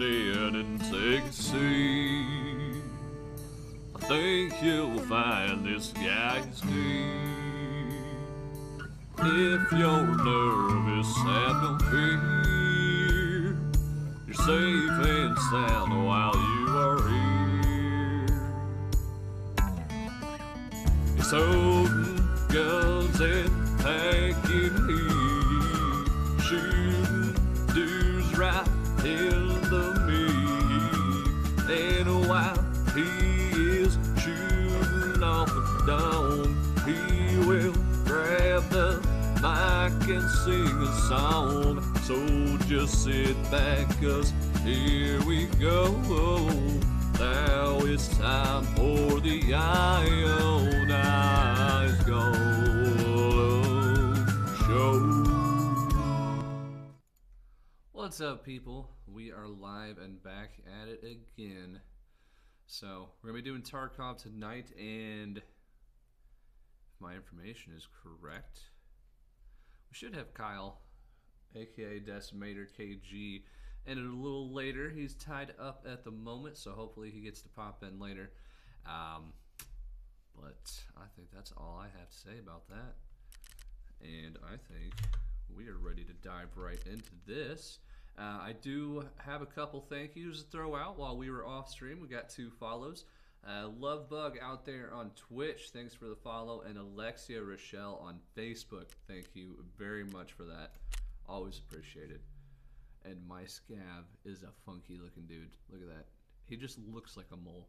In and take. I think you'll find this guy's deep. If you're nervous, have no fear. You're safe and sound while you are here. It's holding guns and dome, he will grab the mic and sing a song. So just sit back, cause here we go. Now it's time for the Ionized Gold Show. What's up, people? We are live and back at it again. So, we're to be doing Tarkov tonight, and my information is correct, we should have Kyle, aka Decimator KG, and a little later. He's tied up at the moment, so hopefully he gets to pop in later. Um, but I think that's all I have to say about that. And I think we are ready to dive right into this. Uh, I do have a couple thank yous to throw out while we were off stream. We got two follows. Uh, Love Bug out there on Twitch, thanks for the follow, and Alexia Rochelle on Facebook. Thank you very much for that. Always appreciated. And my scav is a funky looking dude. Look at that. He just looks like a mole.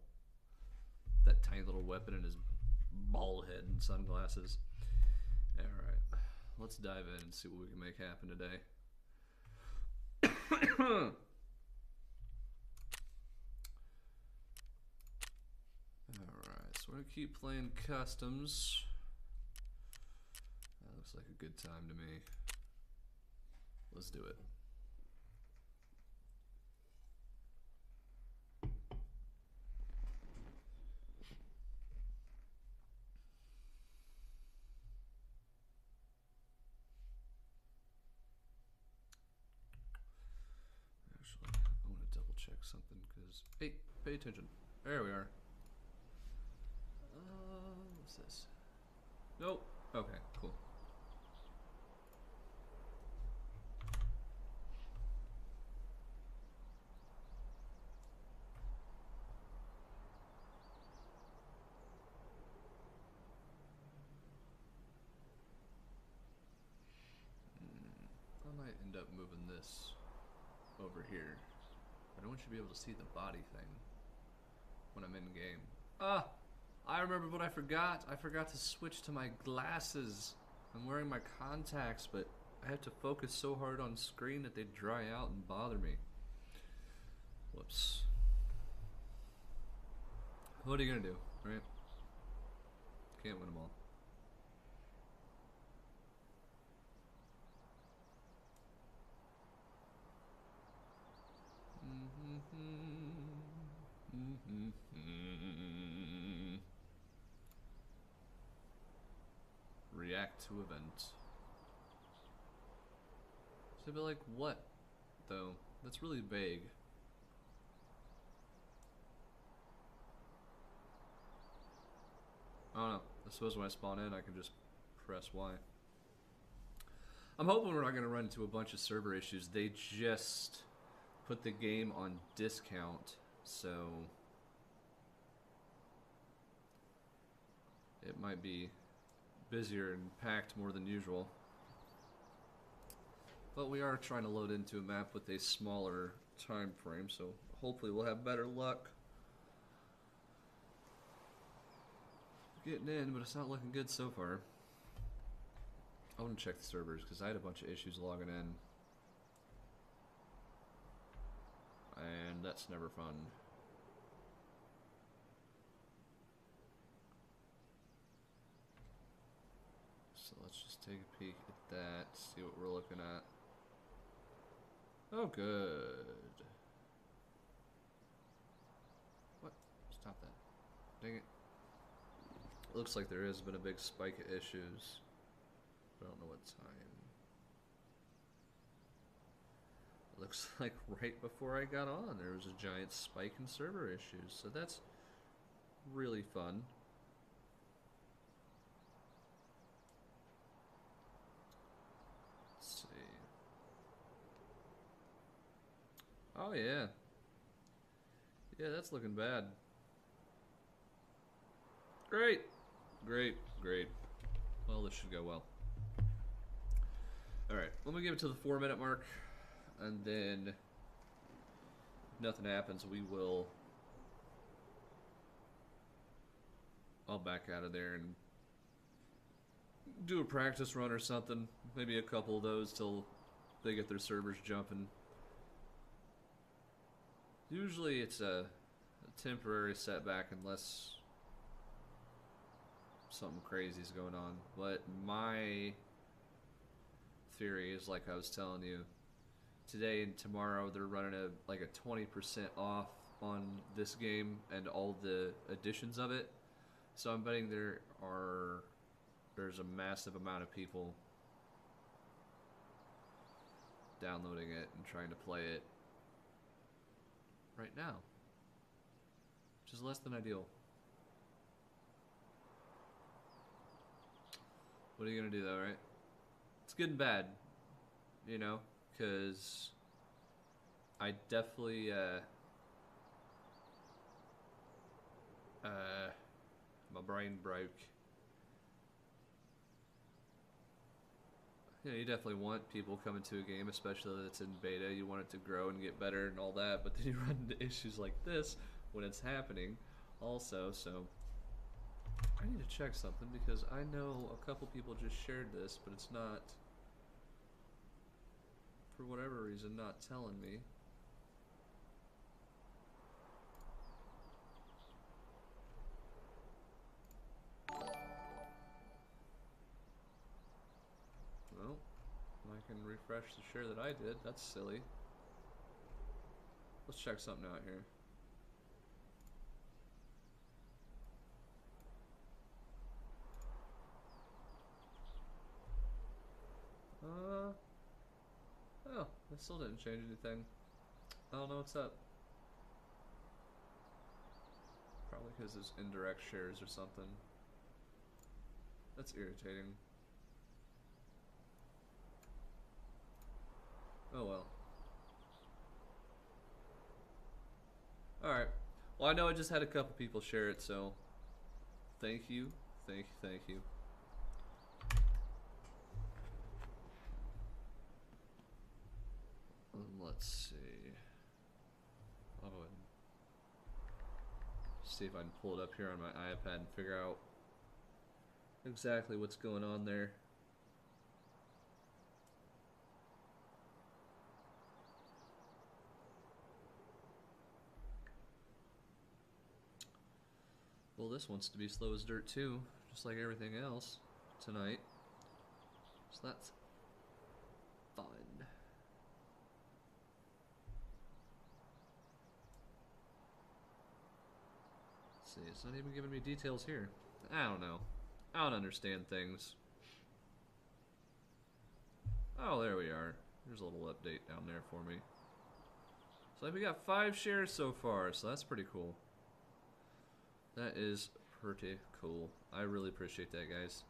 That tiny little weapon and his bald head and sunglasses. All right, let's dive in and see what we can make happen today. Alright, so we're gonna keep playing customs. That looks like a good time to me. Let's do it. Actually, I want to double check something because. Hey, pay attention. There we are. Uh, what's this? Nope. Okay, cool. Hmm, I might end up moving this over here. I don't want you to be able to see the body thing when I'm in game. Ah! I remember what I forgot. I forgot to switch to my glasses. I'm wearing my contacts, but I have to focus so hard on screen that they dry out and bother me. Whoops. What are you gonna do, right? Can't win them all. React to event. So be like, what, though? That's really vague. I don't know. I suppose when I spawn in, I can just press Y. I'm hoping we're not going to run into a bunch of server issues. They just put the game on discount, so it might be busier and packed more than usual. But we are trying to load into a map with a smaller time frame, so hopefully we'll have better luck getting in, but it's not looking good so far. I want to check the servers because I had a bunch of issues logging in. And that's never fun. So let's just take a peek at that, see what we're looking at. Oh, good. What? Stop that. Dang it. Looks like there has been a big spike of issues. I don't know what time. looks like right before I got on, there was a giant spike in server issues. So that's really fun. Let's see. Oh, yeah. Yeah, that's looking bad. Great. Great, great. Well, this should go well. Alright, let me give it to the four minute mark, and then if nothing happens, we will. I'll back out of there and do a practice run or something. Maybe a couple of those till they get their servers jumping. Usually it's a, a temporary setback unless something crazy is going on. But my theory is like I was telling you today and tomorrow they're running a like a 20% off on this game and all the additions of it. So I'm betting there are there's a massive amount of people downloading it and trying to play it right now. Which is less than ideal. What are you gonna do though, right? It's good and bad, you know, because I definitely, uh, uh, my brain broke. You know, you definitely want people coming to a game, especially that it's in beta. You want it to grow and get better and all that, but then you run into issues like this when it's happening, also. So I need to check something because I know a couple people just shared this, but it's not, for whatever reason, not telling me. I can refresh the share that I did. That's silly. Let's check something out here. Uh, oh, that still didn't change anything. I don't know what's up. Probably because there's indirect shares or something. That's irritating. Oh well. Alright. Well, I know I just had a couple people share it, so thank you, thank you, thank you. Um, let's see. I'll go ahead and see if I can pull it up here on my iPad and figure out exactly what's going on there. Well, this wants to be slow as dirt too, just like everything else tonight. So that's fun. Let's see, it's not even giving me details here. I don't know. I don't understand things. Oh, there we are. There's a little update down there for me. So we got five shares so far, so that's pretty cool. That is pretty cool. I really appreciate that, guys.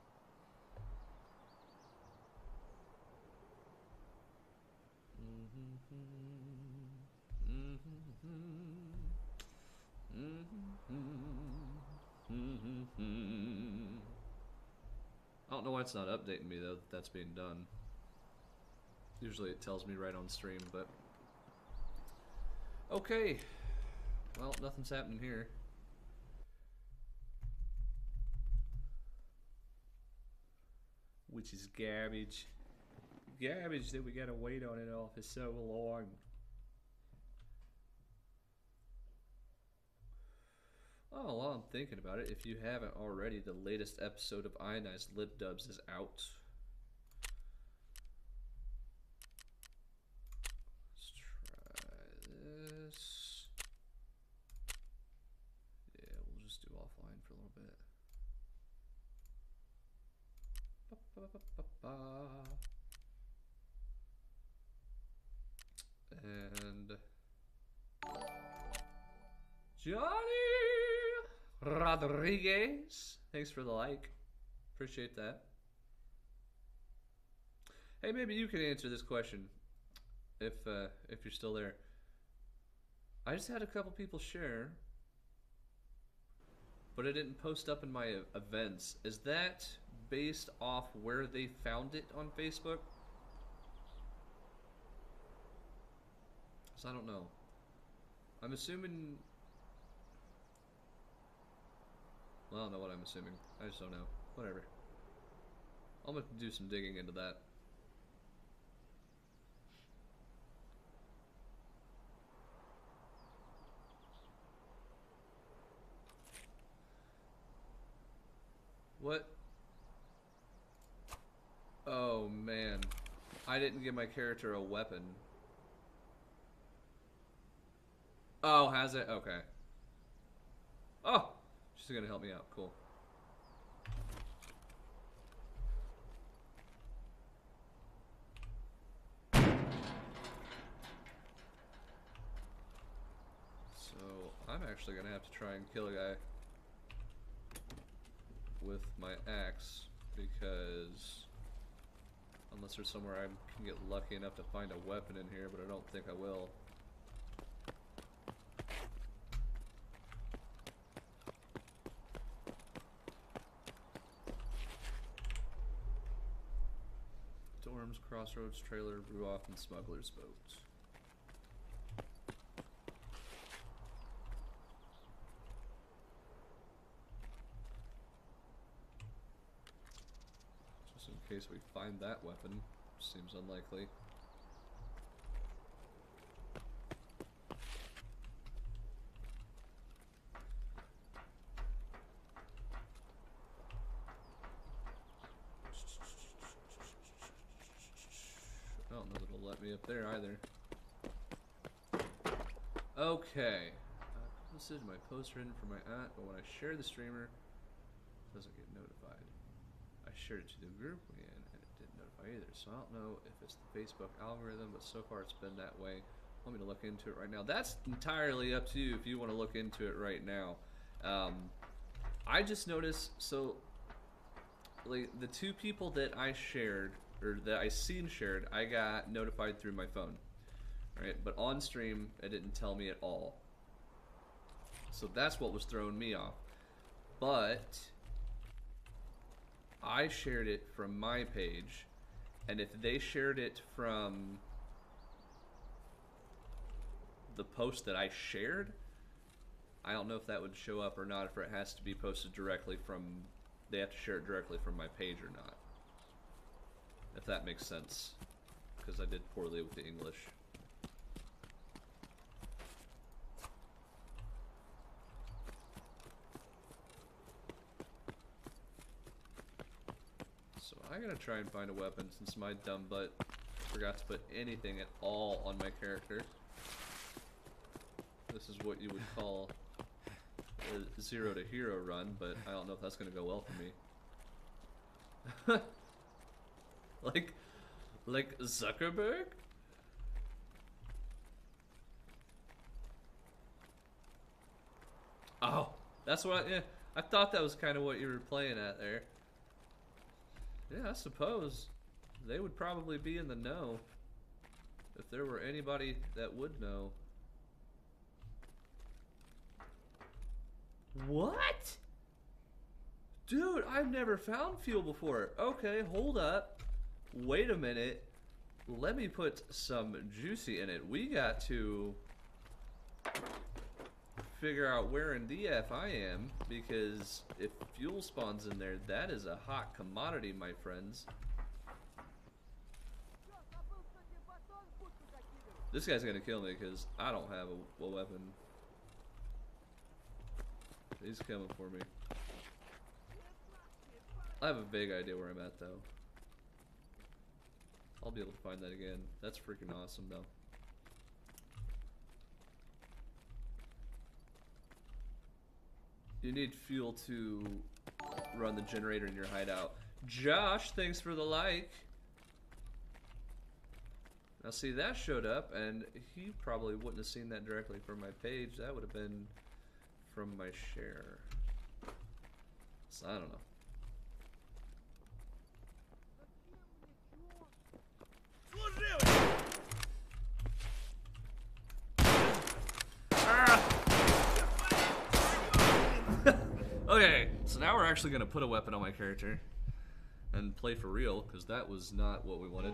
I don't know why it's not updating me though. that That's being done. Usually it tells me right on stream, but okay. Well, nothing's happening here. Which is garbage. Garbage that we gotta wait on it all for so long. Oh, while I'm thinking about it, if you haven't already, the latest episode of Ionized Lip Dubs is out. And Johnny Rodriguez, thanks for the like. Appreciate that. Hey, maybe you can answer this question if uh, if you're still there. I just had a couple people share, but I didn't post up in my uh, events. Is that based off where they found it on Facebook? 'Cause I don't know. I'm assuming. Well, I don't know what I'm assuming. I just don't know. Whatever. Have to do some digging into that. What? Oh man. I didn't give my character a weapon. Oh, has it? Okay. Oh! She's gonna help me out. Cool. So, I'm actually gonna have to try and kill a guy with my axe because unless there's somewhere I can get lucky enough to find a weapon in here, but I don't think I will. Dorms, Crossroads, Trailer, RUAF, and Smuggler's Boat. Just in case we find that weapon, seems unlikely. I don't know that it'll let me up there either. Okay. I posted my post written for my aunt, but when I share the streamer, it doesn't get notified. I shared it to the group and it either. So I don't know if it's the Facebook algorithm, but so far it's been that way. Want me to look into it right now? That's entirely up to you if you want to look into it right now. Um, I just noticed so like the two people that I shared or that I seen shared, I got notified through my phone. Right? But on stream it didn't tell me at all. So that's what was throwing me off. But I shared it from my page and if they shared it from the post that I shared, I don't know if that would show up or not if it has to be posted directly from they have to share it directly from my page or not. If that makes sense. Because I did poorly with the English. Gotta try and find a weapon since my dumb butt forgot to put anything at all on my character. This is what you would call a zero to hero run, but I don't know if that's gonna go well for me. like, like Zuckerberg? Oh, that's what. Yeah, I thought that was kind of what you were playing at there. Yeah, I suppose they would probably be in the know if there were anybody that would know. What? Dude, I've never found fuel before. Okay, hold up. Wait a minute. Let me put some juicy in it. We got to figure out where in DF I am because if fuel spawns in there, that is a hot commodity, my friends. This guy's gonna kill me because I don't have a, a weapon. He's coming for me. I have a vague idea where I'm at though. I'll be able to find that again. That's freaking awesome though. You need fuel to run the generator in your hideout. Josh, thanks for the like. Now see that showed up and he probably wouldn't have seen that directly from my page. That would have been from my share. So I don't know. Okay, so now we're actually gonna put a weapon on my character and play for real, because that was not what we wanted.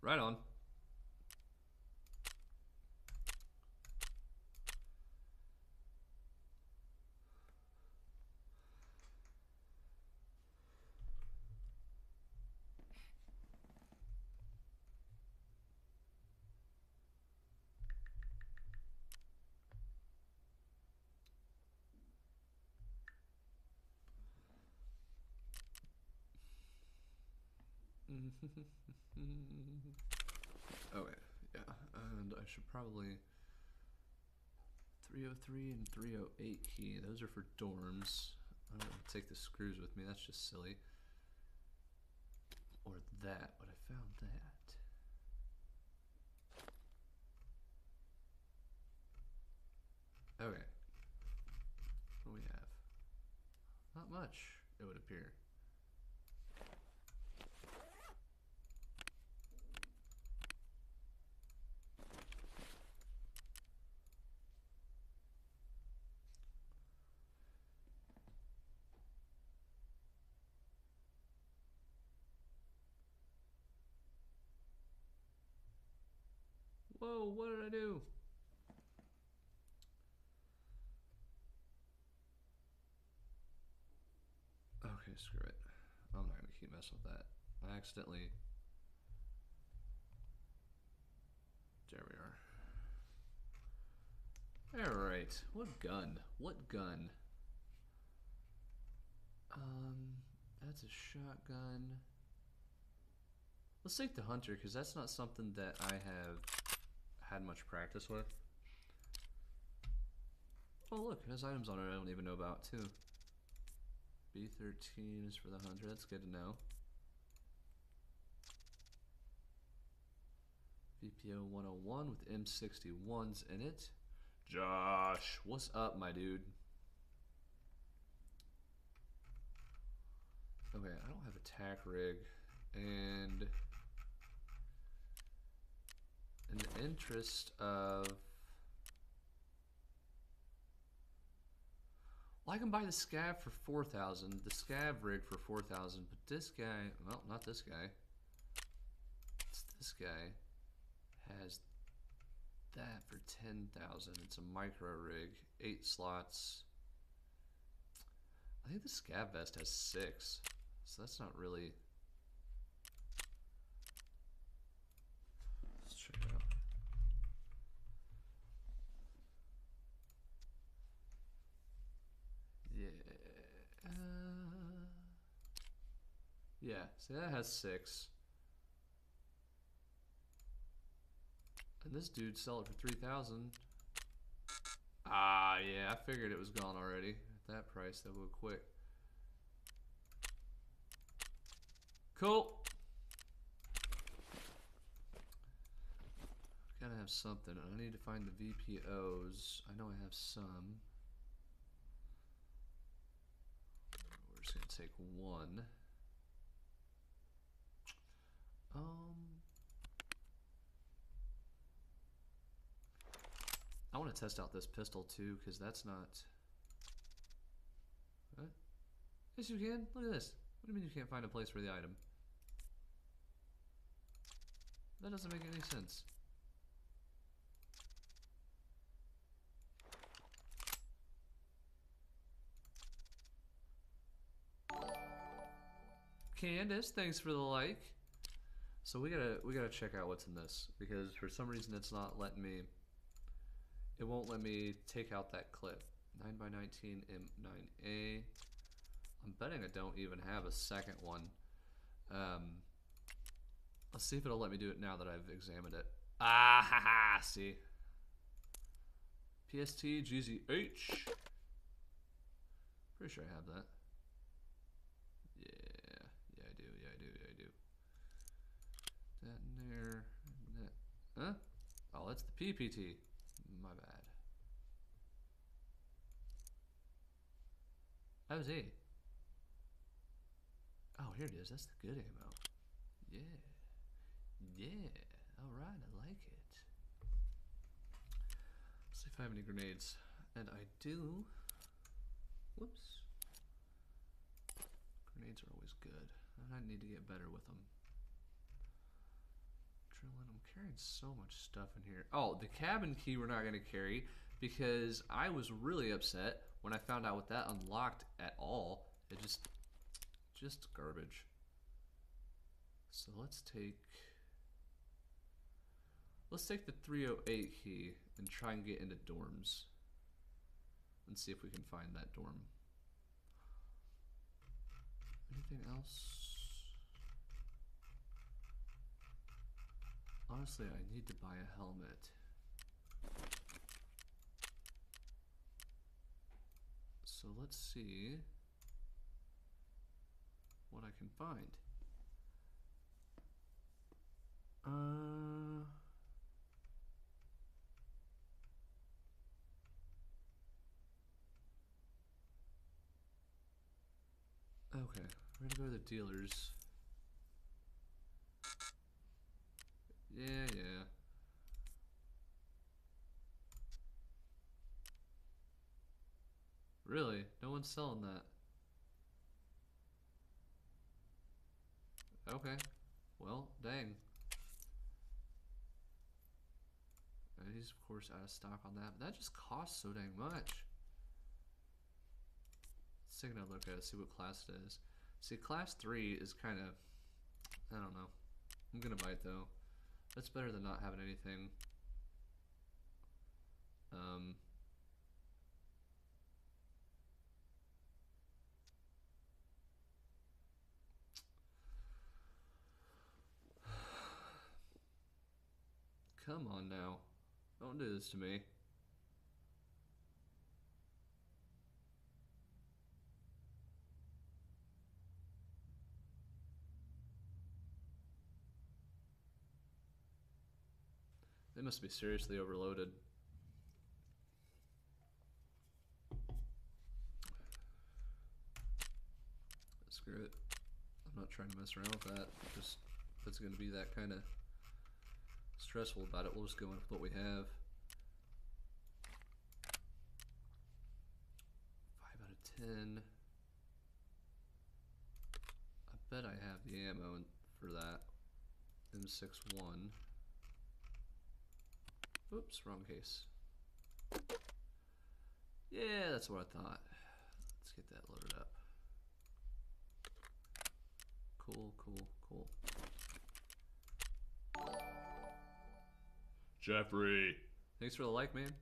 Right on. Oh, okay, yeah, and I should probably 303 and 308 key. Those are for dorms. I don't want to take the screws with me. That's just silly. Or that, but I found that. Okay. What do we have? Not much, it would appear. Whoa, what did I do? Okay, screw it. I'm not gonna keep messing with that. I accidentally. There we are. Alright. What gun? What gun? Um, that's a shotgun. Let's take the hunter because that's not something that I have had much practice with. Oh look, has items on it I don't even know about too. B13 is for the hunter, that's good to know. VPO 101 with M61s in it. Josh, what's up, my dude? Okay, I don't have a tack rig, and in the interest of well, I can buy the scav for 4,000, the scav rig for 4,000, but this guy, well, not this guy. It's this guy has that for 10,000. It's a micro rig, 8 slots. I think the scav vest has 6. So that's not really Let's check it out. Yeah. Uh, yeah, see that has six. And this dude sell it for 3000 Ah, yeah, I figured it was gone already. At that price, that would quick. Cool. Gotta have something. I need to find the VPOs. I know I have some. We're just gonna take one. Um, I want to test out this pistol too, because that's not. What? Yes, you can. Look at this. What do you mean you can't find a place for the item? That doesn't make any sense. Candace, thanks for the like. So we gotta we gotta check out what's in this because for some reason it's not letting me. It won't let me take out that clip. 9 by 19 M9A. I'm betting I don't even have a second one. Um, let's see if it'll let me do it now that I've examined it. Ah ha ha! See. PST GZH. Pretty sure I have that. Yeah, yeah, I do. Yeah, I do. Yeah, I do. Huh? Oh, that's the PPT. My bad. That was. Oh, here it is. That's the good ammo. Yeah. Yeah. Alright, I like it. Let's see if I have any grenades. And I do. Whoops. Grenades are always good. And I need to get better with them. Drilling. I'm carrying so much stuff in here. Oh, the cabin key we're not going to carry because I was really upset when I found out what that unlocked at all. It just, just garbage. So let's take, let's take the 308 key and try and get into dorms and see if we can find that dorm. Anything else? Honestly, I need to buy a helmet. So let's see what I can find. Uh, okay, we're gonna go to the dealers. Yeah, yeah. Really? No one's selling that. Okay. Well, dang. And he's of course out of stock on that, but that just costs so dang much. Let's take another look at it, see what class it is. See, class 3 is kind of, I don't know. I'm gonna buy it though. That's better than not having anything. Um, Come on now. Don't do this to me. They must be seriously overloaded. Screw it. I'm not trying to mess around with that. Just if it's going to be that kind of stressful about it, we'll just go in with what we have. Five out of ten. I bet I have the ammo for that. M61. Oops, wrong case. Yeah, that's what I thought. Let's get that loaded up. Cool, cool, cool. Jeffrey. Thanks for the like, man.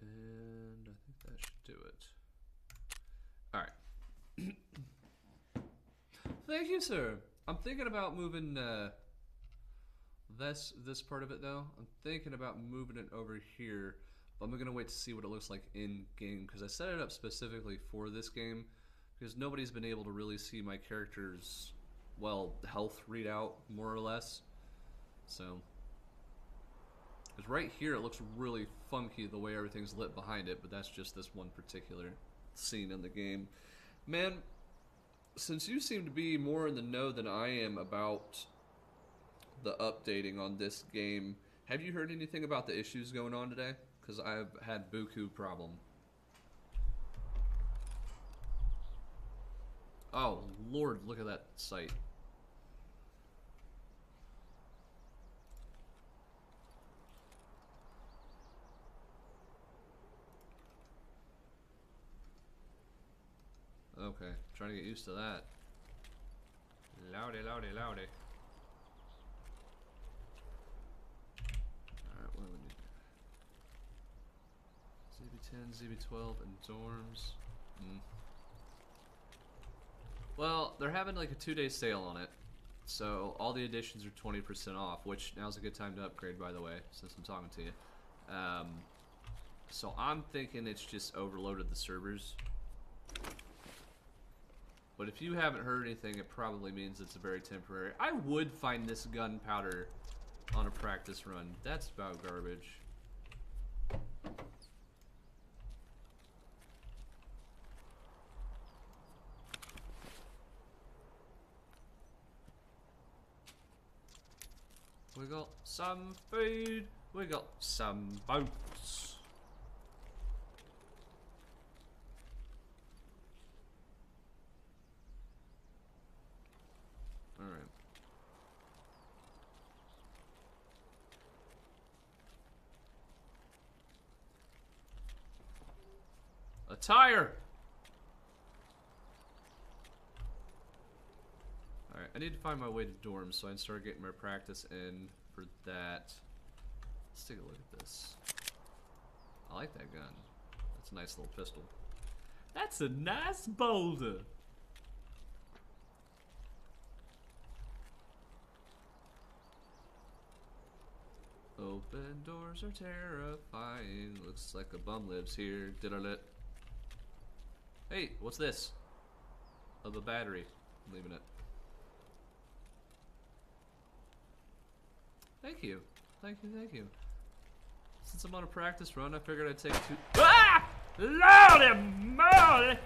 And I think that should do it. All right. Thank you, sir. I'm thinking about moving uh, this this part of it though. I'm thinking about moving it over here, but I'm gonna wait to see what it looks like in game because I set it up specifically for this game because nobody's been able to really see my character's well health readout more or less. So, because right here it looks really funky the way everything's lit behind it, but that's just this one particular scene in the game. Man, since you seem to be more in the know than I am about the updating on this game, have you heard anything about the issues going on today? Because I've had buku problem. Oh lord, look at that site. Okay, trying to get used to that. Loudy, loudy, loudy. Alright, what do we need? ZB10, ZB12, and dorms. Hmm. Well, they're having like a two day sale on it. So all the editions are 20% off, which now's a good time to upgrade, by the way, since I'm talking to you. Um, so I'm thinking it's just overloaded the servers. But if you haven't heard anything, it probably means it's a very temporary. I would find this gunpowder on a practice run. That's about garbage. We got some food. We got some boats. Alright. A tire! Alright, I need to find my way to dorms so I can start getting my practice in for that. Let's take a look at this. I like that gun. That's a nice little pistol. That's a nice boulder! Open doors are terrifying. Looks like a bum lives here. Did I let? Hey, what's this? Of a battery. I'm leaving it. Thank you. Thank you, thank you. Since I'm on a practice run, I figured I'd take two. Ah! Lordy moly!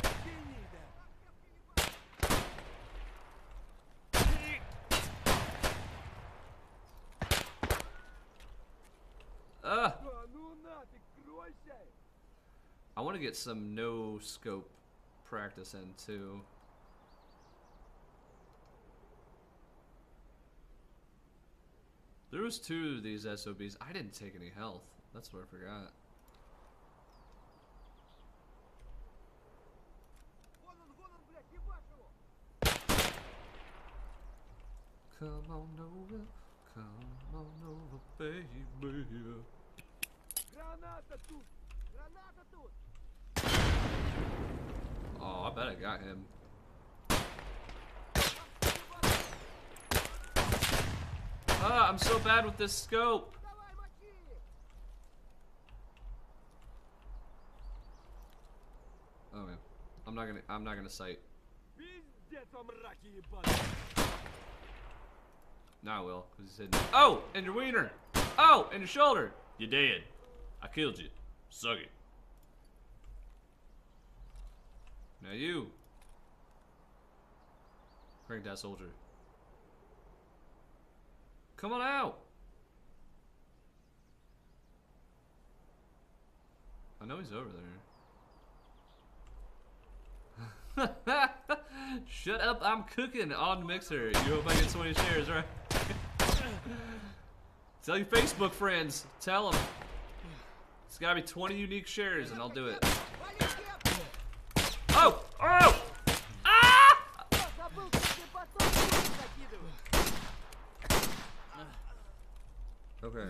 Ah! I want to get some no scope practice in too. There was two of these SOBs. I didn't take any health. That's what I forgot. Come on over, come on over, baby. Граната тут! Граната тут! Oh, I bet I got him. Ah, I'm so bad with this scope. Oh man, I'm not gonna I'm not gonna sight. Now I will, because he's hidden. Oh! And your wiener! Oh! And your shoulder! You're dead. I killed you. Suck it. Now you. Crank that soldier. Come on out. I know he's over there. Shut up, I'm cooking on Mixer. You hope I get 20 shares, right? Tell your Facebook friends. Tell them. It's gotta be 20 unique shares and I'll do it. Okay.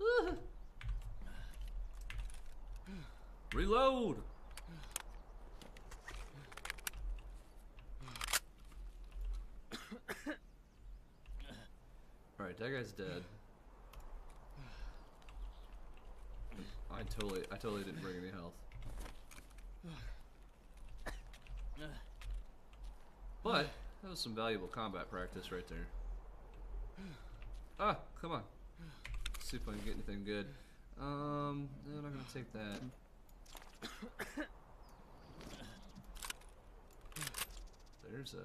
Reload! Alright, that guy's dead. I totally I totally didn't bring any health. But that was some valuable combat practice right there. Ah, come on. Let's see if I can get anything good. Um, no, I'm not gonna take that. There's a.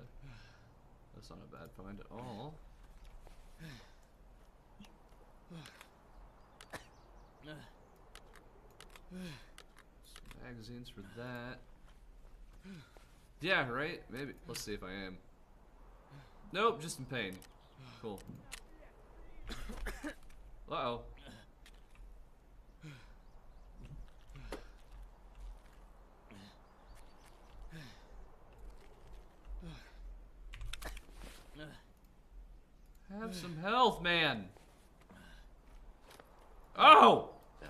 That's not a bad find at all. Some magazines for that. Yeah, right? Maybe. Let's see if I am. Nope, just in pain. Cool. Uh oh. Have some health, man. Oh! No.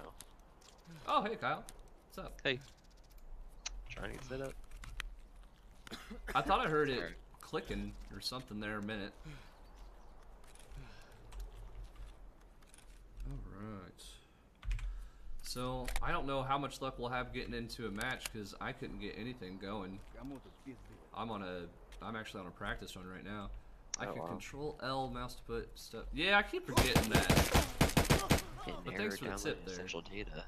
Oh, hey, Kyle. What's up? Hey. Trying to get set up. I thought I heard it clicking or something there a minute. Alright. So, I don't know how much luck we'll have getting into a match because I couldn't get anything going. I'm on a, I'm actually on a practice run right now. I oh, can wow. control L mouse to put stuff. Yeah, I keep forgetting that. But thanks for the tip there. Data.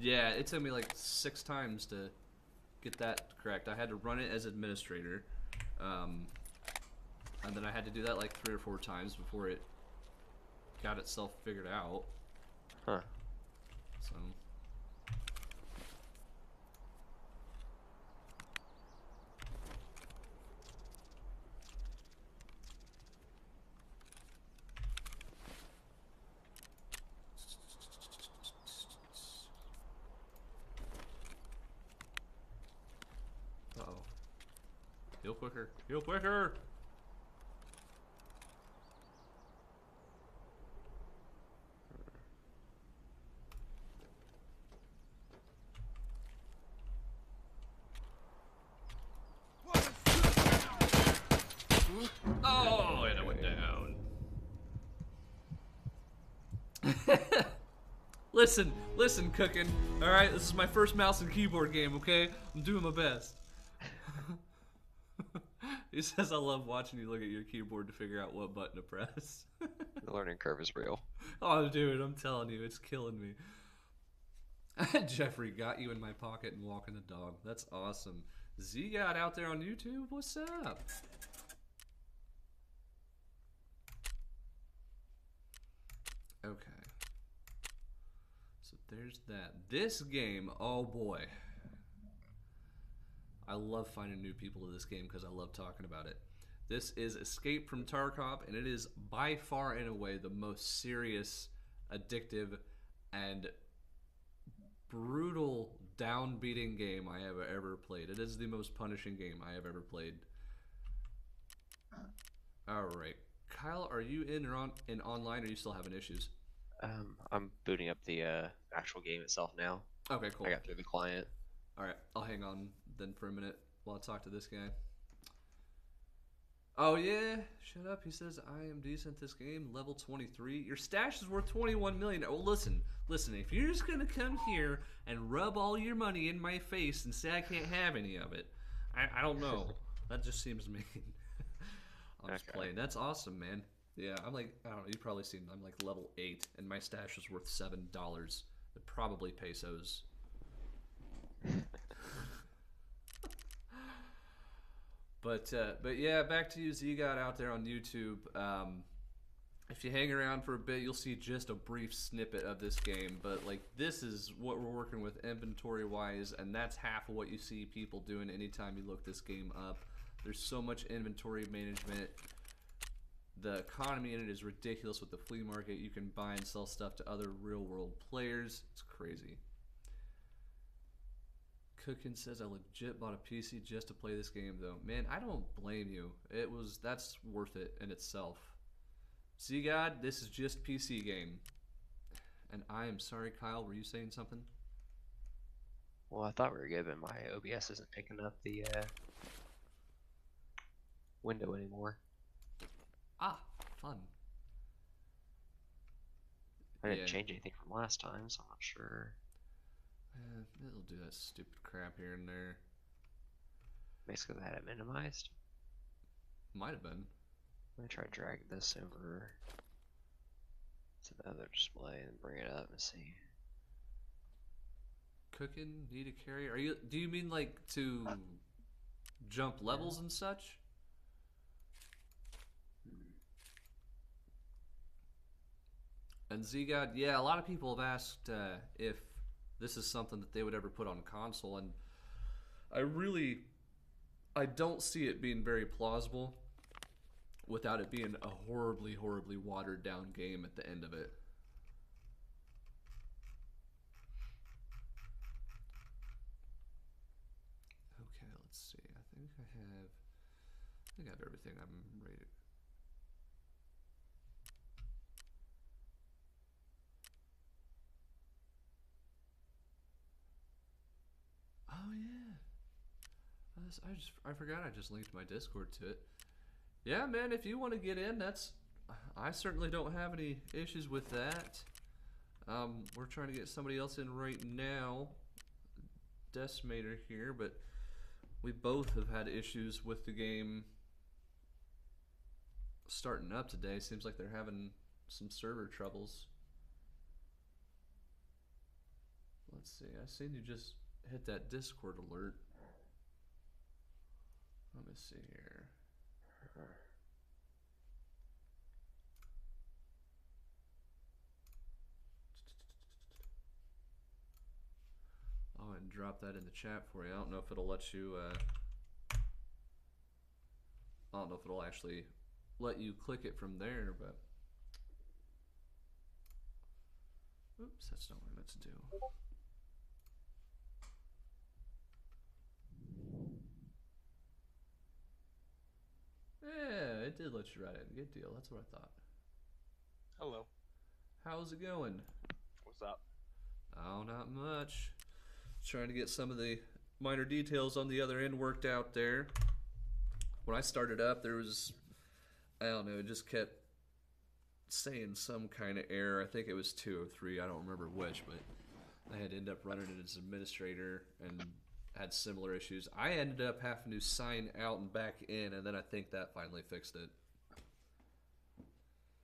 Yeah, it took me like six times to get that correct. I had to run it as administrator, um, and then I had to do that like three or four times before it got itself figured out. Huh. So. Uh-oh. Heal quicker. Oh, and I went down. listen, listen, cooking. All right, this is my first mouse and keyboard game. Okay, I'm doing my best. He says, "I love watching you look at your keyboard to figure out what button to press." The learning curve is real. oh, dude, I'm telling you, it's killing me. Jeffrey got you in my pocket and walking the dog. That's awesome. Z got out there on YouTube. What's up? Okay. So there's that. This game, oh boy. I love finding new people to this game because I love talking about it. This is Escape from Tarkov, and it is by far and away the most serious, addictive, and brutal, downbeating game I have ever played. It is the most punishing game I have ever played. All right, Kyle, are you in or on in online? Or are you still having issues? Um, I'm booting up the uh, actual game itself now. Okay, cool. I got through the client. All right, I'll hang on then for a minute while I talk to this guy. Oh yeah, shut up. He says I am decent this game, level 23. Your stash is worth 21 million. Well, listen, listen. If you're just gonna come here and rub all your money in my face and say I can't have any of it, I, I don't know. that just seems mean. I'm just Okay. playing. That's awesome, man. Yeah, I'm like I don't know. You've probably seen. I'm like level eight, and my stash is worth seven dollars. Probably pesos. But uh, but yeah, back to you, Zgod out there on YouTube. Um, if you hang around for a bit, you'll see just a brief snippet of this game. But like this is what we're working with inventory wise, and that's half of what you see people doing anytime you look this game up. There's so much inventory management. The economy in it is ridiculous with the flea market. You can buy and sell stuff to other real world players. It's crazy. Cookin says I legit bought a PC just to play this game though. Man, I don't blame you. It was that's worth it in itself. See God, this is just PC game. And I am sorry, Kyle, were you saying something? Well, I thought we were good, but my OBS isn't picking up the uh, window anymore. Ah, fun. I didn't Yeah. change anything from last time, so I'm not sure. Eh, it'll do that stupid crap here and there. Basically, I had it minimized. Might have been. I'm gonna try to drag this over to the other display and bring it up and see. Cooking, need a carry. Are you do you mean like to jump levels and such? And Zgod, yeah, a lot of people have asked uh, if this is something that they would ever put on console, and I really, I don't see it being very plausible without it being a horribly, horribly watered down game at the end of it. Okay, let's see. I think I have, I think I have everything I'm ready. to- Oh yeah. I just, I forgot I just linked my Discord to it. Yeah, man, if you want to get in, that's I certainly don't have any issues with that. Um, we're trying to get somebody else in right now. Decimator here, but we both have had issues with the game starting up today. Seems like they're having some server troubles. Let's see. I seen you just hit that Discord alert. Let me see here. Oh, and drop that in the chat for you. I don't know if it'll let you. Uh, I don't know if it'll actually let you click it from there, but. Oops, that's not what I meant to do. Yeah, it did let you write it. Good deal. That's what I thought. Hello. How's it going? What's up? Oh, not much. Trying to get some of the minor details on the other end worked out there. When I started up, there was, I don't know, it just kept saying some kind of error. I think it was 203. I don't remember which, but I had to end up running it as administrator and had similar issues. I ended up having to sign out and back in, and then I think that finally fixed it.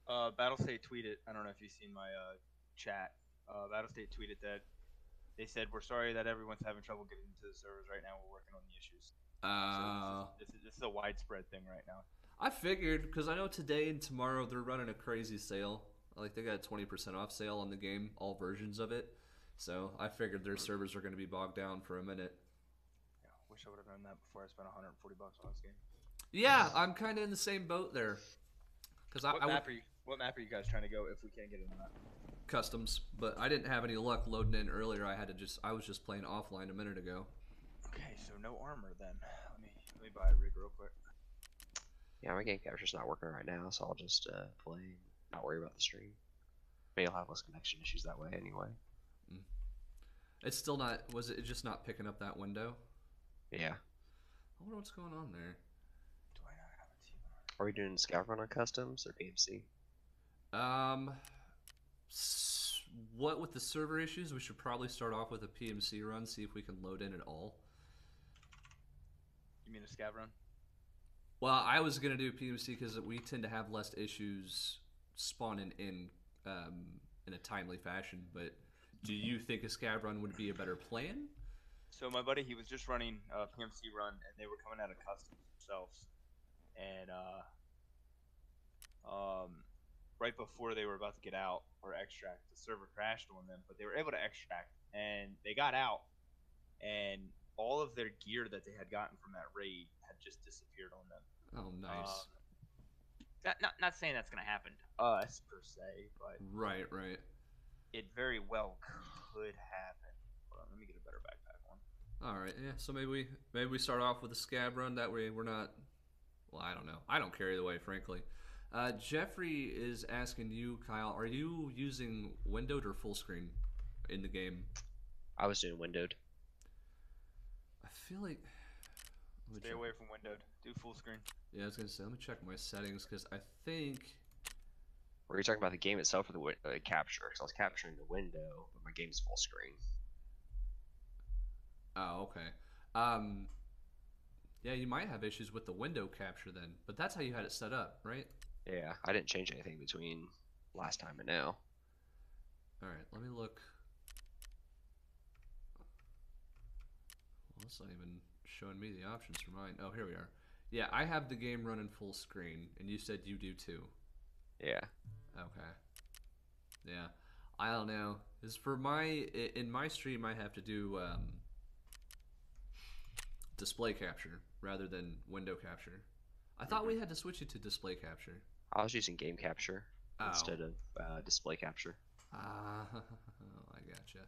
Uh, Battlestate tweeted. I don't know if you've seen my uh, chat. Uh, Battlestate tweeted that they said we're sorry that everyone's having trouble getting into the servers right now. We're working on the issues. Uh, So this, is, this, is, this is a widespread thing right now. I figured because I know today and tomorrow they're running a crazy sale. Like they got a twenty percent off sale on the game, all versions of it. So I figured their servers are going to be bogged down for a minute. Yeah, wish I would have known that before I spent 140 bucks on this game. Yeah, I'm kind of in the same boat there. Because I, What I map would are you? What map are you guys trying to go if we can't get in the map? customs, but I didn't have any luck loading in earlier. I had to just I was just playing offline a minute ago. Okay, so no armor then. Let me let me buy a rig real quick. Yeah, my game capture's not working right now, so I'll just uh, play and not worry about the stream. Maybe you'll have less connection issues that way anyway. It's still not. Was it just not picking up that window? Yeah. I wonder what's going on there. Do I not have a team? Are we doing scout run on customs or PMC? Um, what with the server issues, we should probably start off with a PMC run, see if we can load in at all. You mean a scav run? Well, I was gonna do PMC because we tend to have less issues spawning in um, in a timely fashion. But do you think a scav run would be a better plan? So my buddy, he was just running a PMC run, and they were coming out of customs themselves, and uh, um, right before they were about to get out or extract, the server crashed on them, but they were able to extract, and they got out, and all of their gear that they had gotten from that raid had just disappeared on them. Oh, nice. Um, not, not not saying that's gonna happen to us per se, but right, right. it very well could happen. Hold on, let me get a better backpack on. All right, yeah. So maybe we maybe we start off with a scav run. That way we're not. Well, I don't know. I don't care either way, frankly. Uh, Jeffrey is asking you, Kyle, are you using windowed or full screen in the game? I was doing windowed. I feel like. Stay check- away from windowed. Do full screen. Yeah, I was gonna say. Let me check my settings because I think. Were you talking about the game itself or the uh, capture? Because I was capturing the window, but my game's full screen. Oh, okay. Um, yeah, you might have issues with the window capture then, but that's how you had it set up, right? Yeah, I didn't change anything between last time and now. All right, let me look. Well, it's not even showing me the options for mine. Oh, here we are. Yeah, I have the game running full screen, and you said you do too. Yeah. Okay. Yeah, I don't know. Is for my in my stream, I have to do um, display capture rather than window capture. I thought we had to switch it to display capture. I was using game capture Oh. instead of uh, display capture. Ah, I gotcha.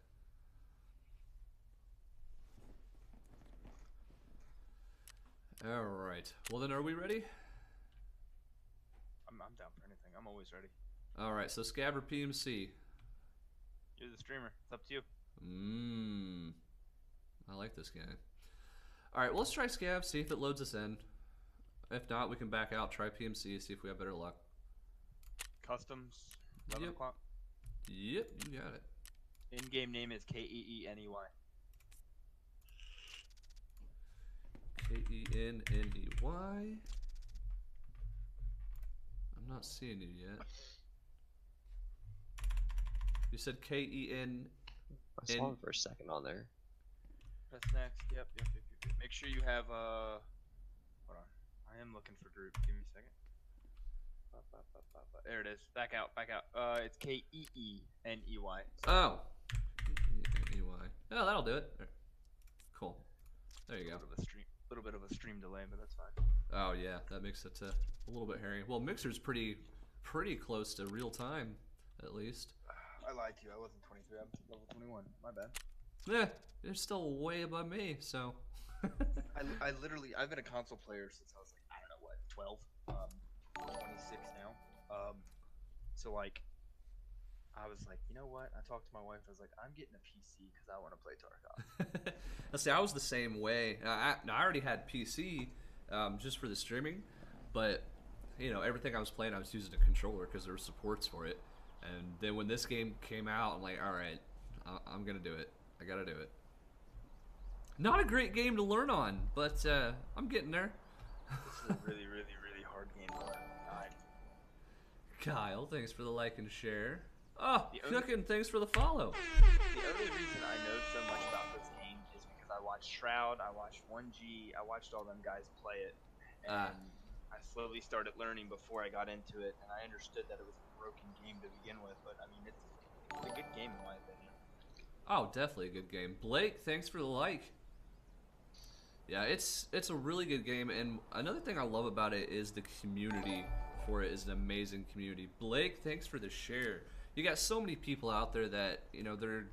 All right. Well, then, are we ready? I'm, I'm down for anything. I'm always ready. All right. So, Scabber PMC? You're the streamer. It's up to you. Mmm. I like this guy. All right. Well, let's try Scav. See if it loads us in. If not, we can back out. Try PMC. See if we have better luck. Customs. 11 Yep. o'clock. Yep, you got it. In-game name is K E E N E Y. K E N N E Y. I'm not seeing you yet. You said K E N. I saw him for a second on there. Press next. Yep, yep, yep, yep, yep. Make sure you have uh. Hold on. I am looking for group. Give me a second. There it is. Back out. Back out. Uh, it's K E E N E Y. Oh. K E N E Y. Oh, that'll do it. Cool. There you A go. little bit of a stream. little bit of a stream delay, but that's fine. Oh yeah, that makes it uh, a little bit hairy. Well, Mixer's pretty, pretty close to real time, at least. I lied to you. I wasn't 23. I'm level 21. My bad. Yeah, they're still way above me. So. I, I literally I've been a console player since I was like I don't know what 12 um 26 now um so like I was like you know what I talked to my wife I was like I'm getting a PC because I want to play Tarkov Let's see, I was the same way. I, I I already had PC um, just for the streaming, but you know everything I was playing, I was using a controller because there were supports for it. And then when this game came out, I'm like, all right, I, I'm gonna do it. I gotta do it. Not a great game to learn on, but uh, I'm getting there. this is a really really really hard game to learn. Kyle, thanks for the like and share. Oh, The only- cooking, thanks for the follow. the only reason I know so much about this game is because I watched Shroud I watched 1G I watched all them guys play it and Ah. I slowly started learning before I got into it and I understood that it was a broken game to begin with but I mean it's, it's a good game in my opinion Oh, definitely a good game. Blake, thanks for the like. Yeah, it's it's a really good game, and another thing I love about it is the community for it is an amazing community. Blake, thanks for the share. You got so many people out there that you know they're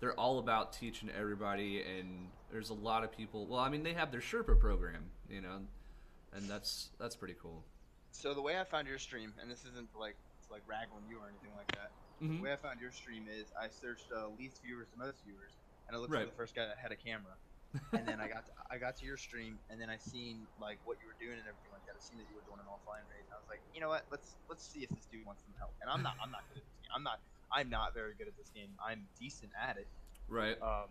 they're all about teaching everybody, and there's a lot of people. Well, I mean, they have their Sherpa program, you know, and that's that's pretty cool. So the way I found your stream, and this isn't like like rag on you or anything like that. Mhm. The way I found your stream is I searched uh, least viewers to most viewers, and I looked Right. for the first guy that had a camera. And then I got to, I got to your stream, and then I seen like what you were doing and everything like that. I seen that you were doing an offline raid. And I was like, you know what? Let's let's see if this dude wants some help. And I'm not I'm not good at this game. I'm not I'm not very good at this game. I'm decent at it. Right. Um,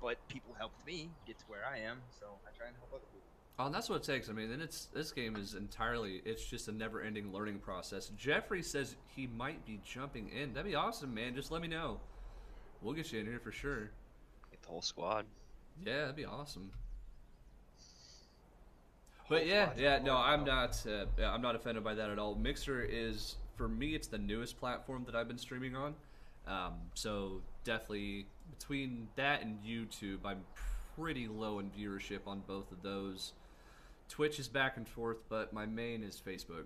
but people helped me get to where I am, so I try and help other people. Oh, and that's what it takes. I mean, and it's this game is entirely it's just a never-ending learning process. Jeffrey says he might be jumping in. That'd be awesome, man. Just let me know. We'll get you in here for sure. Get the whole squad. Yeah, that'd be awesome. But yeah, yeah, no, I'm not. Uh, I'm not offended by that at all. Mixer is for me, it's the newest platform that I've been streaming on. Um, so definitely between that and YouTube, I'm pretty low in viewership on both of those. Twitch is back and forth, but my main is Facebook.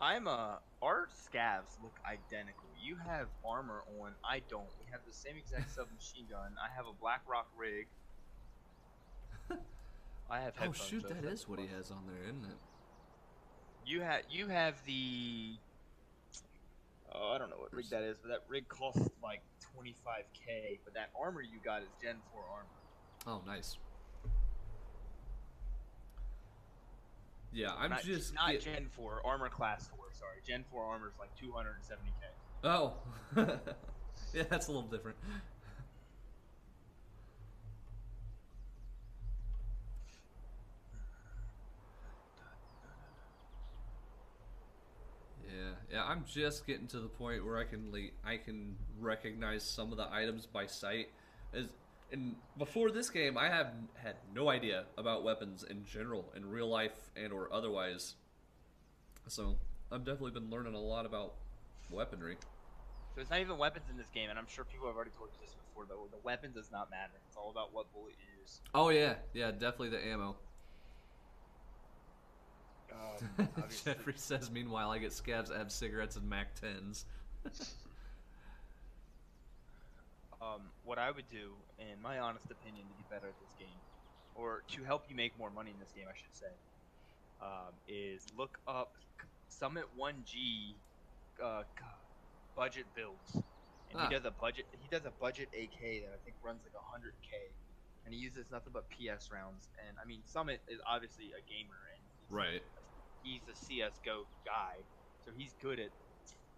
I'm uh our scavs look identical. You have armor on, I don't. We have the same exact submachine gun. I have a Black Rock rig. I have Oh shoot, so that's is what he has on there, isn't it? You have you have the Oh, I don't know what rig that is, but that rig costs like 25k, but that armor you got is Gen 4 armor. Oh, nice. Yeah, I'm not, just not Gen 4, armor class 4, sorry. Gen 4 armor is like 270k. Oh, yeah, that's a little different. Yeah, yeah, I'm just getting to the point where I can like I can recognize some of the items by sight. As and before this game, I have had no idea about weapons in general, in real life and or otherwise. So I've definitely been learning a lot about weaponry. So it's not even weapons in this game, and I'm sure people have already told you this before, but the weapon does not matter. It's all about what bullet you use. Oh yeah, yeah, definitely the ammo. Um, Jeffrey says, meanwhile, I get scavs that have cigarettes and Mac 10s. um, what I would do, in my honest opinion, to get better at this game, or to help you make more money in this game, I should say, um, is look up Summit 1G uh, c- budget builds. And Ah. he does a budget. He does a budget AK that I think runs like 100k, and he uses nothing but PS rounds. And I mean, Summit is obviously a gamer, and he's, Right. he's a CS:GO guy, so he's good at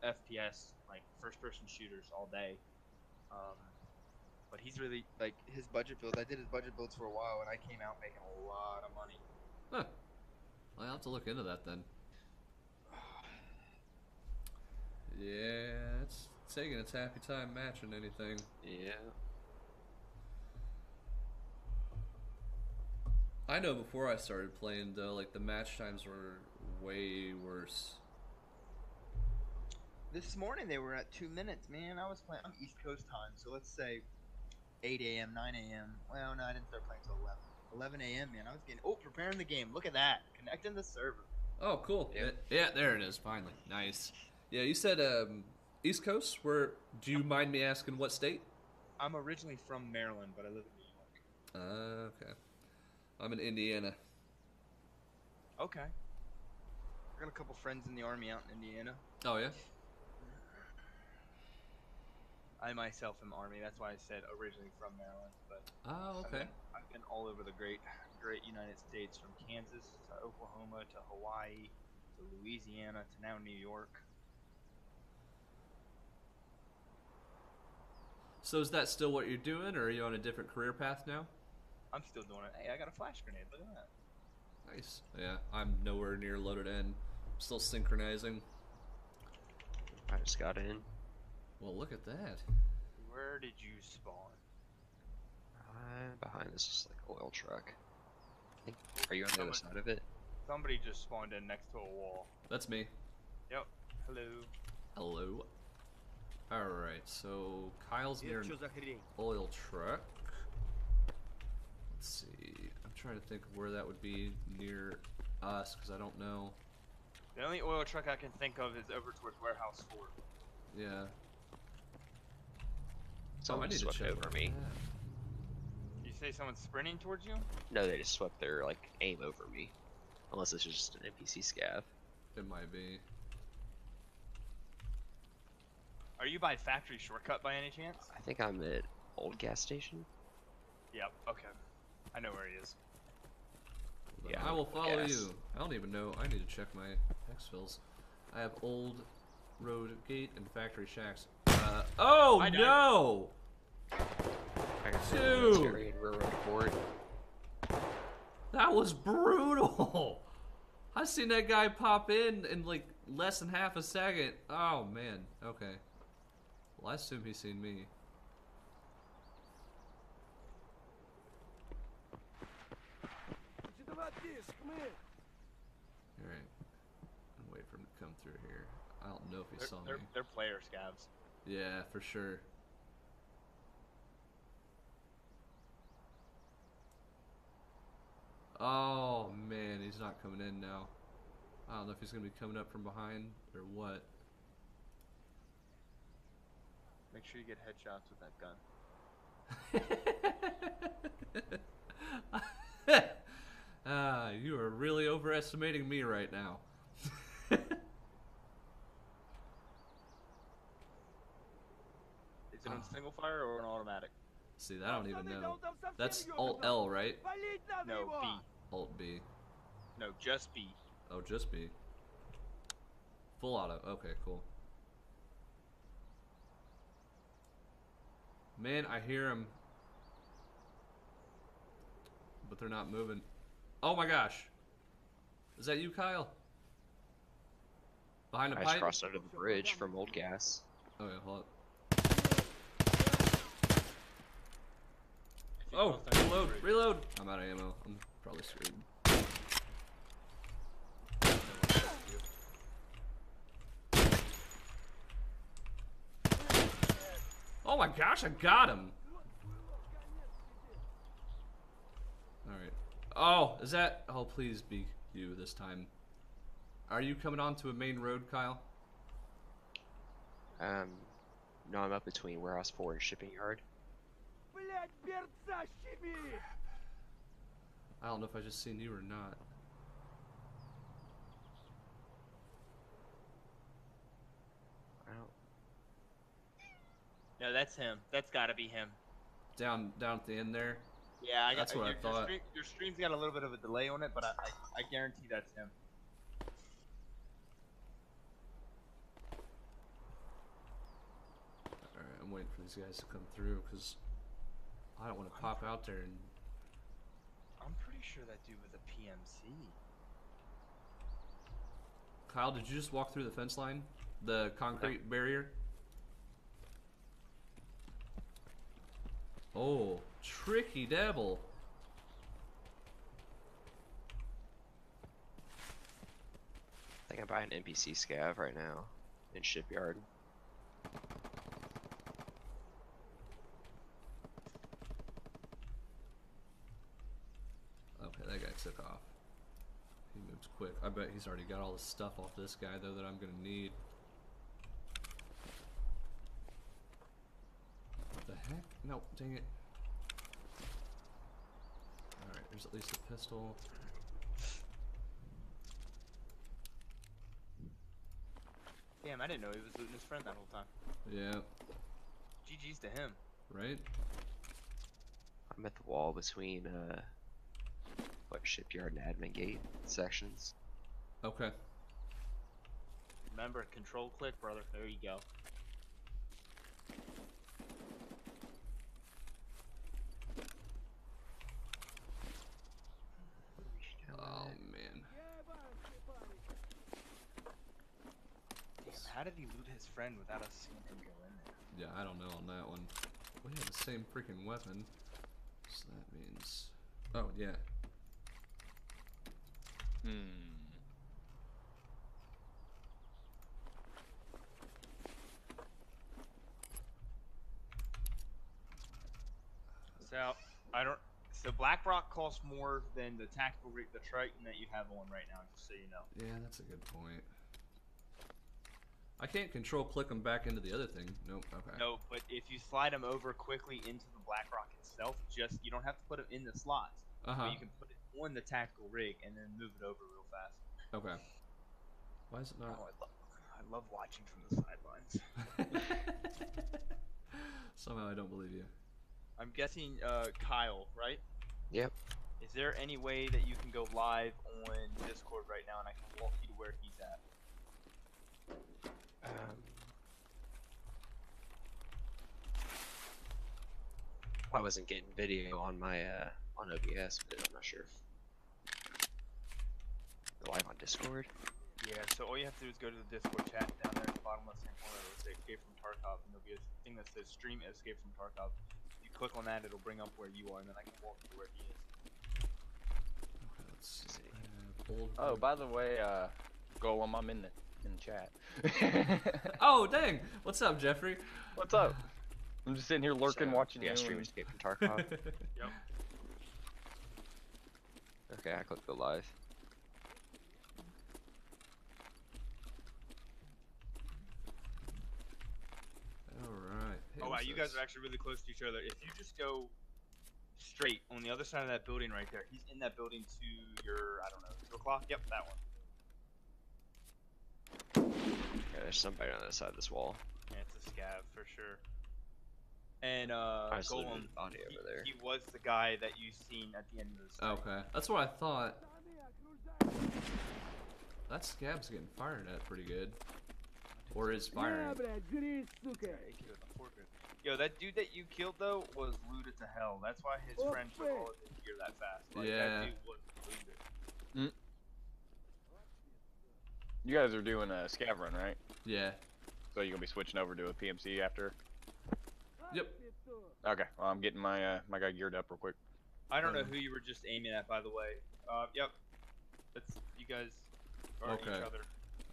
FPS, like first-person shooters all day. Um, but he's really like his budget builds. I did his budget builds for a while, and I came out making a lot of money. Huh. I'll have to look into that then. Yeah, it's taking its happy time matching anything. Yeah. I know before I started playing though, like the match times were way worse. This morning they were at two minutes, man. I was playing. I'm East Coast time, so let's say 8 a.m., 9 a.m. Well, no, I didn't start playing till 11. 11 a.m. Man, I was getting. Oh, preparing the game. Look at that. Connecting the server. Oh, cool. Yeah. Yeah, yeah, there it is. Finally, nice. Yeah, you said um, East Coast. Where? Do you mind me asking what state? I'm originally from Maryland, but I live in New York. Uh, okay. I'm in Indiana. Okay. I got a couple friends in the army out in Indiana. Oh yeah. I myself am army. That's why I said originally from Maryland, but Oh I've okay. been, I've been all over the great, great United States, from Kansas to Oklahoma to Hawaii to Louisiana to now New York. So is that still what you're doing, or are you on a different career path now? I'm still doing it. Hey, I got a flash grenade. Look at that. Nice. Yeah, I'm nowhere near loaded in. I'm Still synchronizing. I just got in. Well, look at that. Where did you spawn? I'm behind this like oil truck. Think. Are you on the other side of it? Somebody just spawned in next to a wall. That's me. Yep. Hello. Hello. Alright, so Kyle's near an oil truck. Let's see. I'm trying to think of where that would be near us, because I don't know. The only oil truck I can think of is over towards Warehouse 4. Yeah. Oh, Someone I need swept over me. map. You say someone's sprinting towards you? No, they just swept their like aim over me. Unless this is just an NPC scav. It might be. Are you by factory shortcut by any chance? I think I'm at old gas station. Yep. Okay. I know where he is. Then Yeah, I will follow yes. you. I don't even know. I need to check my exfils. I have Old Road Gate and Factory Shacks. Uh, oh I no! I Dude! Terry and Railroad Ford. That was brutal. I seen that guy pop in in like less than half a second. Oh man. Okay. Well, I assume he's seen me. What about this? Come here. All right. I'm wait for him to come through here. I don't know if he They're, saw they're, me. they're player scavs. Yeah, for sure. Oh man, he's not coming in now. I don't know if he's gonna be coming up from behind or what. Make sure you get headshots with that gun. ah, you are really overestimating me right now. Is it on single fire or an automatic? See, that I don't even know. That's Alt L, right? No, B. Alt B. No, just B. Oh, just B. Full auto. Okay, cool. Man, I hear them. But they're not moving. Oh my gosh. Is that you, Kyle? Behind a I just pipe? crossed under the bridge from old gas. Oh, yeah, hold up. Oh, reload, reload! I'm out of ammo. I'm probably screwed. Oh my gosh, I got him. Alright. Oh, is that... Oh, please be you this time. Are you coming onto a main road, Kyle? Um, no, I'm up between warehouse 4 and shipping yard. I don't know if I just seen you or not. No, that's him. That's got to be him. Down, down at the end there. Yeah, I got. That's what I your, thought. Your, stream, your stream's got a little bit of a delay on it, but I, I, I guarantee that's him. All right, I'm waiting for these guys to come through because I don't want to pop out there and. I'm pretty sure that dude was a PMC. Kyle, did you just walk through the fence line? The concrete barrier? Oh, tricky devil. I think I'm buying an NPC scav right now in shipyard. Okay, that guy took off. He moves quick. I bet he's already got all the stuff off this guy though that I'm gonna need. What the heck? No, dang it. Alright, there's at least a pistol. Damn, I didn't know he was looting his friend that whole time. Yeah, GG's to him. right? I'm at the wall between uh what shipyard and admin gate sections. Okay. Remember, control click, brother. There you go. Oh man. Damn, how did he loot his friend without us seeing him go in there? Yeah, I don't know on that one. We have the same freaking weapon. So that means. Oh, yeah. Hmm. So I don't. So Black Rock costs more than the tactical rig, the Triton that you have on right now. Just so you know. Yeah, that's a good point. I can't control click them back into the other thing. Nope. Okay. No, but if you slide them over quickly into the Black Rock itself, just you don't have to put them in the slots. Uh huh. But you can put it on the tactical rig and then move it over real fast. Okay. Why is it Oh, not? I love, I love watching from the sidelines. Somehow I don't believe you. I'm guessing uh, Kyle, right? Yep. Is there any way that you can go live on Discord right now and I can walk you to where he's at? Um, I wasn't getting video on my uh on OBS, but I'm not sure if Go live on Discord. Yeah, so all you have to do is go to the Discord chat down there at the bottom left hand corner. It'll say Escape from Tarkov, and there'll be a thing that says Stream Escape from Tarkov. You click on that, it'll bring up where you are, and then I can walk you to where he is. Okay, let's see. Uh, Oh, by the way, uh, Golem, I'm in the in the chat. oh, dang! What's up, Jeffrey? What's up? I'm just sitting here lurking, So, watching yeah, you. stream and- escape from Tarkov. Yep. okay, I clicked the live. All right. Hey, Oh wow, what's you guys are actually really close to each other. If you just go straight on the other side of that building right there, he's in that building to your, I don't know, two o'clock. Yep, that one. Okay, there's somebody on the other side of this wall. Yeah, it's a scav for sure. And uh, I just looted Golem, his body he, over there. he was the guy that you seen at the end of the stream. Okay, that's what I thought. That scav's getting fired at pretty good. Or is firing. Yo, that dude that you killed though was looted to hell. That's why his Oh, friend took all of his gear that fast. Like, Yeah. That dude was looted. You guys are doing a scav run, right? Yeah. So you're gonna be switching over to a PMC after? Yep. Okay, well, I'm getting my uh, my guy geared up real quick. I don't know Um, who you were just aiming at, by the way. Uh, yep. That's you guys are Okay. each other.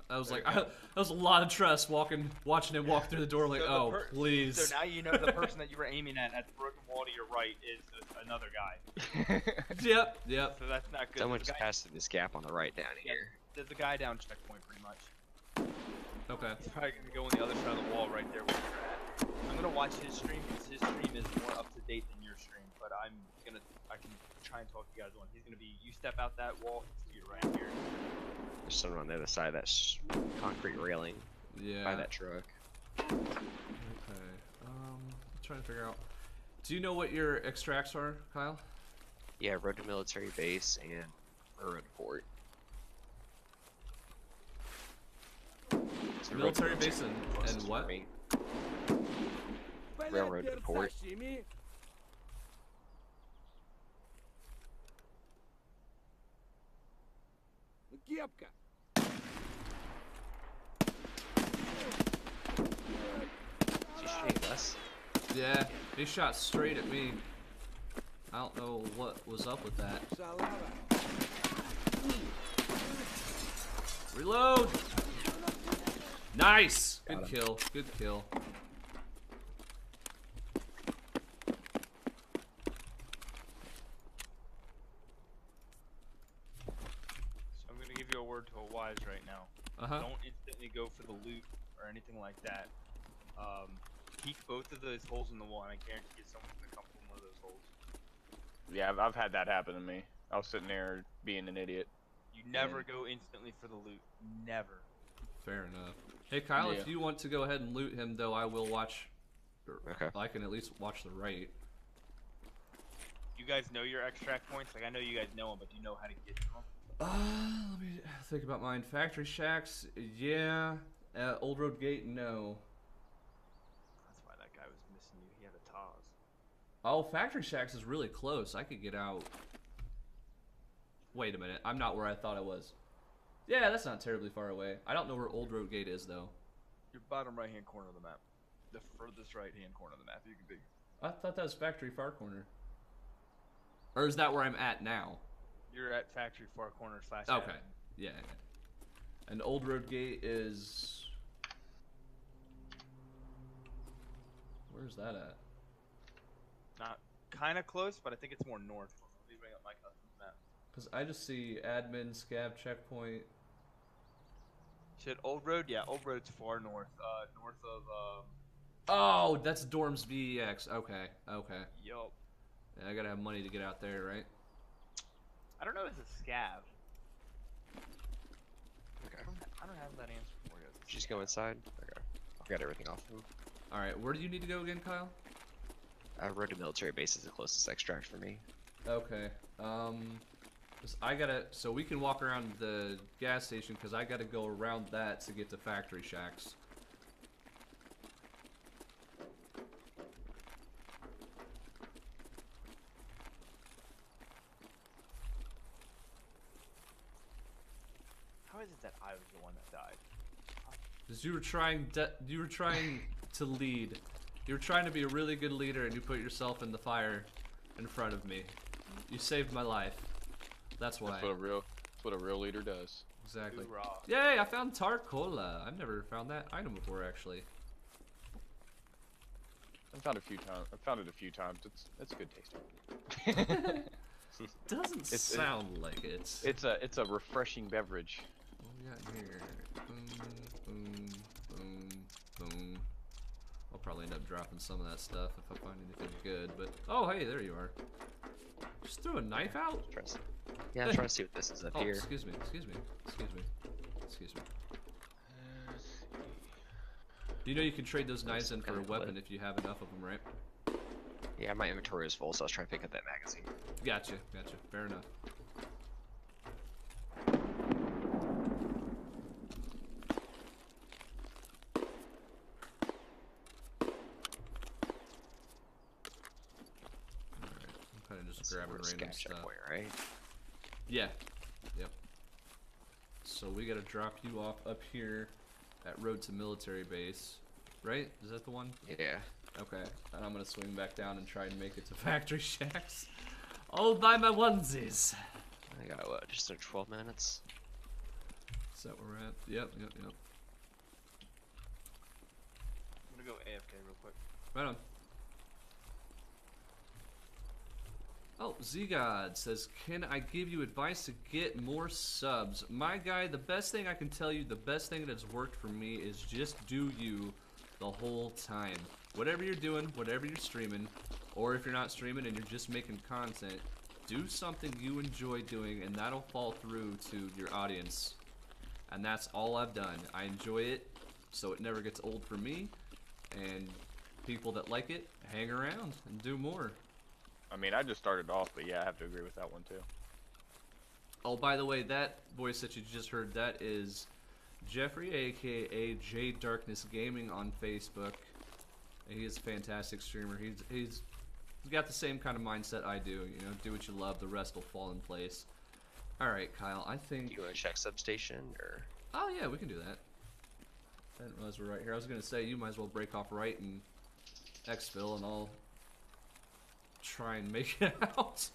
I was There like, I, that was a lot of trust walking, watching him walk through the door. Like, So the oh, please. So now you know the person that you were aiming at at the broken wall to your right is a, another guy. Yep. Yep. So that's not good. Someone There's just passed through this gap on the right down Yeah. here. There's a guy down checkpoint pretty much. Okay. He's probably gonna go on the other side of the wall right there where you're at. I'm gonna watch his stream because his stream is more up to date than your stream. But I'm gonna, I can try and talk to you guys on. He's gonna be, you step out that wall, he's gonna be right here. There's someone on the other side of that concrete railing Yeah. by that truck. Okay. Um, I'm trying to figure out. Do you know what your extracts are, Kyle? Yeah, road to military base and ruined fort. So road to Military base and, closest and for what? me. railroad to the port. Кепка. Is he shooting at us? Yeah, he shot straight at me. I don't know what was up with that. Шалава. Reload! Nice! Good him. kill. Good kill. So I'm gonna give you a word to a wise right now. Uh huh. Don't instantly go for the loot or anything like that. Um, peek both of those holes in the wall, and I guarantee you someone's gonna come from one of those holes. Yeah, I've, I've had that happen to me. I was sitting there being an idiot. You never go instantly for the loot. Never. Fair enough. Hey Kyle, Yeah. if you want to go ahead and loot him, though, I will watch. Okay. I can at least watch the right. You guys know your extract points? Like I know you guys know them, but do you know how to get to them? Uh, let me think about mine. Factory shacks, yeah. Uh, Old Road Gate, no. That's why that guy was missing you. He had a TOZ. Oh, Factory Shacks is really close. I could get out. Wait a minute. I'm not where I thought I was. Yeah, that's not terribly far away. I don't know where Old Road Gate is, though. Your bottom right hand corner of the map. The furthest right hand corner of the map. You can be. I thought that was Factory Far Corner. Or is that where I'm at now? You're at factory far corner slash. Okay. Yeah. yeah. And Old Road Gate is. Where's that at? Not kind of close, but I think it's more north. Let me bring up my custom map. Because I just see admin, scav, checkpoint. Shit, Old Road. Yeah, Old Road's far north. Uh, north of um. Oh, that's Dorms V-Ex. Okay, okay. Yup. Yeah, I gotta have money to get out there, right? I don't know. if It's a scav. Okay. I don't, I don't have that answer for you. Just go inside. Okay. I've got everything off of him. Alright, where do you need to go again, Kyle? Uh, road to military base is the closest extract for me. Okay. Um, 'cause I gotta. So we can walk around the gas station because I gotta go around that to get to factory shacks. How is it that I was the one that died? Because you were trying. You were trying to lead. You were trying to be a really good leader, and you put yourself in the fire in front of me. You saved my life. That's why. That's what a real, that's what a real leader does. Exactly. Hoorah. Yay! I found Tarcola. I've never found that item before, actually. I found a few times. I found it a few times. It's it's a good tasting. Doesn't It's- it- sound like it. It's a it's a refreshing beverage. What we got here? Boom, boom, boom, boom. I'll probably end up dropping some of that stuff if I find anything good. But oh, hey, there you are. Just threw a knife out. Trying to see. Yeah, I'm trying to see what this is up Oh, here. excuse me, excuse me, excuse me, excuse me. Do You know you can trade those knives in for a weapon if you have enough of them, right? Yeah, my inventory is full, so I was trying to pick up that magazine. Gotcha, gotcha. Fair enough. Alright, I'm kind of just That's grabbing where the random scav stuff. checkpoint, right? Yeah. Yep. So we gotta drop you off up here at Road to Military Base, right? Is that the one? Yeah. Okay. And I'm gonna swing back down and try and make it to Factory Shacks. All by my onesies. I got what, just in 12 minutes. Is that where we're at? Yep, yep, yep. I'm gonna go AFK real quick. Right on. Oh, Zgod says, Can I give you advice to get more subs? My guy, the best thing I can tell you, the best thing that's worked for me is just do you the whole time. Whatever you're doing, whatever you're streaming, or if you're not streaming and you're just making content, do something you enjoy doing, and that'll fall through to your audience. And that's all I've done. I enjoy it, so it never gets old for me, and people that like it hang around and do more. I mean, I just started off, but yeah, I have to agree with that one too. Oh, by the way, that voice that you just heard, that is Jeffrey, aka J Darkness Gaming on Facebook. He is a fantastic streamer. He's he's he's got the same kind of mindset I do. You know, do what you love, the rest will fall in place. All right, Kyle. I think. You want to check substation or? Oh yeah, we can do that. I didn't realize we're right here. I was gonna say you might as well break off right and exfil, and I'll try and make it out.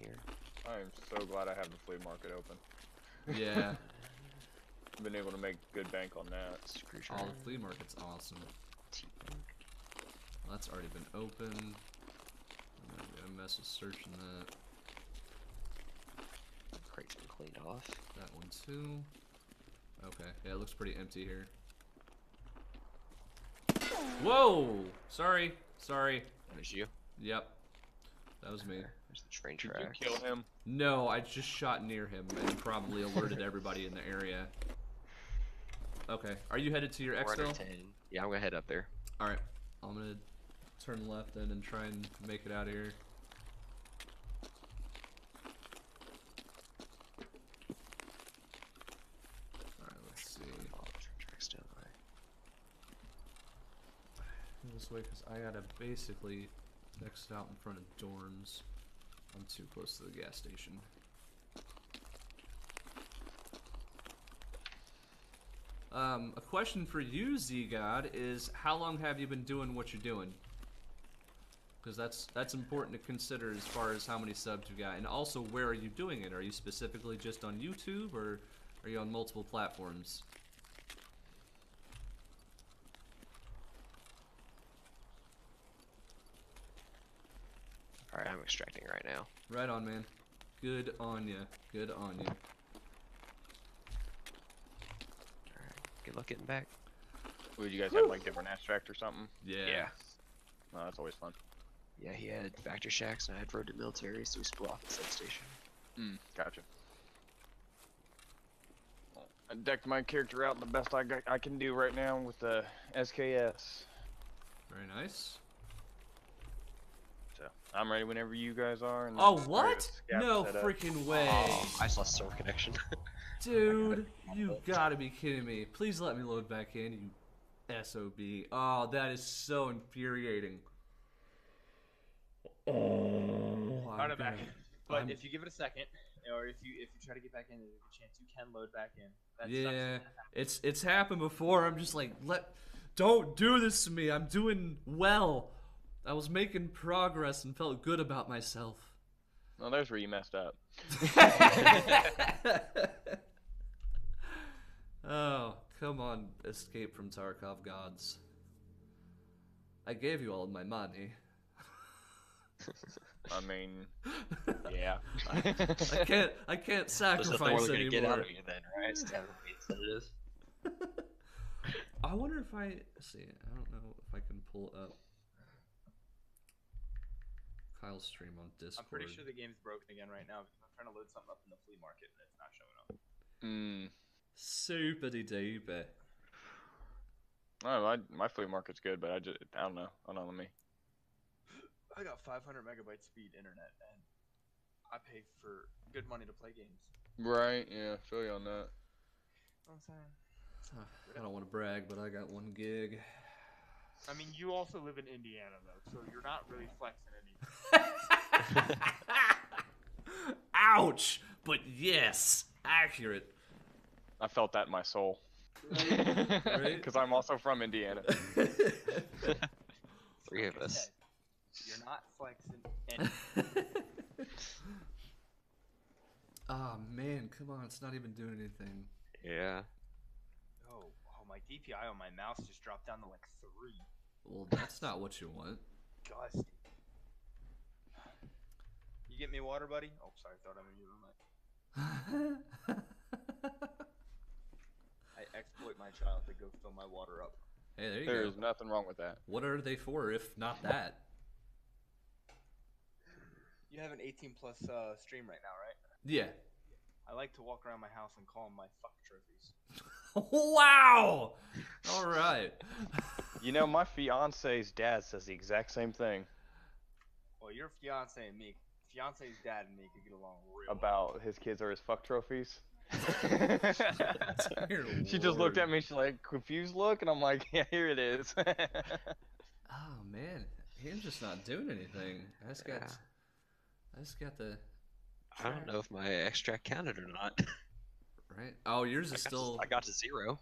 Here. I am so glad I have the flea market open. Yeah. I've been able to make good bank on that. Oh, Screwdriver. the flea market's awesome. Well, that's already been open. I'm gonna mess with searching that. Crate's been cleaned off. That one too. Okay, yeah, it looks pretty empty here. Whoa! Sorry, sorry. There's you. Yep, that was me. There's the train Did you kill him? No, I just shot near him and probably alerted everybody in the area. Okay, are you headed to your Four out of exfil? Yeah, I'm gonna head up there. All right, I'm gonna turn left then and try and make it out of here. All right, let's see. Oh, train tracks down the way. Way, cause I gotta basically exit out in front of Dorms. I'm too close to the gas station. Um, a question for you, Zgod, is how long have you been doing what you're doing? Because that's that's important to consider as far as how many subs you got, and also where are you doing it? Are you specifically just on YouTube, or are you on multiple platforms? All right, I'm extracting right now. Right on, man. Good on ya. Good on ya. All right. Good luck getting back. Would you guys have like different abstract or something? Yeah. Oh, that's always fun. Yeah, he had factory shacks and I had road to military, so we split off the substation. Mm, gotcha. Well, I decked my character out the best I got, I can do right now with the SKS. Very nice. So I'm ready whenever you guys are. And Oh, what? ready to scav No set up. freaking oh, way. Oh, I just lost server connection. Dude, you gotta be kidding me. Please let me load back in, you SOB. Oh, that is so infuriating. Oh, oh I'm back. gonna- But I'm- if you give it a second, or if you if you try to get back in, there's a chance you can load back in. That Yeah, it's it's happened before. I'm just like, let, don't do this to me. I'm doing well. I was making progress and felt good about myself. Oh, there's where you messed up. oh, come on, escape from Tarkov gods. I gave you all my money. I mean, yeah. I can't I can't There's nothing more sacrifice they're gonna get out of you then, right? Seven. I wonder if I see. I don't know if I can pull up Kyle's stream on Discord. I'm pretty sure the game's broken again right now because I'm trying to load something up in the flea market and it's not showing up. mm. Super duper. Oh, my my flea market's good, but I just I don't know. I don't know me. I got 500 megabyte speed internet and I pay for good money to play games. Right? Yeah, feel you on that. You know what I'm saying? I don't want to brag, but I got one gig. I mean, you also live in Indiana though, so you're not really flexing any. Ouch! But yes, accurate. I felt that in my soul. Right? Because I'm also from Indiana. Three of us. Said, You're not flexing any. oh ah, man, come on! It's not even doing anything. Yeah. Oh, my DPI on my mouse just dropped down to like three. Well, that's not what you want. Gusty. You get me water, buddy? Oh, sorry, I thought I knew you were my. I exploit my child to go fill my water up. hey, there you There's go. There's nothing wrong with that. What are they for if not that? You have an 18 plus uh, stream right now, right? Yeah. I like to walk around my house and call them my fuck trophies. wow! All right. You know, my fiance's dad says the exact same thing Well, your fiance and me, fiance's dad and me could get along real. well. about his kids are his fuck trophies. Dear she just looked at me. She's like confused look, and I'm like, yeah, here it is. Oh man, he's just not doing anything. I just got, Yeah. I just got the I don't know if my extract counted or not. right. Oh, yours I is got to- still I got to zero.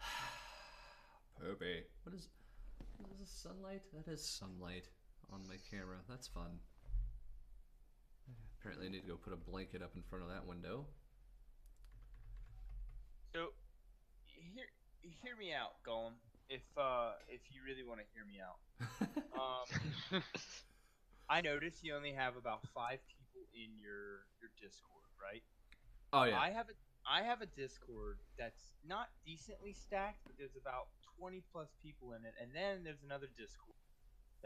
Poopy. What is? What is this sunlight? That is sunlight on my camera. That's fun. Apparently, I need to go put a blanket up in front of that window. So, hear hear me out, Golem. If uh if you really want to hear me out, um, I noticed you only have about five people in your your Discord, right? oh yeah. I have a I have a Discord that's not decently stacked, but there's about 20 plus people in it, and then there's another Discord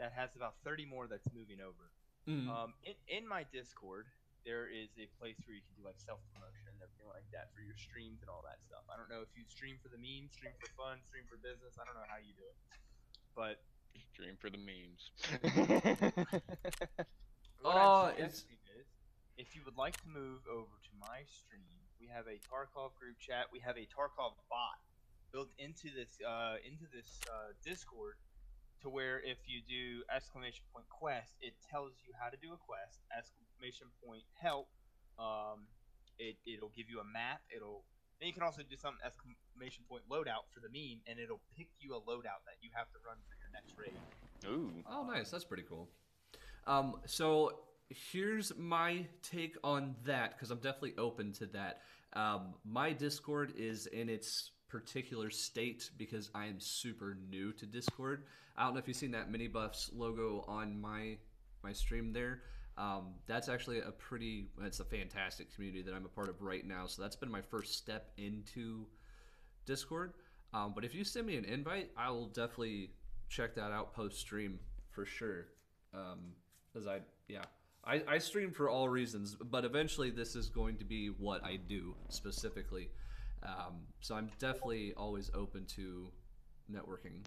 that has about 30 more that's moving over. Mm. Um, in, in my Discord, there is a place where you can do like self promotion and everything like that for your streams and all that stuff. I don't know if you stream for the memes, stream for fun, stream for business. I don't know how you do it, but Stream for the memes. Oh, it's- is, if you would like to move over to my stream, we have a Tarkov group chat. We have a Tarkov bot built into this uh, into this uh, Discord, to where if you do exclamation point quest, it tells you how to do a quest. Exclamation point help, um, it it'll give you a map. It'll then you can also do some exclamation point loadout for the meme, and it'll pick you a loadout that you have to run for your next raid. Ooh. Oh, nice. That's pretty cool. Um, so here's my take on that because I'm definitely open to that. Um, my Discord is in its particular state because I am super new to Discord. I don't know if you've seen that mini buffs logo on my my stream there. Um, that's actually a pretty it's a fantastic community that I'm a part of right now. So that's been my first step into Discord. Um, but if you send me an invite, I will definitely check that out post stream for sure. Um, as I, yeah, I, I stream for all reasons, but eventually this is going to be what I do specifically. Um, so I'm definitely always open to networking.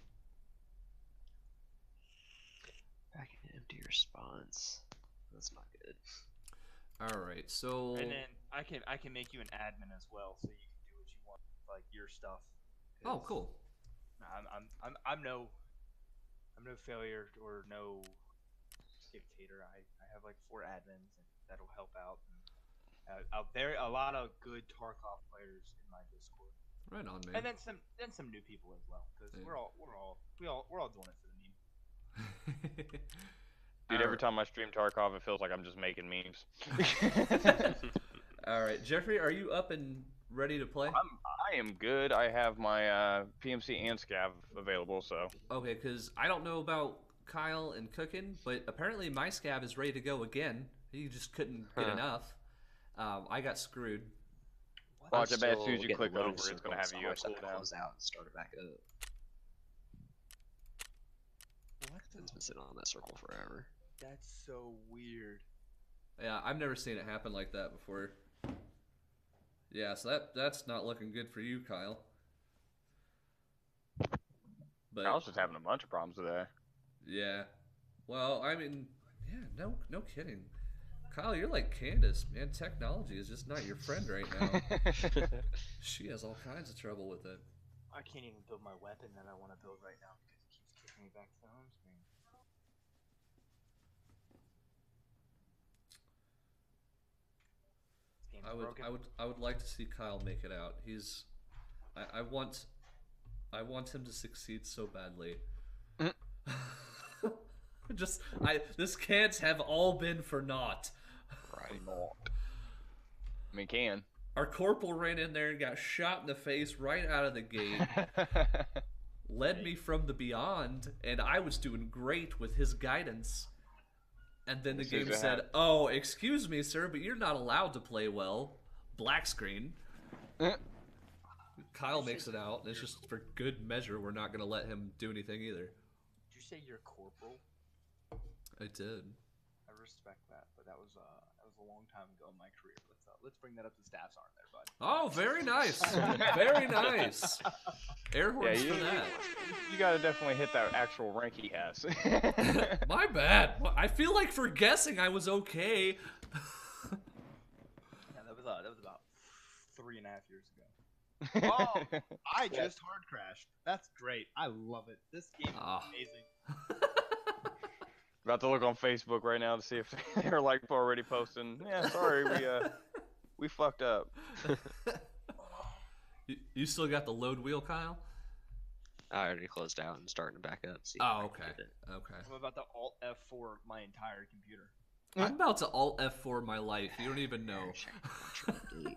Back in empty response. That's not good. All right, so And then I can I can make you an admin as well, so you can do what you want, like your stuff. Oh cool. I'm I'm I'm I'm no I'm no failure or no dictator. I, I have like four admins and that'll help out. And, uh, a very a lot of good Tarkov players in my Discord, Right on, man. and then some then some new people as well, because Yeah. we're all we're all we all we're all doing it for the meme. Dude, every time I stream Tarkov, it feels like I'm just making memes. All right, Jeffrey, are you up and ready to play? I'm, I am good. I have my uh, PMC and Scav available, so Okay, because I don't know about Kyle and cooking, but apparently my scav is ready to go again. He just couldn't get Huh. enough. Um, I got screwed. Watch, I bet as still soon as you click loaded over, it's gonna have you I'll a just have to cooldown. close out and start it back up. What It's been sitting on that circle forever. That's so weird. Yeah, I've never seen it happen like that before. Yeah, so that that's not looking good for you, Kyle. But I was just having a bunch of problems today. yeah, well, I mean, yeah, no, no kidding. Kyle, you're like Candace, man. Technology is just not your friend right now. she has all kinds of trouble with it. I can't even build my weapon that I want to build right now because it keeps kicking me back to the home screen. This game's I would, broken. I would, I would like to see Kyle make it out. He's, I, I want, I want him to succeed so badly. Just, I, this can't have all been for naught. Right. I mean, can. Our corporal ran in there and got shot in the face right out of the gate. led me from the beyond, and I was doing great with his guidance. And then the As soon as game said, had- "Oh, excuse me, sir, but you're not allowed to play well." Black screen. Eh. Kyle makes it out, and it's just for good measure. We're not going to let him do anything either. Did you say you're corporal? I did. I respect that, but that was uh that was a long time ago in my career. Let's uh, bring that up to staff sergeant there, bud. Oh, very nice, very nice. Air Yeah, you, for that. you gotta definitely hit that actual rank he has. My bad. I feel like for guessing I was okay. Yeah, that was about three and a half years ago. Oh, I just hard crashed. That's great. I love it. This game is Ah. amazing. About to look on Facebook right now to see if they're like already posting. Yeah, sorry, we uh we fucked up. you, you still got the load wheel, Kyle? I already closed out and starting to back up. See Oh, okay. Okay. I'm about to Alt F4 my entire computer. I'm about to Alt F4 my life. You don't even know. Check the launcher update.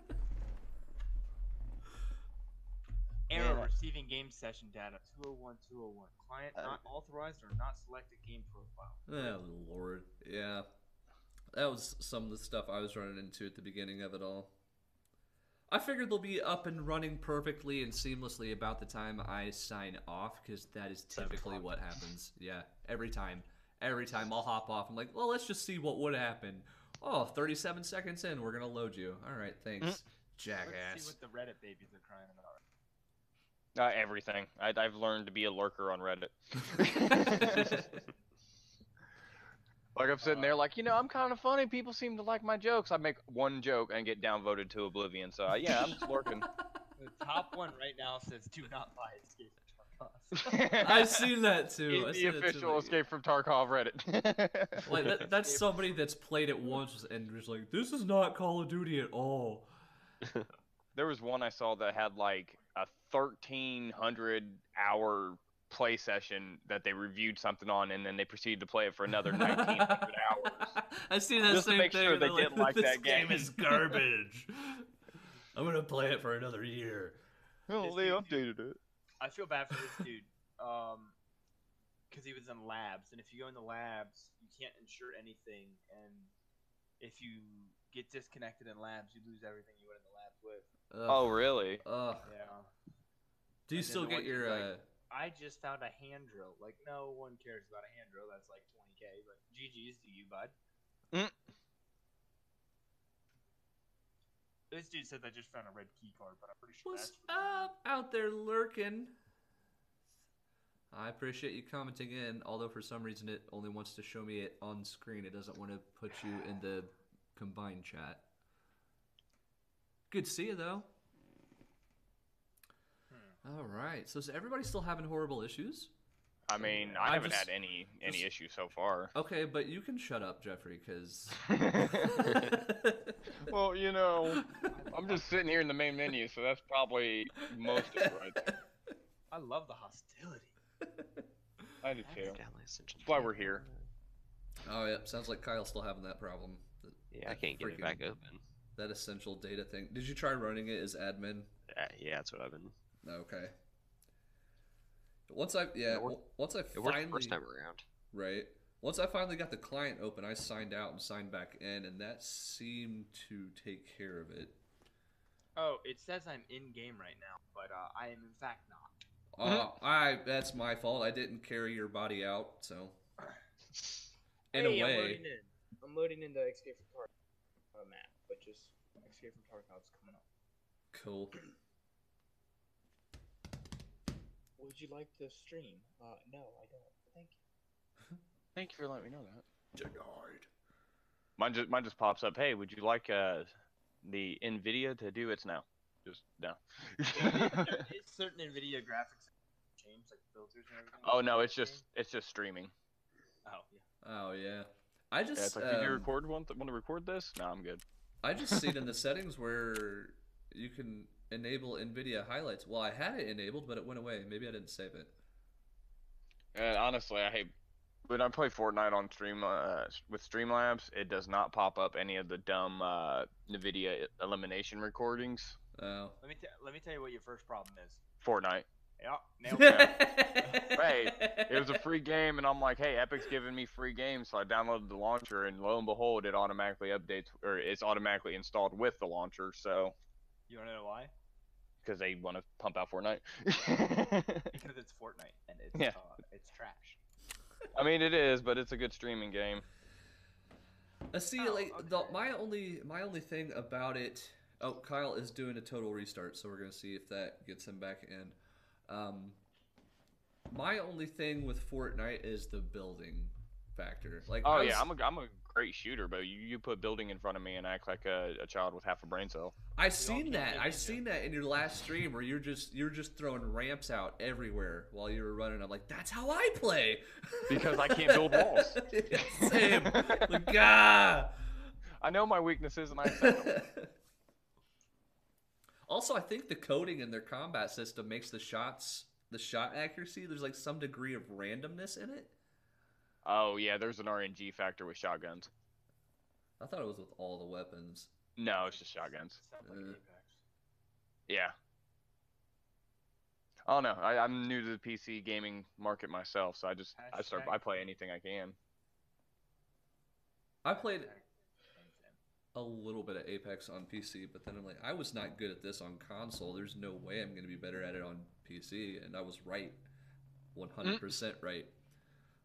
Error receiving game session data 201 201. Client Uh, not authorized or not selected game profile. Oh lord, yeah. That was some of the stuff I was running into at the beginning of it all. I figured they'll be up and running perfectly and seamlessly about the time I sign off, because that is typically what happens. Yeah, every time. Every time I'll hop off, I'm like, well, let's just see what would happen. Oh, 37 seconds in, we're gonna load you. Alright, thanks, jackass. Let's jackass. see what the Reddit babies are crying about. Uh, everything. I, I've learned to be a lurker on Reddit. like I'm sitting there, like you know, I'm kind of funny. People seem to like my jokes. I make one joke and get downvoted to oblivion. So uh, yeah, I'm just working. The top one right now says do not buy Escape from Tarkov. I've seen that too. I the seen it too, official Escape from Tarkov Reddit. Like that, that's somebody that's played it once and was like, "This is not Call of Duty at all." there was one I saw that had like a 1300 hour play session that they reviewed something on, and then they proceeded to play it for another 1900 hours. I see that Just to same make thing. sure they they're didn't like this that game." is garbage. I'm gonna play it for another year. Well, they updated it. I feel bad for this dude. Um, because he was in labs, and if you go in the labs, you can't insure anything, and if you get disconnected in labs, you lose everything you went in the labs with. Ugh. Oh, really? Ugh. Yeah. Do you And still get your? dude's Uh, like, I just found a hand drill. Like, no one cares about a hand drill. That's like 20k. But GG's to you, bud. Mm. This dude said I just found a red key card, but I'm pretty sure what's that's up out there lurking? I appreciate you commenting in, although for some reason it only wants to show me it on screen. It doesn't want to put you in the combined chat. Good to see you though. All right. So is everybody still having horrible issues? I mean, I I haven't just- had any any just- issues so far. Okay, but you can shut up, Jeffrey, because. well, you know, I'm just sitting here in the main menu, so that's probably most of it right there. I love the hostility. I do too. Download essential That's why we're here. Oh, yeah. Sounds like Kyle's still having that problem. That, Yeah, I can't get it back open. That essential data thing. Did you try running it as admin? Uh, yeah, that's what I've been. Okay. Once I yeah, It worked- once I It finally the first time around. right. Once I finally got the client open, I signed out and signed back in, and that seemed to take care of it. Oh, it says I'm in game right now, but uh, I am in fact not. Uh, I that's my fault. I didn't carry your body out, so in hey, a I'm way, loading in. I'm loading in the Escape from Tarkov map, which is Escape from Tarkov's coming up. cool. Would you like to stream? Uh, no, I don't. Thank you. Thank you for letting me know that. Denied. Mine just mine just pops up. Hey, would you like uh the Nvidia to do its now? Just no. it's certain Nvidia graphics change like filters and everything. oh no, it's just it's just streaming. Oh yeah. Oh yeah. I just Yeah, it's like, did you um, record one? Want to record this? No, I'm good. I just seen in the settings where you can enable NVIDIA highlights. Well, I had it enabled, but it went away. Maybe I didn't save it. And honestly, I hate when I play Fortnite on stream uh, with Streamlabs. It does not pop up any of the dumb uh, Nvidia elimination recordings. Oh. Let me t- let me tell you what your first problem is. Fortnite. Yeah, nailed it. Hey, It was a free game, and I'm like, hey, Epic's giving me free games, so I downloaded the launcher, and lo and behold, it automatically updates or it's automatically installed with the launcher. So you wanna know why? because they want to pump out Fortnite. Because it's Fortnite and it's Yeah. uh, it's trash. I mean, it is, but it's a good streaming game. Uh, see, Oh, like the, my only my only thing about it. Oh, Kyle is doing a total restart, so we're gonna see if that gets him back in. Um, my only thing with Fortnite is the building. factor. Like, Oh I yeah, I'm a I'm a great shooter, but you, you put building in front of me and act like a, a child with half a brain cell. I seen that. I in seen that in your last stream where you're just you're just throwing ramps out everywhere while you were running. I'm like, that's how I play. Because I can't build walls. Yeah, Same. like, ah. I know my weaknesses and I accept them. also, I think the coding in their combat system makes the shots, the shot accuracy. There's like some degree of randomness in it. Oh yeah, there's an RNG factor with shotguns. I thought it was with all the weapons. No, it's just shotguns. Sounds like Uh. Apex. Yeah. Oh no, I, I'm new to the PC gaming market myself, so I just I start I play anything I can. I played Same, same. a little bit of Apex on PC, but then I'm like, I was not good at this on console. There's no way I'm going to be better at it on PC, and I was right, 100% right.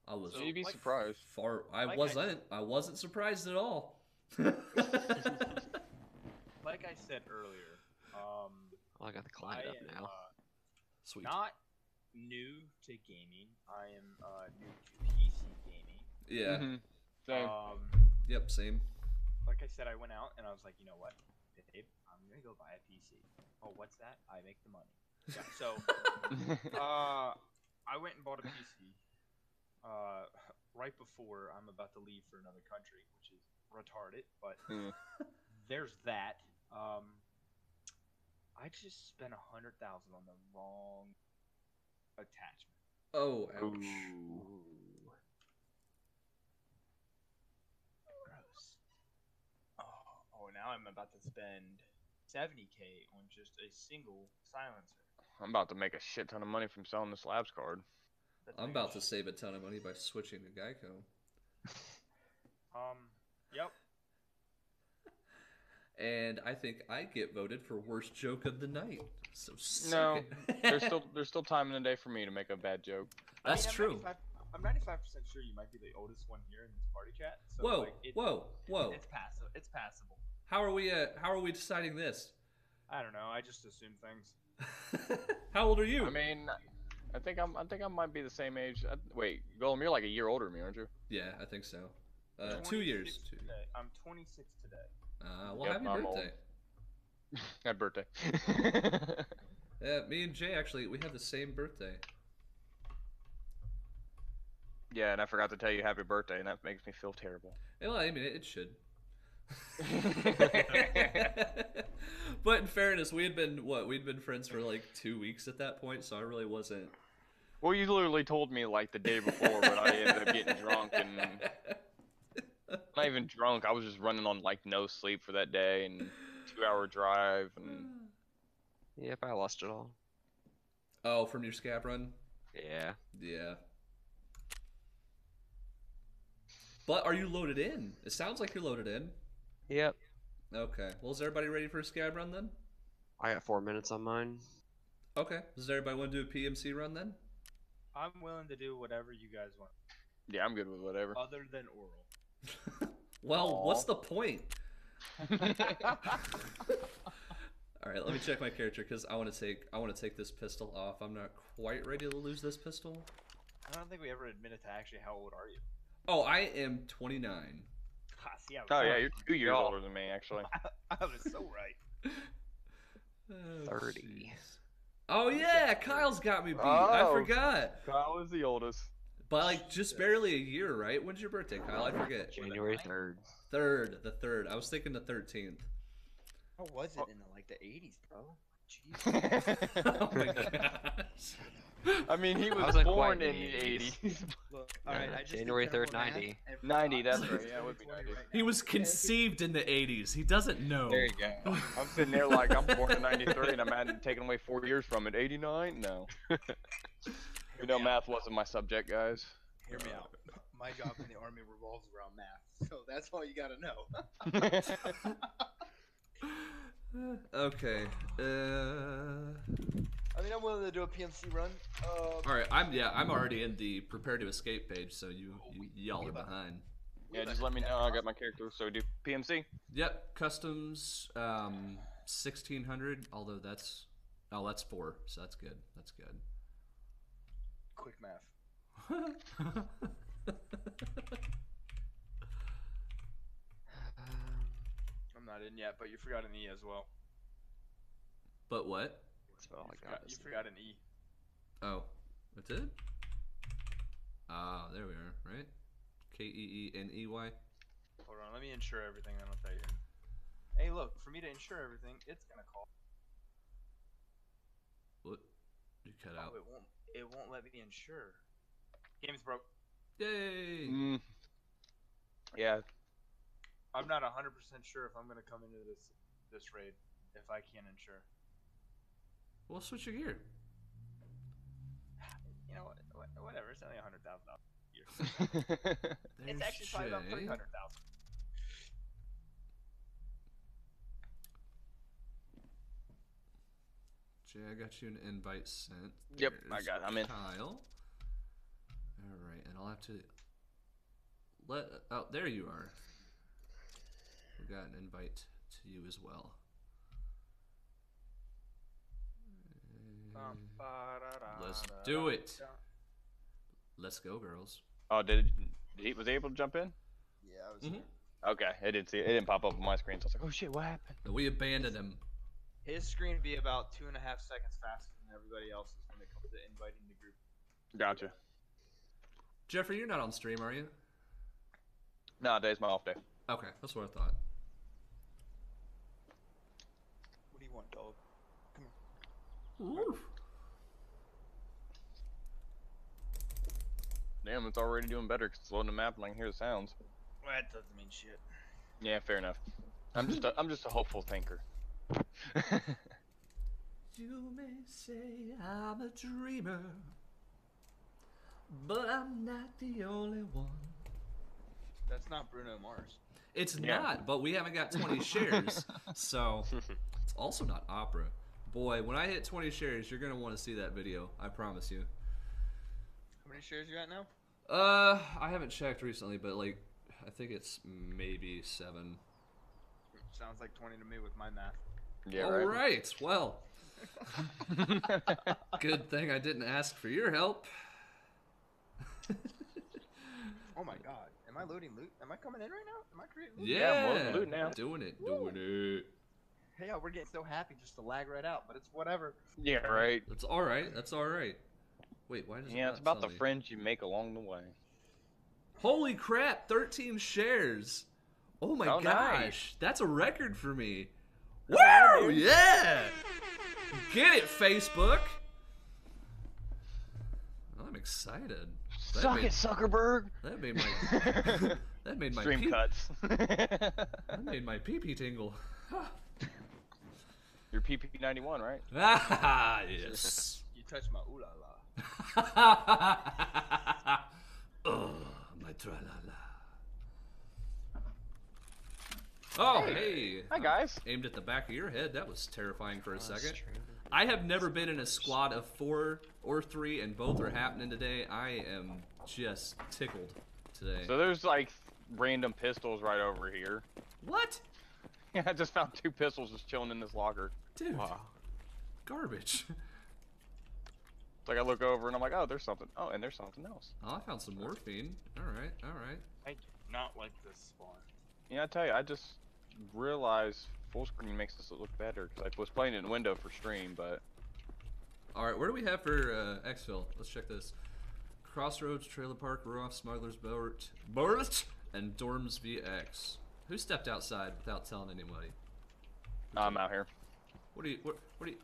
I was So you'd be like- surprised. far. I like wasn't. I wasn't surprised at all. Like I said earlier, um, Oh, I got the I client up am now. uh, Sweet. not new to gaming. I am uh, new to PC gaming. yeah. Mhm. Same. Um, Yep. Same. like I said, I went out and I was like, you know what, babe, I'm gonna go buy a PC. Oh, what's that? I make the money. Yeah. So, uh, I went and bought a PC. Uh, right before I'm about to leave for another country, which is retarded, but there's that. Um, I just spent a hundred thousand on the wrong attachment. Oh, ouch. Ooh. Gross. Oh, oh, now I'm about to spend 70k on just a single silencer. I'm about to make a shit ton of money from selling this labs card. That's I'm about to save a ton of money by switching to Geico. Um. Yep. And I think I get voted for worst joke of the night. So No. There's still there's still time in the day for me to make a bad joke. That's I'm true. I'm 95 percent sure you might be the oldest one here in this party chat. So Whoa, like, it, whoa, whoa! It's passive. It's passable. How are we? Uh, how are we deciding this? I don't know. I just assume things. how old are you? I mean, I think I'm I think I might be the same age. Uh, wait, Golem, you're like a year older than me, aren't you? yeah, I think so. Uh, two years. Today. I'm 26 today. Uh, well, Yep, happy I'm old. birthday. Happy birthday. Yeah, me and Jay actually we have the same birthday. yeah, and I forgot to tell you happy birthday, and that makes me feel terrible. Well, I mean, it, it should. but in fairness, we had been what we'd been friends for like two weeks at that point, so I really wasn't. Well, you literally told me like the day before, but I ended up getting drunk and not even drunk. I was just running on like no sleep for that day and two hour drive and Yep, I lost it all. Oh, from your scav run? Yeah. Yeah. But are you loaded in? It sounds like you're loaded in. Yep. Okay. Well, is everybody ready for a scav run then? I got four minutes on mine. Okay. Does everybody want to do a PMC run then? I'm willing to do whatever you guys want, yeah, I'm good with whatever. other than oral. Well, what's the point? All right, let me check my character because I want to take I want to take this pistol off. I'm not quite ready to lose this pistol. I don't think we ever admitted to actually how old are you. Oh, I am 29. Ha, see, I was oh yeah, you're two years older than me actually. I was so right. Oh, 30. Oh yeah, Kyle's got me beat. I Oh. forgot. Kyle is the oldest. By like just barely a year, right? When's your birthday, Kyle? I forget. January 3rd. Third, the third. I was thinking the 13th. How was it oh. in the, like the 80s, bro? Jeez. oh my gosh. I mean, he was, wasn't born in in the the 80s. 80s. Look, all right, I just January 3rd, 90. 90, that's right, yeah, it would be 90. He was conceived in the 80s. He doesn't know. There you go. I'm sitting there like I'm born in '93 and I'm at, taking away four years from it. '89? No. You know, math wasn't my subject, guys. Hear me out. My job in the army revolves around math, so that's all you gotta know. okay. Uh. I mean, I'm willing to do a PMC run. Uh, All right. I'm yeah. I'm already in the prepare to escape page, so you, you y'all are behind. yeah, just let me know. I got my character. So do PMC. Yep. Customs. Um. 1600. Although that's. Oh, that's four. So that's good. That's good. Quick math. in yet, but you forgot an E as well. But what? That's about all you, I forgot, got. you forgot an E. Oh, that's it did. Ah, there we are. Right. K E E N E Y. Hold on, let me insure everything, then I'll tell you. Hey, look, for me to insure everything, it's gonna cost. What? You cut out. Oh, it won't. It won't let me insure. Game's broke. Yay! Mm. Yeah, I'm not 100% sure if I'm gonna come into this this raid if I can't insure. Well, switch your gear. You know what? Whatever. It's only a hundred thousand dollars. It's There's actually probably about Jay. three hundred thousand. Jay, I got you an invite sent. Yep, I got. I'm in. Kyle. All right, and I'll have to let. Oh, there you are. We got an invite to you as well. Let's do it. Let's go, girls. oh, did, it, did he was he able to jump in? Yeah, I was. Mhm. Okay, it didn't see it. It didn't pop up on my screen, so I was like, oh shit, what happened? We abandoned him. His screen would be about two and a half seconds faster than everybody else's when it comes to inviting the group. Gotcha. Jeffrey, you're not on stream, are you? No, today's my off day. Okay, that's what I thought. What do you want, dog? Damn, it's already doing better 'cause it's loading the map and I can hear the sounds. Well, that doesn't mean shit. Yeah, fair enough. I'm just a, I'm just a hopeful thinker. You may say I'm a dreamer, but I'm not the only one. That's not Bruno Mars. It's Yeah. not, but we haven't got 20 shares, so it's also not opera. Boy, when I hit 20 shares, you're gonna want to see that video. I promise you. How many shares you got now? Uh, I haven't checked recently, but like, I think it's maybe seven. Sounds like twenty to me with my math. yeah, All right. right. Well, good thing I didn't ask for your help. Oh my god. Am I loading loot? Am I coming in right now? Am I creating loot? Yeah, more than loot now. Doing it, doing it. Hey, yeah, we're getting so happy just to lag right out, but it's whatever. Yeah, right. It's all right. That's all right. Wait, why does it Yeah, it's about the me? friends you make along the way. Holy crap! 13 shares. Oh my Oh, gosh, nice. that's a record for me. man, Wow! Yeah. Get it, Facebook. I'm excited. That Suck made, it, Zuckerberg. That made my that made my Stream pee, cuts. that made my pee pee tingle. You're PP91, right? ah, yes. You touched my ooh la la. oh, my tra la la. Oh, hey. Hi, guys. Aimed at the back of your head. That was terrifying for a second. I have never been in a squad of four or three, and both are happening today. I am just tickled today. So there's like random pistols right over here. what? Yeah, I just found two pistols just chilling in this locker. Dude, Wow. garbage. It's like I look over and I'm like, oh, there's something. Oh, and there's something else. Oh, I found some morphine. All right, all right. I do not like this spawn. Yeah, I tell you, I just realized full screen makes this look better because I was playing it in window for stream, but All right, where do we have for uh, exfil? Let's check this. Crossroads, Trailer Park, Roth, Smuggler's Boat, Boat, and Dorms V-Ex. Who stepped outside without telling anybody? I'm out here. What are you? What, what are you?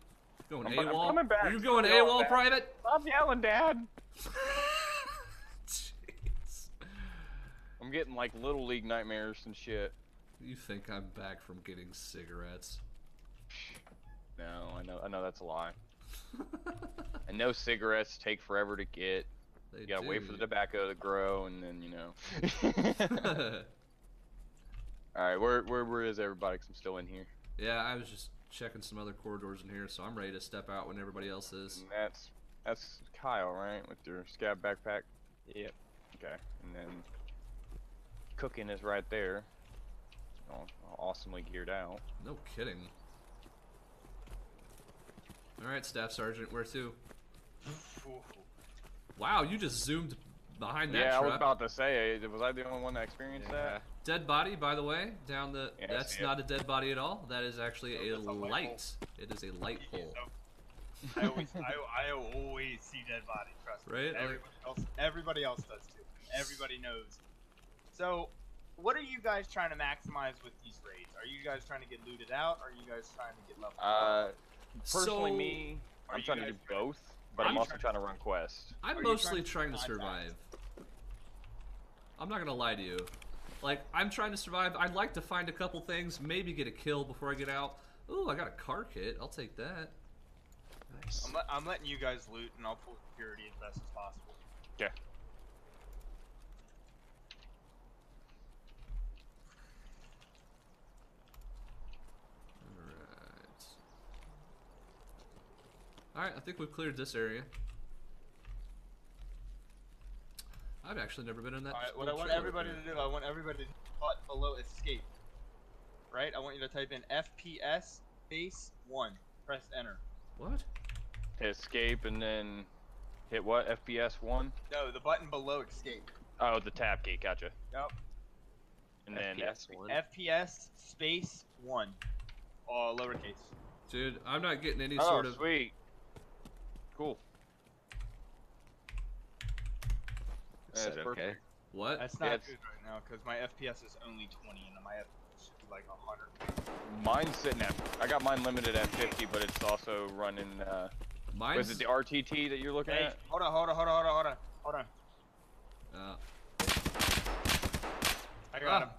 Going I'm- I'm AWOL? coming back. Are you going I'm AWOL, back. Private? Stop yelling, Dad. Jeez. I'm getting like little league nightmares and shit. You think I'm back from getting cigarettes? No, I know, I know that's a lie. And no cigarettes take forever to get. They You gotta wait for the tobacco to grow, and then you know. All right, where where where is everybody? Cause I'm still in here. yeah, I was just checking some other corridors in here, so I'm ready to step out when everybody else is. And that's that's Kyle, right, with your scav backpack. Yep. Okay, and then cooking is right there. All, all awesomely geared out. No kidding. All right, Staff Sergeant, where to? Wow, you just zoomed behind that Yeah, I was about to say, was I the only one that experienced that? Dead body, by the way, down the. Yeah, that's see not a dead body at all. That is actually a No, a light light. It is a light pole. So, I always, I, I always see dead body. Trust me. Right? Like- Everybody else, everybody else does too. Everybody knows. So, what are you guys trying to maximize with these raids? Are you guys trying to get looted out? Or are you guys trying to get leveled Uh, personally, So- me, I'm trying to do trying- both, but I'm, I'm also trying trying to- to run quests. I'm Are mostly trying trying to to survive. I'm not gonna lie to you. Like I'm trying to survive. I'd like to find a couple things, maybe get a kill before I get out. Ooh, I got a car kit. I'll take that. Nice. I'm, let, I'm letting you guys loot, and I'll pull security as best as possible. Yeah. Alright. Alright, I think we've cleared this area. I've actually never been in that. All right, what I want everybody to do, I want everybody to button below escape. Right? I want you to type in FPS space one. Press enter. What? Escape and then hit what? FPS one? No, the button below escape. Oh, the tab key. Gotcha. Yep. And then FPS one. FPS space one. All lowercase. Dude, I'm not getting any oh, sort of. sweet. Cool. That's perfect. okay? What? That's not it's- good right now because my FPS is only 20 and my FPS should be like 100. Mine's sitting at. I got mine limited at 50, but it's also running. Uh, Mine's. was it the RTT that you're looking Hey, at? hold on, hold on, hold on, hold on, hold on, hold on. Uh, I got him.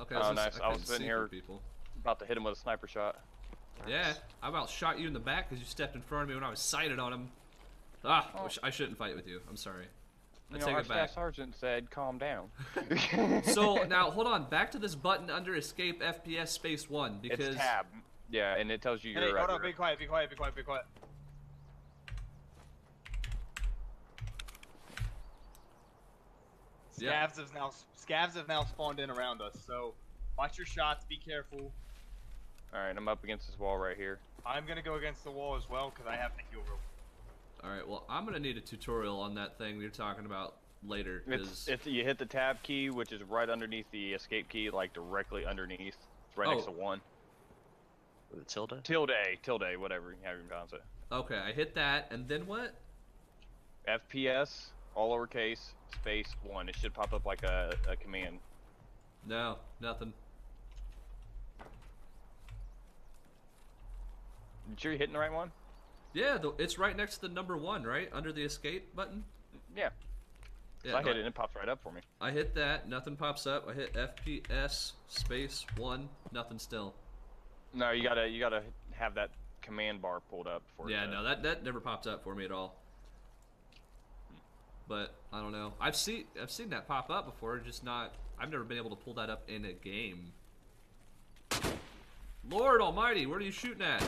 okay. Oh, so nice. I was couldn't sitting here- People. About to hit him with a sniper shot. Yeah, I about shot you in the back because you stepped in front of me when I was sighted on him. Ah, Oh. which I shouldn't fight with you. I'm sorry. I You know, take our it back. staff sergeant said, "Calm down." So now hold on, back to this button under escape FPS space one because it's tab. Yeah, and it tells you Hey, your. hold uh, on, be quiet, be quiet, be quiet, be quiet. Yeah. Scavs have now scavs have now spawned in around us, so watch your shots. Be careful. All right, I'm up against this wall right here. I'm gonna go against the wall as well because I have to heal real. All right, well I'm gonna need a tutorial on that thing you're talking about later It's, because it's you hit the tab key, which is right underneath the escape key, like directly underneath. It's right next Oh. to one. With a tilde? Tilde, tilde, whatever you have your pronounce it. okay, I hit that and then what? FPS, all lowercase, space one. It should pop up like a, a command. No, nothing. You sure you're hitting the right one? Yeah, the, it's right next to the number one, right under the escape button. Yeah. Yeah, I no, hit it and it pops right up for me. I hit that, nothing pops up. I hit FPS space one, nothing still. No, you gotta you gotta have that command bar pulled up for Yeah, it. no, that that never popped up for me at all. But I don't know. I've seen I've seen that pop up before, just not. I've never been able to pull that up in a game. Lord Almighty, where are you shooting at?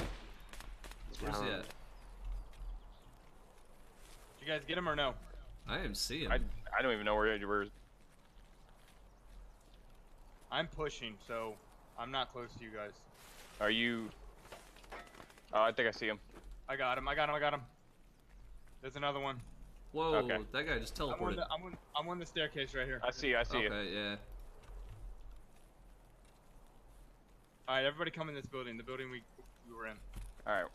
Where's he at? Did you guys get him or no? I am seeing. I, I don't even know where you were. I'm pushing, so I'm not close to you guys. Are you? Oh, I think I see him. I got him. I got him. I got him. There's another one. Whoa, okay. that guy just I'm on teleported. the I'm on, I'm on the staircase right here. I see. I see you. okay, yeah. All right, everybody come in this building. The building we we were in. All right.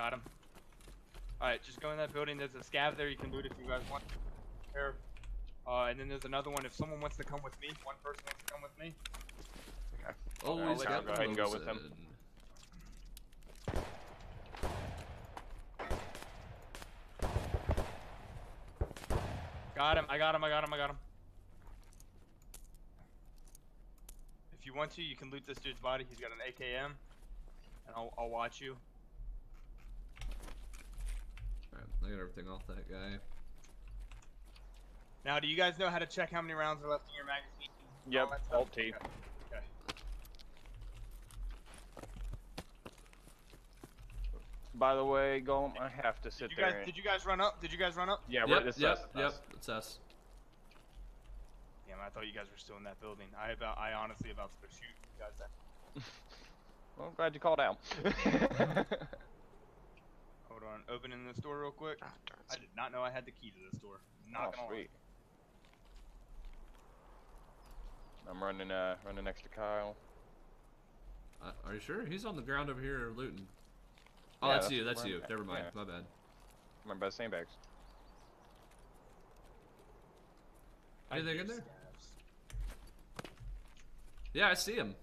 Got him. Alright, just go in that building. There's a scav there you can loot if you guys want. There. Uh, and then there's another one. If someone wants to come with me, one person wants to come with me. Okay. Oh, I'll he's let got you go ahead and go with him. Mosin. Got him. I got him. I got him. I got him. If you want to, you can loot this dude's body. He's got an AKM. And I'll, I'll watch you. Alright, I got everything off that guy. Now, do you guys know how to check how many rounds are left in your magazine? and Yep. that? Alt T. Okay. okay. By the way, Golem, I have to sit Did you there. guys and- did you guys run up? Did you guys run up? yeah, yep, we're, this yep, us, yep, it's us. Damn, I thought you guys were still in that building. I about I honestly about to shoot you guys. Well, I'm glad you called out. hold Hold on, opening the store real quick. Ah. I did not know I had the key to this door. Not oh, gonna lie. sweet. I'm running uh running next to Kyle. Uh, are you sure? He's on the ground over here looting. Oh, Yeah, that's, that's you. That's where I'm you. at, Never mind. yeah. My bad. Remember the sandbags. Anything in there? Yeah, I see him.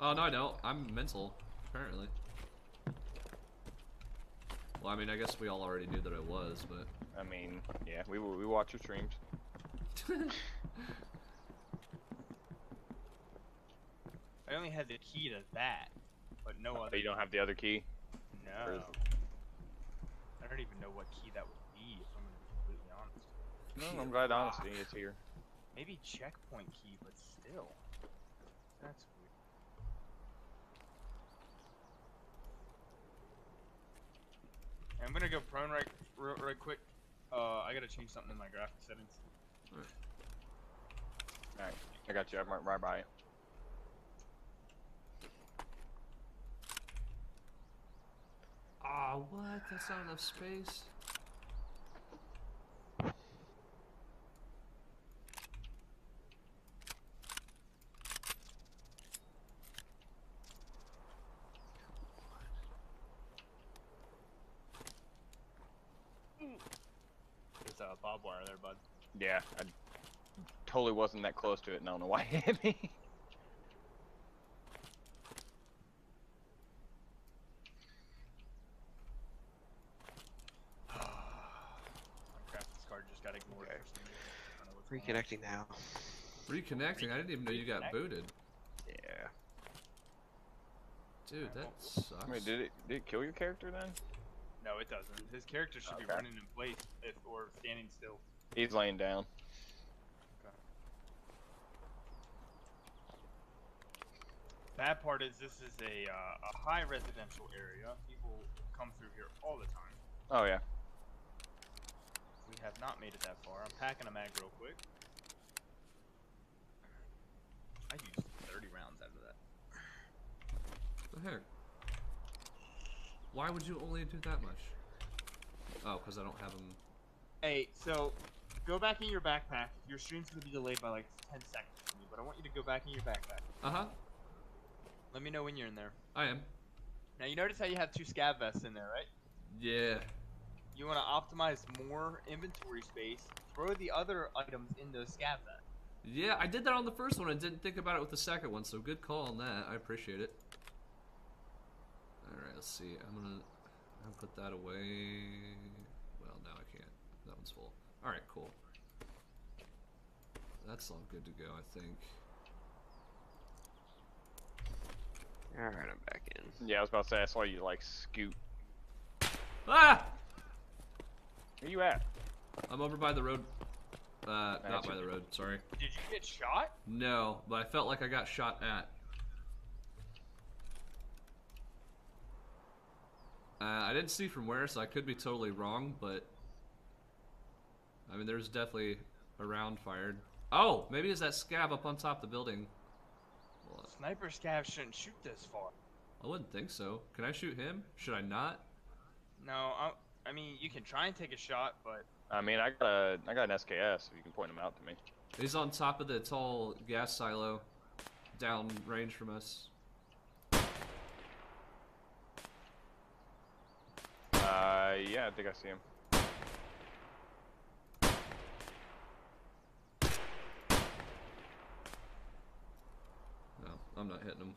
Oh no, I don't. I'm mental, apparently. Well, I mean, I guess we all already knew that it was, but I mean, yeah, we we watch your streams. I only had the key to that, but no But other. you don't have the other key. No. I don't even know what key that would be, if I'm gonna be completely honest. No, I'm glad honesty is here. Maybe checkpoint key, but still. That's weird. I'm gonna go prone right, right, right quick. Uh, I gotta change something in my graphic settings. Alright, I got you. I'm right, right by you. Ah, what? That's not enough space. There's a bob wire there, bud. Yeah, I totally wasn't that close to it, and I don't know why it hit me. My graphics card just got ignored Okay. for some reason. I don't know what's going on. Reconnecting now. Reconnecting. I didn't even know you got booted. Yeah. Dude, that sucks. Wait, did it did it kill your character then? No, it doesn't. His character should be running in place if, or standing still. He's laying down. Bad part is this is a, uh, a high residential area. People come through here all the time. Oh yeah. We have not made it that far. I'm packing a mag real quick. I used 30 rounds out of that. The heck? Why would you only do that much? Oh, because I don't have them. Hey, so go back in your backpack. Your stream's gonna be delayed by like 10 seconds for me, but I want you to go back in your backpack. Uh huh. Let me know when you're in there. I am. Now you notice how you have two scav vests in there, right? Yeah. You want to optimize more inventory space. Throw the other items in those scav vests. Yeah, I did that on the first one. I didn't think about it with the second one, so good call on that. I appreciate it. Alright, let's see. I'm gonna I'll put that away. Well, now I can't. That one's full. Alright, cool. That's all good to go, I think. Alright, I'm back in. Yeah, I was about to say I saw you like scoot. Ah! Where you at? I'm over by the road. Uh, not by the road, sorry. Did you get shot? No, but I felt like I got shot at. Uh, I didn't see from where, so I could be totally wrong, but I mean, there's definitely a round fired. Oh, maybe it's that scav up on top of the building. Well, Sniper scav shouldn't shoot this far. I wouldn't think so. Can I shoot him? Should I not? No, I, I mean you can try and take a shot, but I mean, I got a I got an SKS. If you can point him out to me. He's on top of the tall gas silo, down range from us. Uh, yeah, I think I see him. No, I'm not hitting him.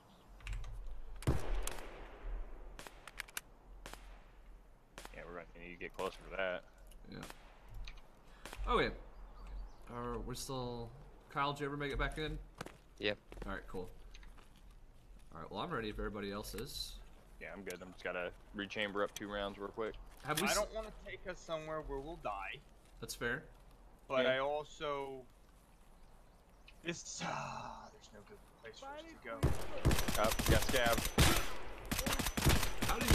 Yeah, we're gonna need to get closer to that. Yeah. Oh yeah. Are we still? Kyle, did you ever make it back in? Yep. All right, cool. All right, well I'm ready if everybody else is. Yeah, I'm good. I'm just gotta rechamber up two rounds real quick. Have we? I s- don't want to take us somewhere where we'll die. That's fair. But Yeah. I also this ah, there's no good place for us to go. Up, got scav. How did?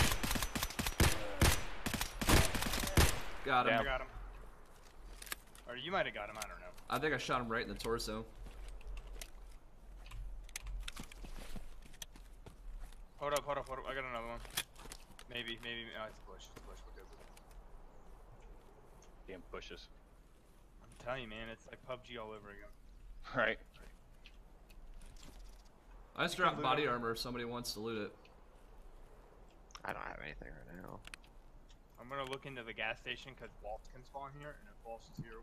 Got him. Yeah. I got him. Or you might have got him. I don't know. I think I shot him right in the torso. Hold up, hold up, hold up. I got another one. Maybe, maybe. Oh, it's a bush. It's a bush. We're good. Damn bushes. I'm telling you, man, it's like PUBG all over again. Right. I just You can dropped loot body them. armor if somebody wants to loot it. I don't have anything right now. I'm gonna look into the gas station because vaults can spawn here, and if vaults is here,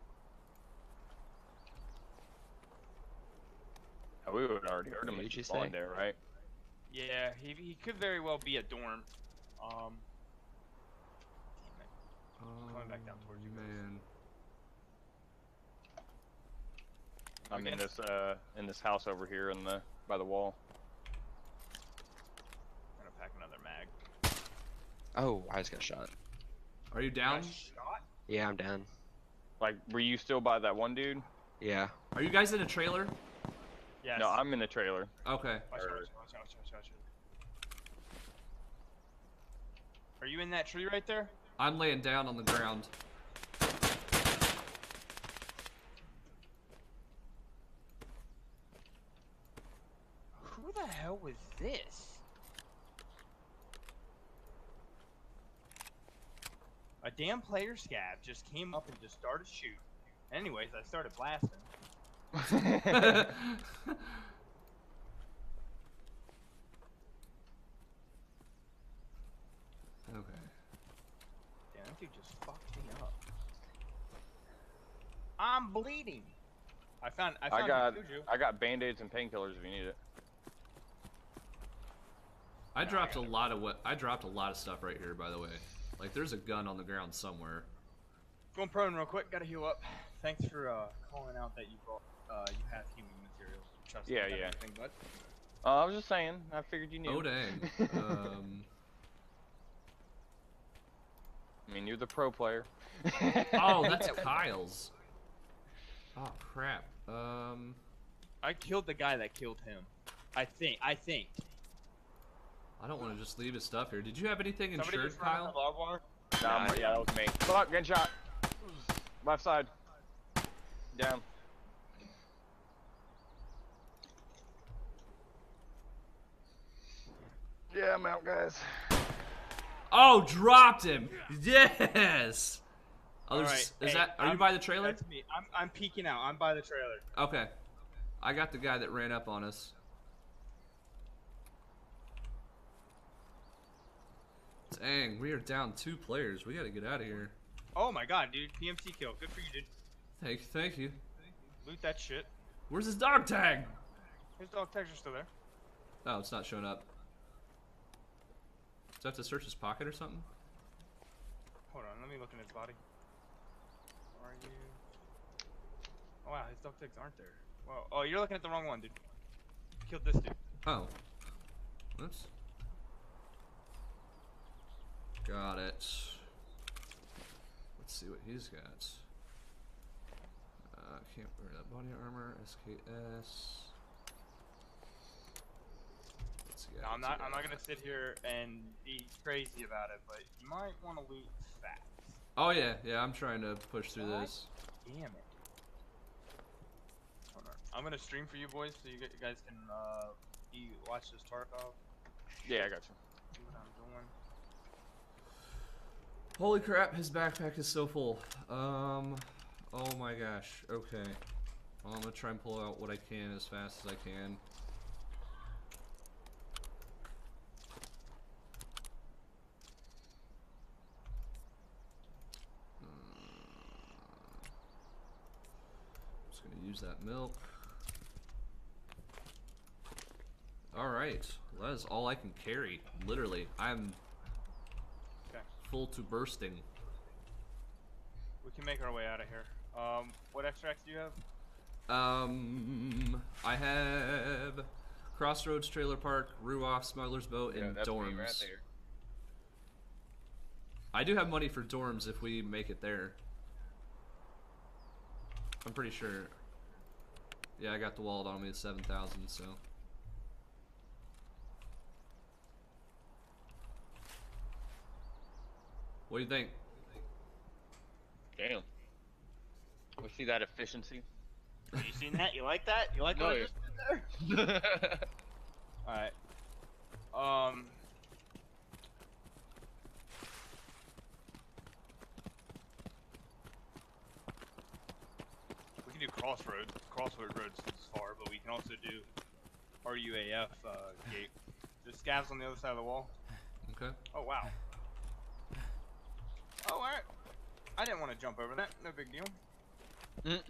Oh, we would already heard him What if did he you spawned say? there, right? yeah, he he could very well be a dorm. Um, Coming back down towards you guys. Man. I'm in this uh in this house over here in the by the wall. gonna pack another mag. Oh, I just got shot. Are you down? Shot? Yeah, I'm down. Like, were you still by that one dude? Yeah. Are you guys in a trailer? Yes. No, I'm in the trailer. Okay. Watch out, watch out, watch out, watch out, watch. Are you in that tree right there? I'm laying down on the ground. Who the hell was this? A damn player scav just came up and just started shooting. Anyways, I started blasting. okay. Damn, that dude just fucked me up. I'm bleeding. I found. I found I got Juju. I got band-aids and painkillers if you need it. I dropped a lot of what I dropped a lot of stuff right here by the way. Like there's a gun on the ground somewhere. Going prone real quick. Gotta heal up. Thanks for uh, calling out that you brought. Uh, you have healing materials. Trust me, Yeah, I got yeah. everything, But Uh, I was just saying. I figured you knew. Oh dang. um I mean, you're the pro player. Oh, that's Kyle's. Oh crap. Um I killed the guy that killed him. I think. I think. I don't want to just leave his stuff here. Did you have anything Somebody insured, Kyle? out of barbed wire? Nah, Nah, yeah, that was me. Fuck, getting shot. Left side. Down. Yeah, I'm out, guys. Oh, dropped him. Yes. Oh, All there's, right, is hey, that? Are you I'm- by the trailer? That's me. I'm, I'm peeking out. I'm by the trailer. Okay. I got the guy that ran up on us. Dang, we are down two players. We gotta get out of here. Oh my god, dude. PMC kill. Good for you, dude. Thank, thank you. Loot that shit. Where's his dog tag? His dog tags are still there. Oh, it's not showing up. Do I have to search his pocket or something? Hold on. Let me look in his body. Where are you? Oh wow, his dog tags aren't there. Well, oh, you're looking at the wrong one, dude. Killed this dude. Oh. Oops. Got it. Let's see what he's got. Uh, can't wear that body armor. SKS. What's he got? Now, I'm not. I'm not gonna sit here and be crazy about it, but you might want to loot fast. Oh yeah, yeah. I'm trying to push through God this. Damn it. I'm gonna stream for you boys so you guys can uh, you watch this Tarkov. Yeah, I got you. See what I'm doing. Holy crap! His backpack is so full. Um. Oh my gosh. Okay. Well, I'm gonna try and pull out what I can as fast as I can. Just gonna use that milk. Alright, that is all I can carry. Literally, I'm. Full to bursting. We can make our way out of here. Um, what extracts do you have? Um, I have Crossroads Trailer Park, RUAF, Smuggler's Boat, and dorms. I do have money for dorms if we make it there. I'm pretty sure. Yeah, I got the wallet on me at 7,000, so. What do you think? Damn. We see that efficiency. You seen that? You like that? You like no, what I just did there? Alright. Um. We can do crossroads, Crossroads is far, but we can also do RUAF uh, gate. There's scavs on the other side of the wall. Okay. Oh wow. Oh alright. I didn't want to jump over that. No big deal. Mm.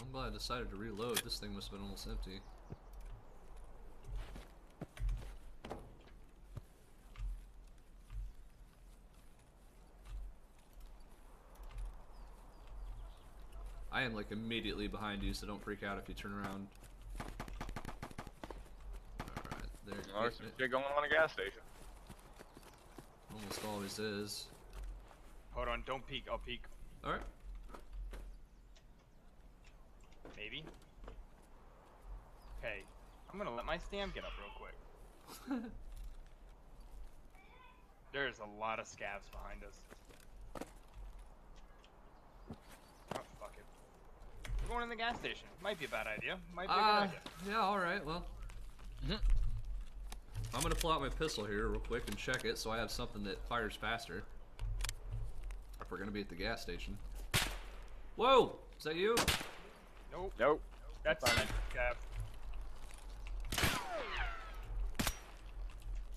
I'm glad I decided to reload. This thing must have been almost empty. I am like immediately behind you, so don't freak out if you turn around. Alright, there. Oh, there's some shit going on at a gas station. Almost always is. Hold on. Don't peek. I'll peek. Alright. Maybe. Okay. I'm gonna let my stam get up real quick. There's a lot of scavs behind us. Oh, fuck it. We're going in the gas station. Might be a bad idea. Might be a good Ah, idea. yeah, alright, well. I'm gonna pull out my pistol here real quick and check it so I have something that fires faster. If we're gonna be at the gas station. Whoa! Is that you? Nope. Nope. That's Fine. scav.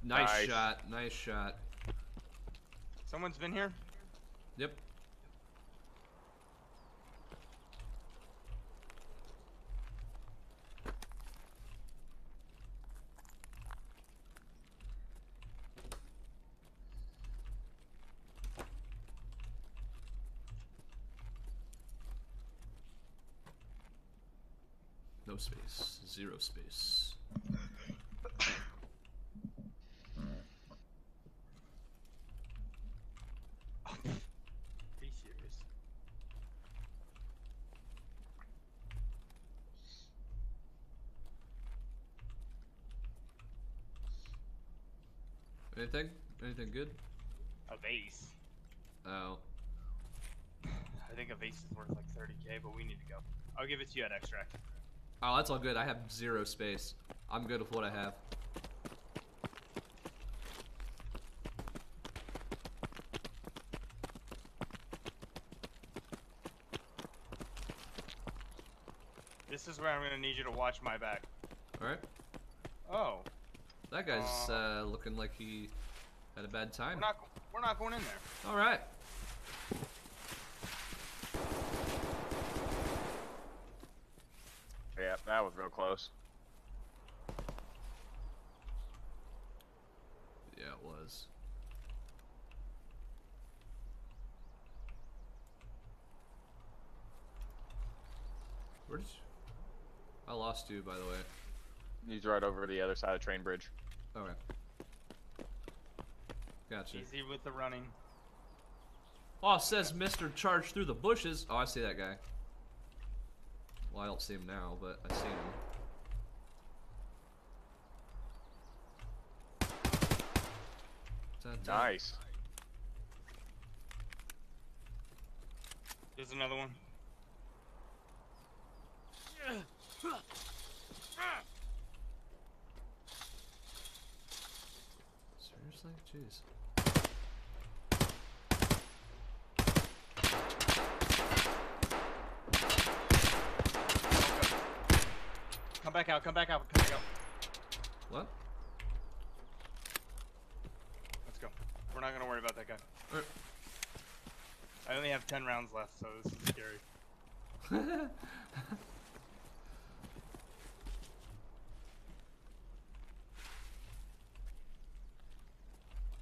Nice, Nice. shot, nice shot. Someone's been here. Yep. Space. Zero space. Anything? Anything good? A vase. Oh. I think a vase is worth like 30k, but we need to go. I'll give it to you at extract. Oh, that's all good. I have zero space. I'm good with what I have. This is where I'm gonna need you to watch my back. Alright. Oh, That guy's Uh, uh, looking like he had a bad time. we're not we're not going in there. Alright. Yeah, that was real close. Yeah, it was. Where did you... I lost you, by the way. He's right over the other side of train bridge. Okay. Gotcha. Easy with the running. Oh, says Mr. Charge through the bushes. Oh, I see that guy. Well, I don't see him now, but I see him. Dun, dun. Nice. There's another one. Seriously? Jeez. Come back out. Come back out. Come back out. What? Let's go. We're not gonna worry about that guy. Alright. I only have 10 rounds left, so this is scary.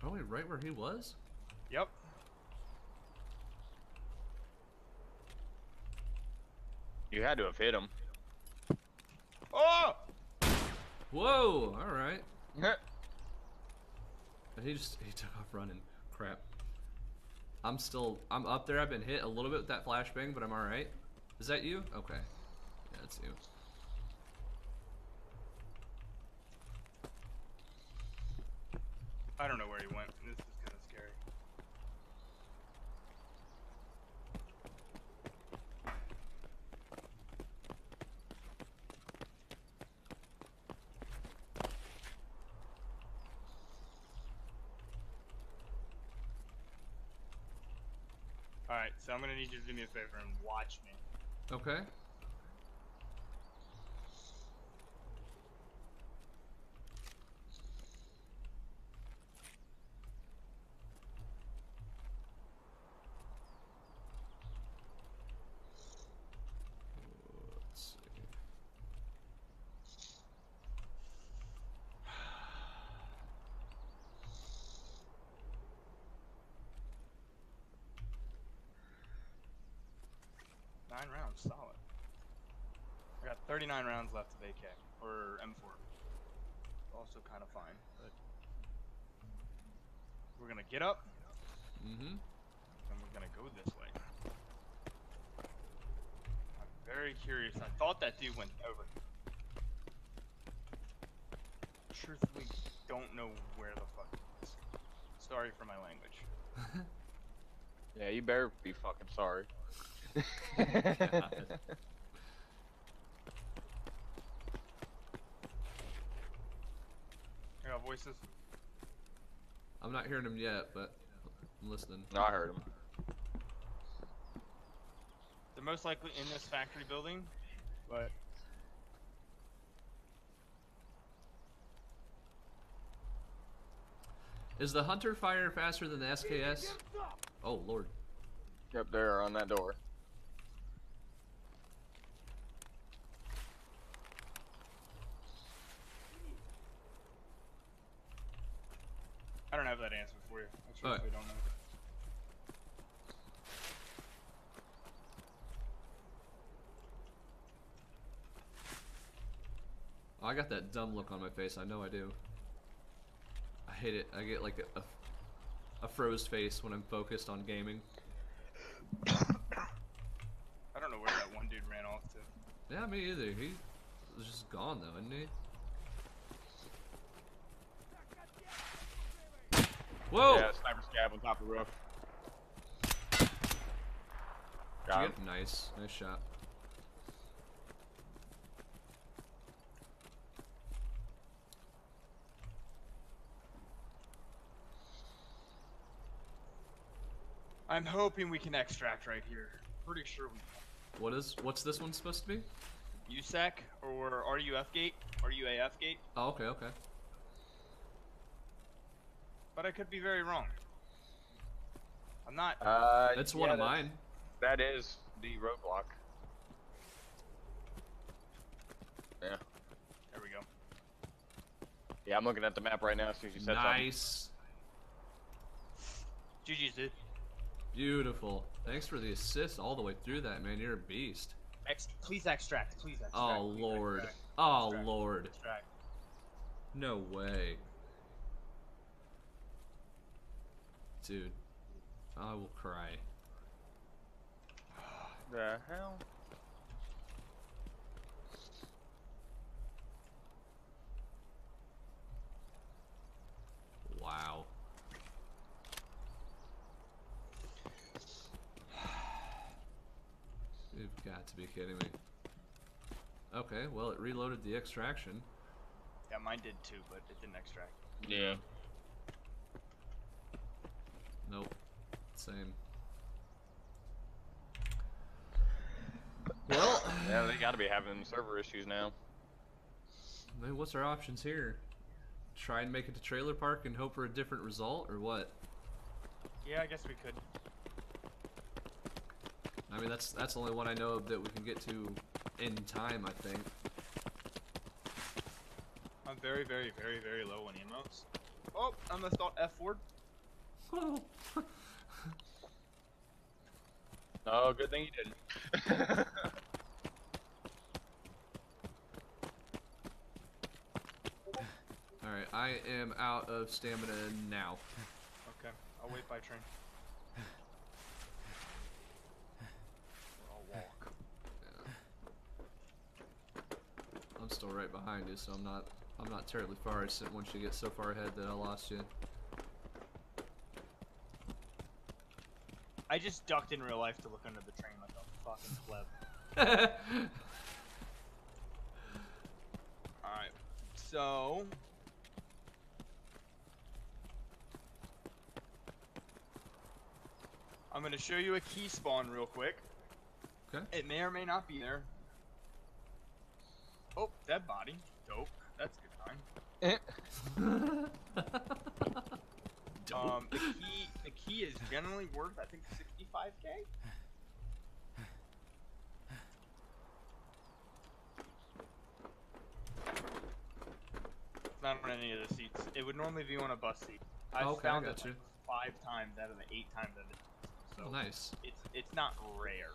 Are we right where he was? Yep. You had to have hit him. Oh! Whoa! Alright. And he just he took off running. Crap. I'm still I'm up there. I've been hit a little bit with that flashbang, but I'm alright. Is that you? Okay. Yeah, it's you. I don't know where he went. This is kind of scary. All right, so I'm gonna need you to do me a favor and watch me. Okay. Let's see. Nine rounds, solid. I got 39 rounds left of AK or M4. Also kind of fine, but we're gonna get up Mm-hmm. and we're gonna go this way. I'm very curious. I thought that dude went over. Truthfully, don't know where the fuck he is. Sorry for my language. Yeah, you better be fucking sorry. I got voices. I'm not hearing them yet, but I'm listening. No, I heard them. They're most likely in this factory building, but Is the Hunter fire faster than the SKS? Oh lord. Yep, there on that door. I don't have that answer you. I Alright. truthfully don't know. Oh, I got that dumb look on my face. I know I do. I hate it. I get like a, a, a froze face when I'm focused on gaming. I don't know where that one dude ran off to. Yeah, me either. He was just gone though, isn't he? Whoa! Yeah, sniper scav on top of the roof. Got him. Nice, nice shot. I'm hoping we can extract right here. Pretty sure we can. What is? What's this one supposed to be? USAC or RUF gate, RUAF gate, Oh, okay, okay. But I could be very wrong. I'm not. Uh, That's one of that- mine. That is the roadblock. Yeah. There we go. Yeah, I'm looking at the map right now as soon as you said Nice, GG's, dude. beautiful. Thanks for the assist all the way through that, man. You're a beast. Ex- please extract. Please extract. Oh please lord. Extract, Oh Extract. lord. extract. No way. Dude, I will cry. The hell? Wow. You've got to be kidding me. Okay, well, it reloaded the extraction. Yeah, mine did too, but it didn't extract. Yeah. Nope. Same. Well, Yeah, they gotta be having server issues now. I mean, what's our options here? Try and make it to trailer park and hope for a different result, or what? Yeah, I guess we could. I mean, that's that's the only one I know of that we can get to in time. I think. I'm very, very, very, very low on emotes. Oh, I must alt F4. Oh, good thing you didn't. All right, I am out of stamina now. Okay, I'll wait by train. I'll walk. I'm still right behind you, so I'm not I'm not terribly far. It's once you get so far ahead that I lost you. I just ducked in real life to look under the train like a fucking pleb. Alright, so. I'm gonna show you a key spawn real quick. Okay. It may or may not be there. Oh, dead body. Dope. That's a good time. Um, the key, the key is generally worth I think 65k. It's not on any of the seats. It would normally be on a bus seat. I've Okay, found got it like five times out of the eight times I've been. So Oh, nice. it's it's not rare.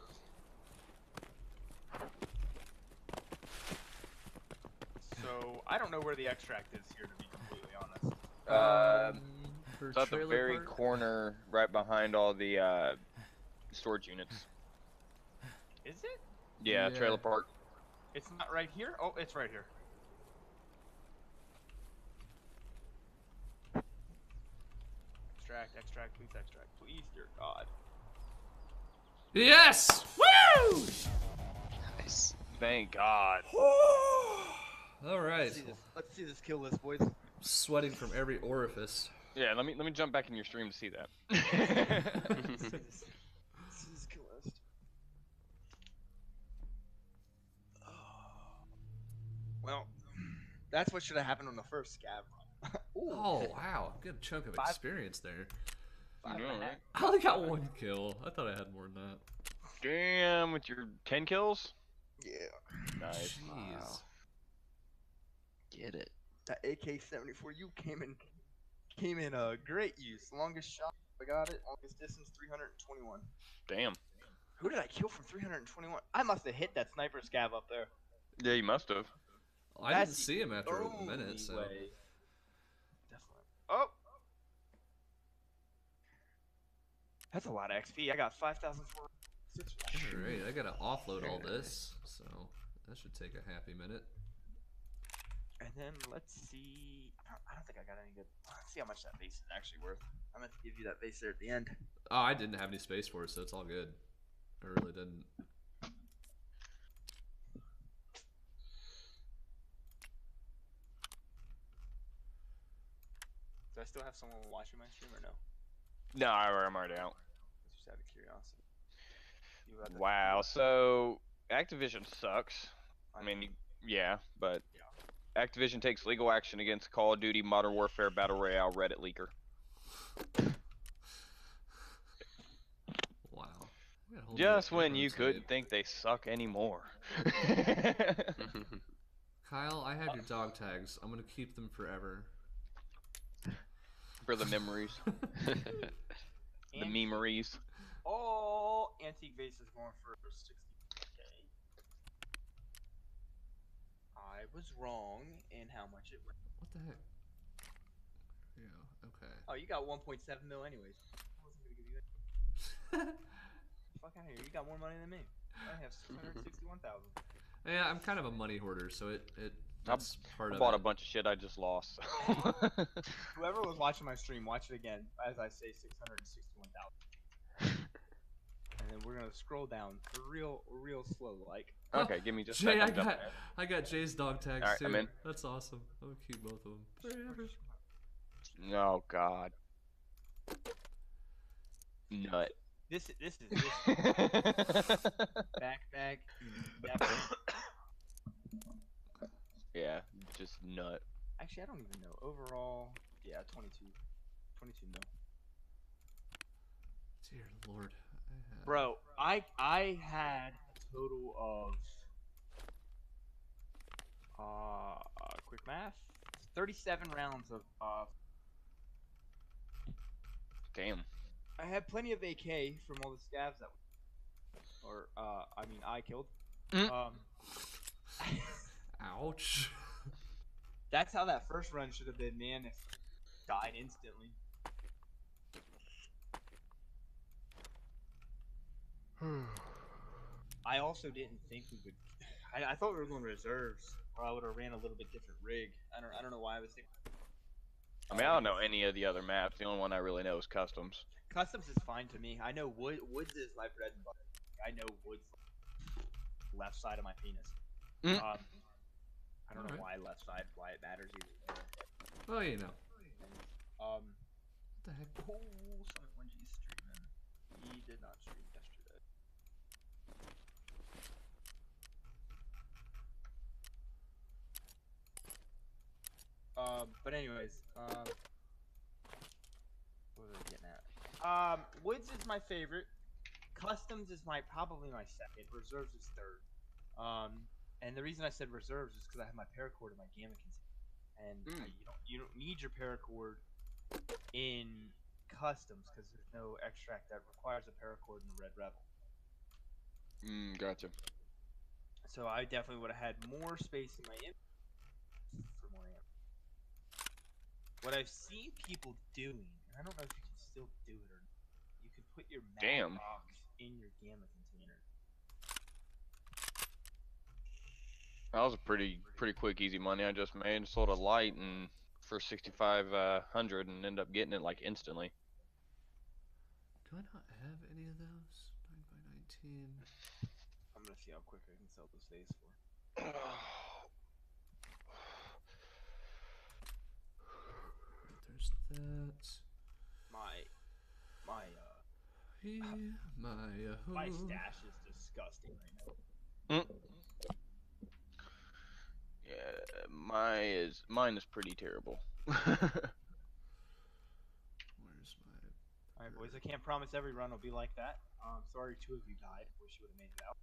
So I don't know where the extract is here to be completely honest. Um, for it's at the very park? corner, right behind all the uh, storage units. Is it? Yeah, Yeah. trailer park. It's not right here. Oh, it's right here. Extract, extract, please extract, please, dear God. Yes! Woo! Nice. Thank God. All right. Let's see this. Let's see this kill list, boys. Sweating from every orifice. Yeah, let me let me jump back in your stream to see that. Let's this. Let's see this kill. Well, that's what should have happened on the first scav run. Ooh, Oh wow, good chunk of Five- experience there. five Yeah, and right. I only got one kill. I thought I had more than that. Damn, with your ten kills. Yeah. Nice. Jeez. Get it. That AK seventy four, you came in came in a great use. Longest shot, I got it. Longest distance, 321. Damn. Who did I kill from 321? I must have hit that sniper scab up there. Yeah, you must have. I didn't see him after a Only minute, so way. Definitely. Oh. That's a lot of XP. I got 5,406. great. I gotta offload all this, so that should take a happy minute. And then let's see. I don't, I don't think I got any good. Let's see how much that base is actually worth. I'm gonna give you that base there at the end. Oh, I didn't have any space for it, so it's all good. I really didn't. Do I still have someone watching my stream or no? No, I'm already out. That's just out of curiosity. You Wow. So Activision sucks. I mean, you- yeah, but Activision takes legal action against Call of Duty Modern Warfare Battle Royale Reddit leaker. Wow. I gotta hold Just when you rotate. couldn't think they suck anymore. Kyle, I have your dog tags. I'm gonna keep them forever. For the memories, the memories. Oh, antique vase is going for 60k. I was wrong in how much it went. What the heck? Yeah. Okay. Oh, you got 1.7 mil anyways. I wasn't gonna give you that. Fuck out of here. You got more money than me. I have 661,000. Yeah, I'm kind of a money hoarder, so it it I- that's part I of bought it. a bunch of shit I just lost. Whoever was watching my stream, watch it again as I say 661,000. And then we're gonna scroll down real, real slow, like. okay, give me just Jay, I second. got I got Jay's dog tags Alright, too. I'm in. That's awesome. I'm gonna keep both of them forever. Oh God. Nut. This, this is this backpack. back- yeah, just nut. Actually, I don't even know. Overall, yeah, 22, 22 mil. Dear Lord. I have- Bro, I I had a total of uh, quick math, 37 rounds of uh Damn. I had plenty of AK from all the scavs that or uh I mean I killed. Mm. Um Ouch. that's how that first run should have been, man, if died instantly. I also didn't think we would. I, I thought we were going reserves, or I would have ran a little bit different rig. I don't. I don't know why I was thinking. I mean, I don't know any of the other maps. The only one I really know is customs. Customs is fine to me. I know wood. Woods is my bread and butter. I know woods. Left side of my penis. Mm. Um, I don't know Alright. why left side. Why it matters either. Well, you know. Um. What the heck? Oh, Sonic 1G streaming. He did anyways, um, what was I getting at? Um, woods is my favorite. Customs is my probably my second. Reserves is third. Um, and the reason I said reserves is because I have my paracord and my gamma container, and Mm. uh, you don't you don't need your paracord in customs because there's no extract that requires a paracord in the red rebel. Mm, gotcha. So I definitely would have had more space in my in for more ammo. What I've seen people doing, and I don't know if you can still do it or not, you can put your mag Damn. box in your gamma container. That was a pretty pretty quick, easy money I just made. Sold a light and for sixty five uh, hundred and end up getting it like instantly. Do I not have any of those? 9 by 19. I'm gonna see how quick I can sell those days for. There's that. My my uh He, my, uh, my stash is disgusting right now. Yeah, my is mine is pretty terrible. Where's my. Alright boys, I can't promise every run will be like that. Um sorry two of you died. Wish you would have made it out.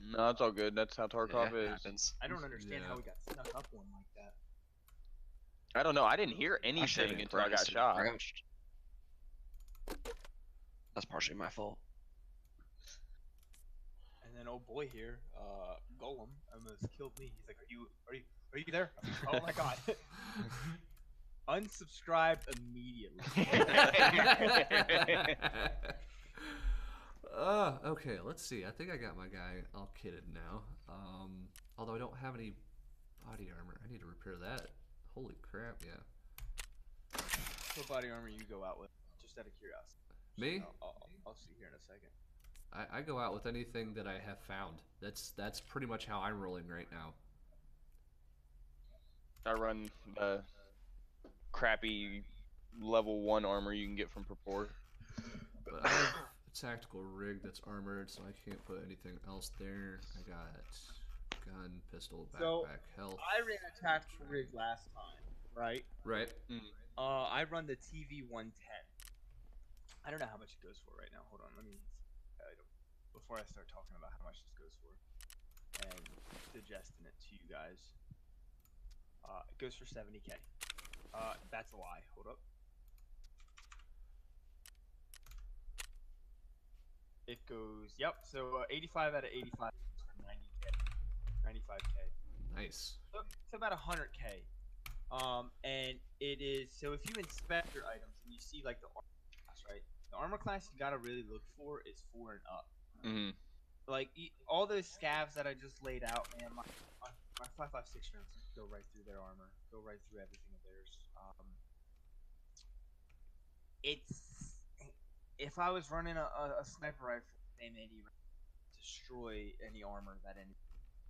no, it's all good. That's how Tarkov yeah, is. happens. I don't understand Yeah. how we got snuck up one like that. I don't know. I didn't hear anything been until I got shot. crouched. That's partially my fault. And then old boy here, uh, Golem, almost killed me. He's like, "Are you, are you, are you there?" Oh my god! Unsubscribe immediately. uh, okay, let's see. I think I got my guy all kitted now. Um, although I don't have any body armor. I need to repair that. Holy crap, yeah. what body armor you go out with? Just out of curiosity. Me? I'll, I'll, I'll see here in a second. I, I go out with anything that I have found. That's that's pretty much how I'm rolling right now. I run the crappy level one armor you can get from Prapor. But I have a tactical rig that's armored, so I can't put anything else there. I got gun, pistol, backpack, So, health. I ran a tactical rig last time, right? Right. Uh, I run the TV 110. I don't know how much it goes for right now. Hold on, let me. I don't, before I start talking about how much this goes for, and suggesting it to you guys, uh, it goes for 70k. Uh, that's a lie. Hold up. It goes. Yep. So uh, 85 out of 85 is for 90k. 95k. Nice. So it's about 100k. Um, and it is so if you inspect your items and you see like the armor class, right? The armor class you gotta really look for is four and up. hmm Like all those scavs that I just laid out, man, my my, five five six rounds go right through their armor, go right through everything of theirs. Um, it's if I was running a, a, a sniper rifle, same AD round, destroy any armor that any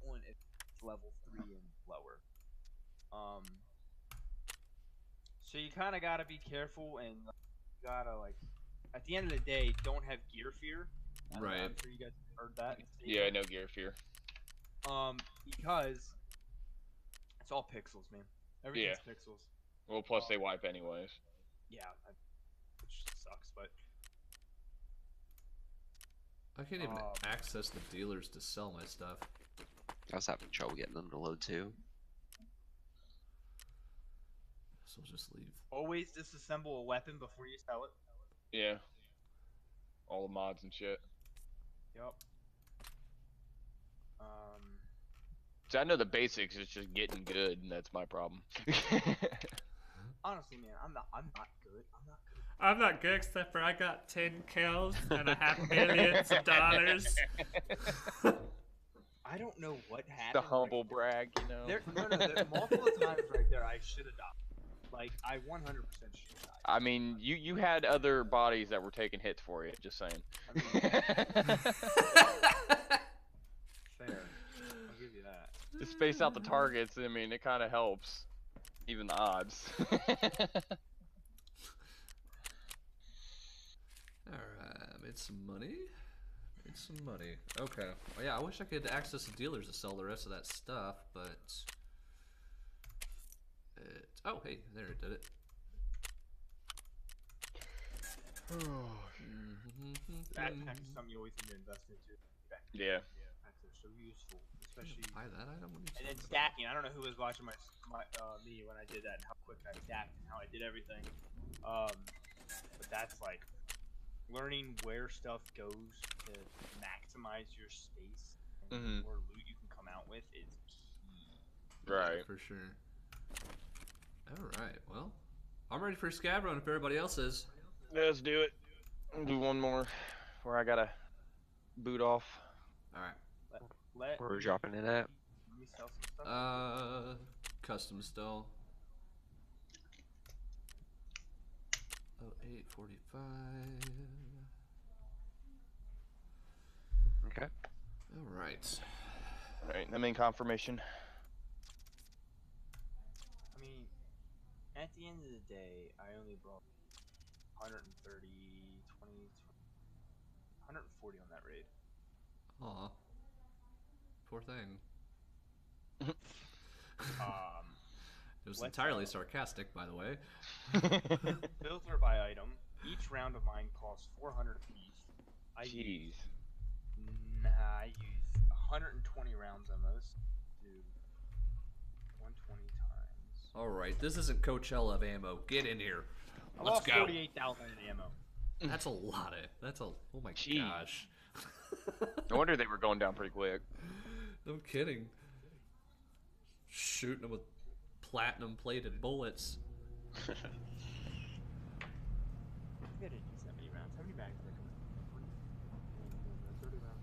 one is level three and lower. Um, so you kind of gotta be careful and like, you gotta like, at the end of the day, don't have gear fear. I don't know, I'm sure you guys heard that. Yeah, no gear fear. Um, because it's all pixels, man. Everything's pixels. Well, plus they wipe anyways. Yeah, I, which sucks, but I can't even Um, access the dealers to sell my stuff. I was having trouble getting them to load too. So I'll just leave. always disassemble a weapon before you sell it. Yeah. All the mods and shit. Yep. Um, So I know the basics. It's just getting good, and that's my problem. honestly, man, I'm not. I'm not good. I'm not good. I'm not good except for I got 10 kills and I have millions of dollars. I don't know what happened. the like, humble brag, you know. There, no, no, there, multiple times right there, I should have died. Like, I 100% should have died. I mean, you you had other bodies that were taking hits for you. Just saying. I mean, fair. I'll give you that. to space out the targets, I mean, it kind of helps. Even the odds. Alright, made some money. Made some money. Okay. Well, yeah, I wish I could access the dealers to sell the rest of that stuff, but It's, oh, hey, there it did it. That pack is something you always need to invest into. Yeah. Packs are so useful, especially. Buy that item? What are you And then talking about? stacking. I don't know who was watching my, my uh, me when I did that and how quick I stacked and how I did everything. Um, but that's like learning where stuff goes to maximize your space and Mhm. the more loot you can come out with is key. Right. For sure. Alright, well. I'm ready for Scav Run if everybody else is. Let's do it. I'll do one more where I gotta boot off. Alright. Let Where we're dropping it at? me sell some stuff. Uh, custom still. Oh, 845. Okay. Alright. Alright, I'm in confirmation. I mean, at the end of the day, I only brought 130, 20, 140 on that raid. Aw. Poor thing. Um, It was entirely sarcastic, by the way. filter by item. Each round of mine costs 400 apiece. I use, Jeez. Nah, I use 120 rounds almost. Do 120 times. Alright, this isn't Coachella of ammo. Get in here. I Let's lost go. 48,000 ammo. Mm. That's a lot of. That's a. Oh my Jeez. gosh. No wonder they were going down pretty quick. no kidding. Shooting them with platinum plated bullets. We had to use that many rounds. How many bags did I come in? 30 rounds.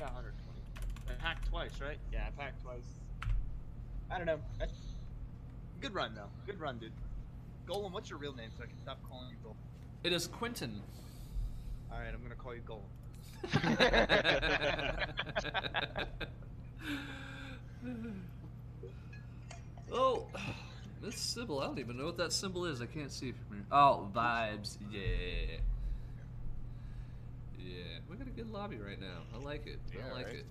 Yeah, 120. I packed twice, right? Yeah, I packed twice. I don't know. That's... Good run, though. Good run, dude. Golem, what's your real name so I can stop calling you Golem? It is Quentin. Alright, I'm gonna call you Golem. oh, this symbol. I don't even know what that symbol is. I can't see from here. Oh, vibes. Yeah. Yeah. We got a good lobby right now. I like it. I like right? it.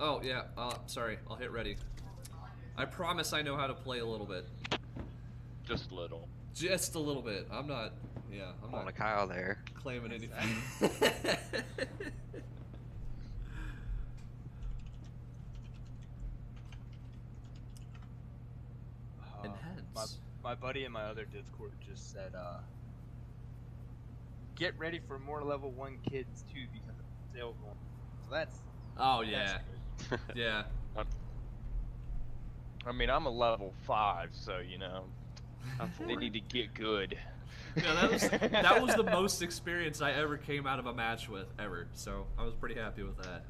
Oh, yeah. Uh, sorry. I'll hit ready. I promise I know how to play a little bit. Just a little. Just a little bit. I'm not. Yeah, I'm not... On not a Kyle there. claiming anything. Uh, my, Enhance. My buddy in my other Discord just said, uh, get ready for more level 1 kids too because of the sale going. So that's. Oh yeah, good. yeah. I mean, I'm a level five, so you know they need to get good. Yeah, that was that was the most experience I ever came out of a match with ever. So I was pretty happy with that.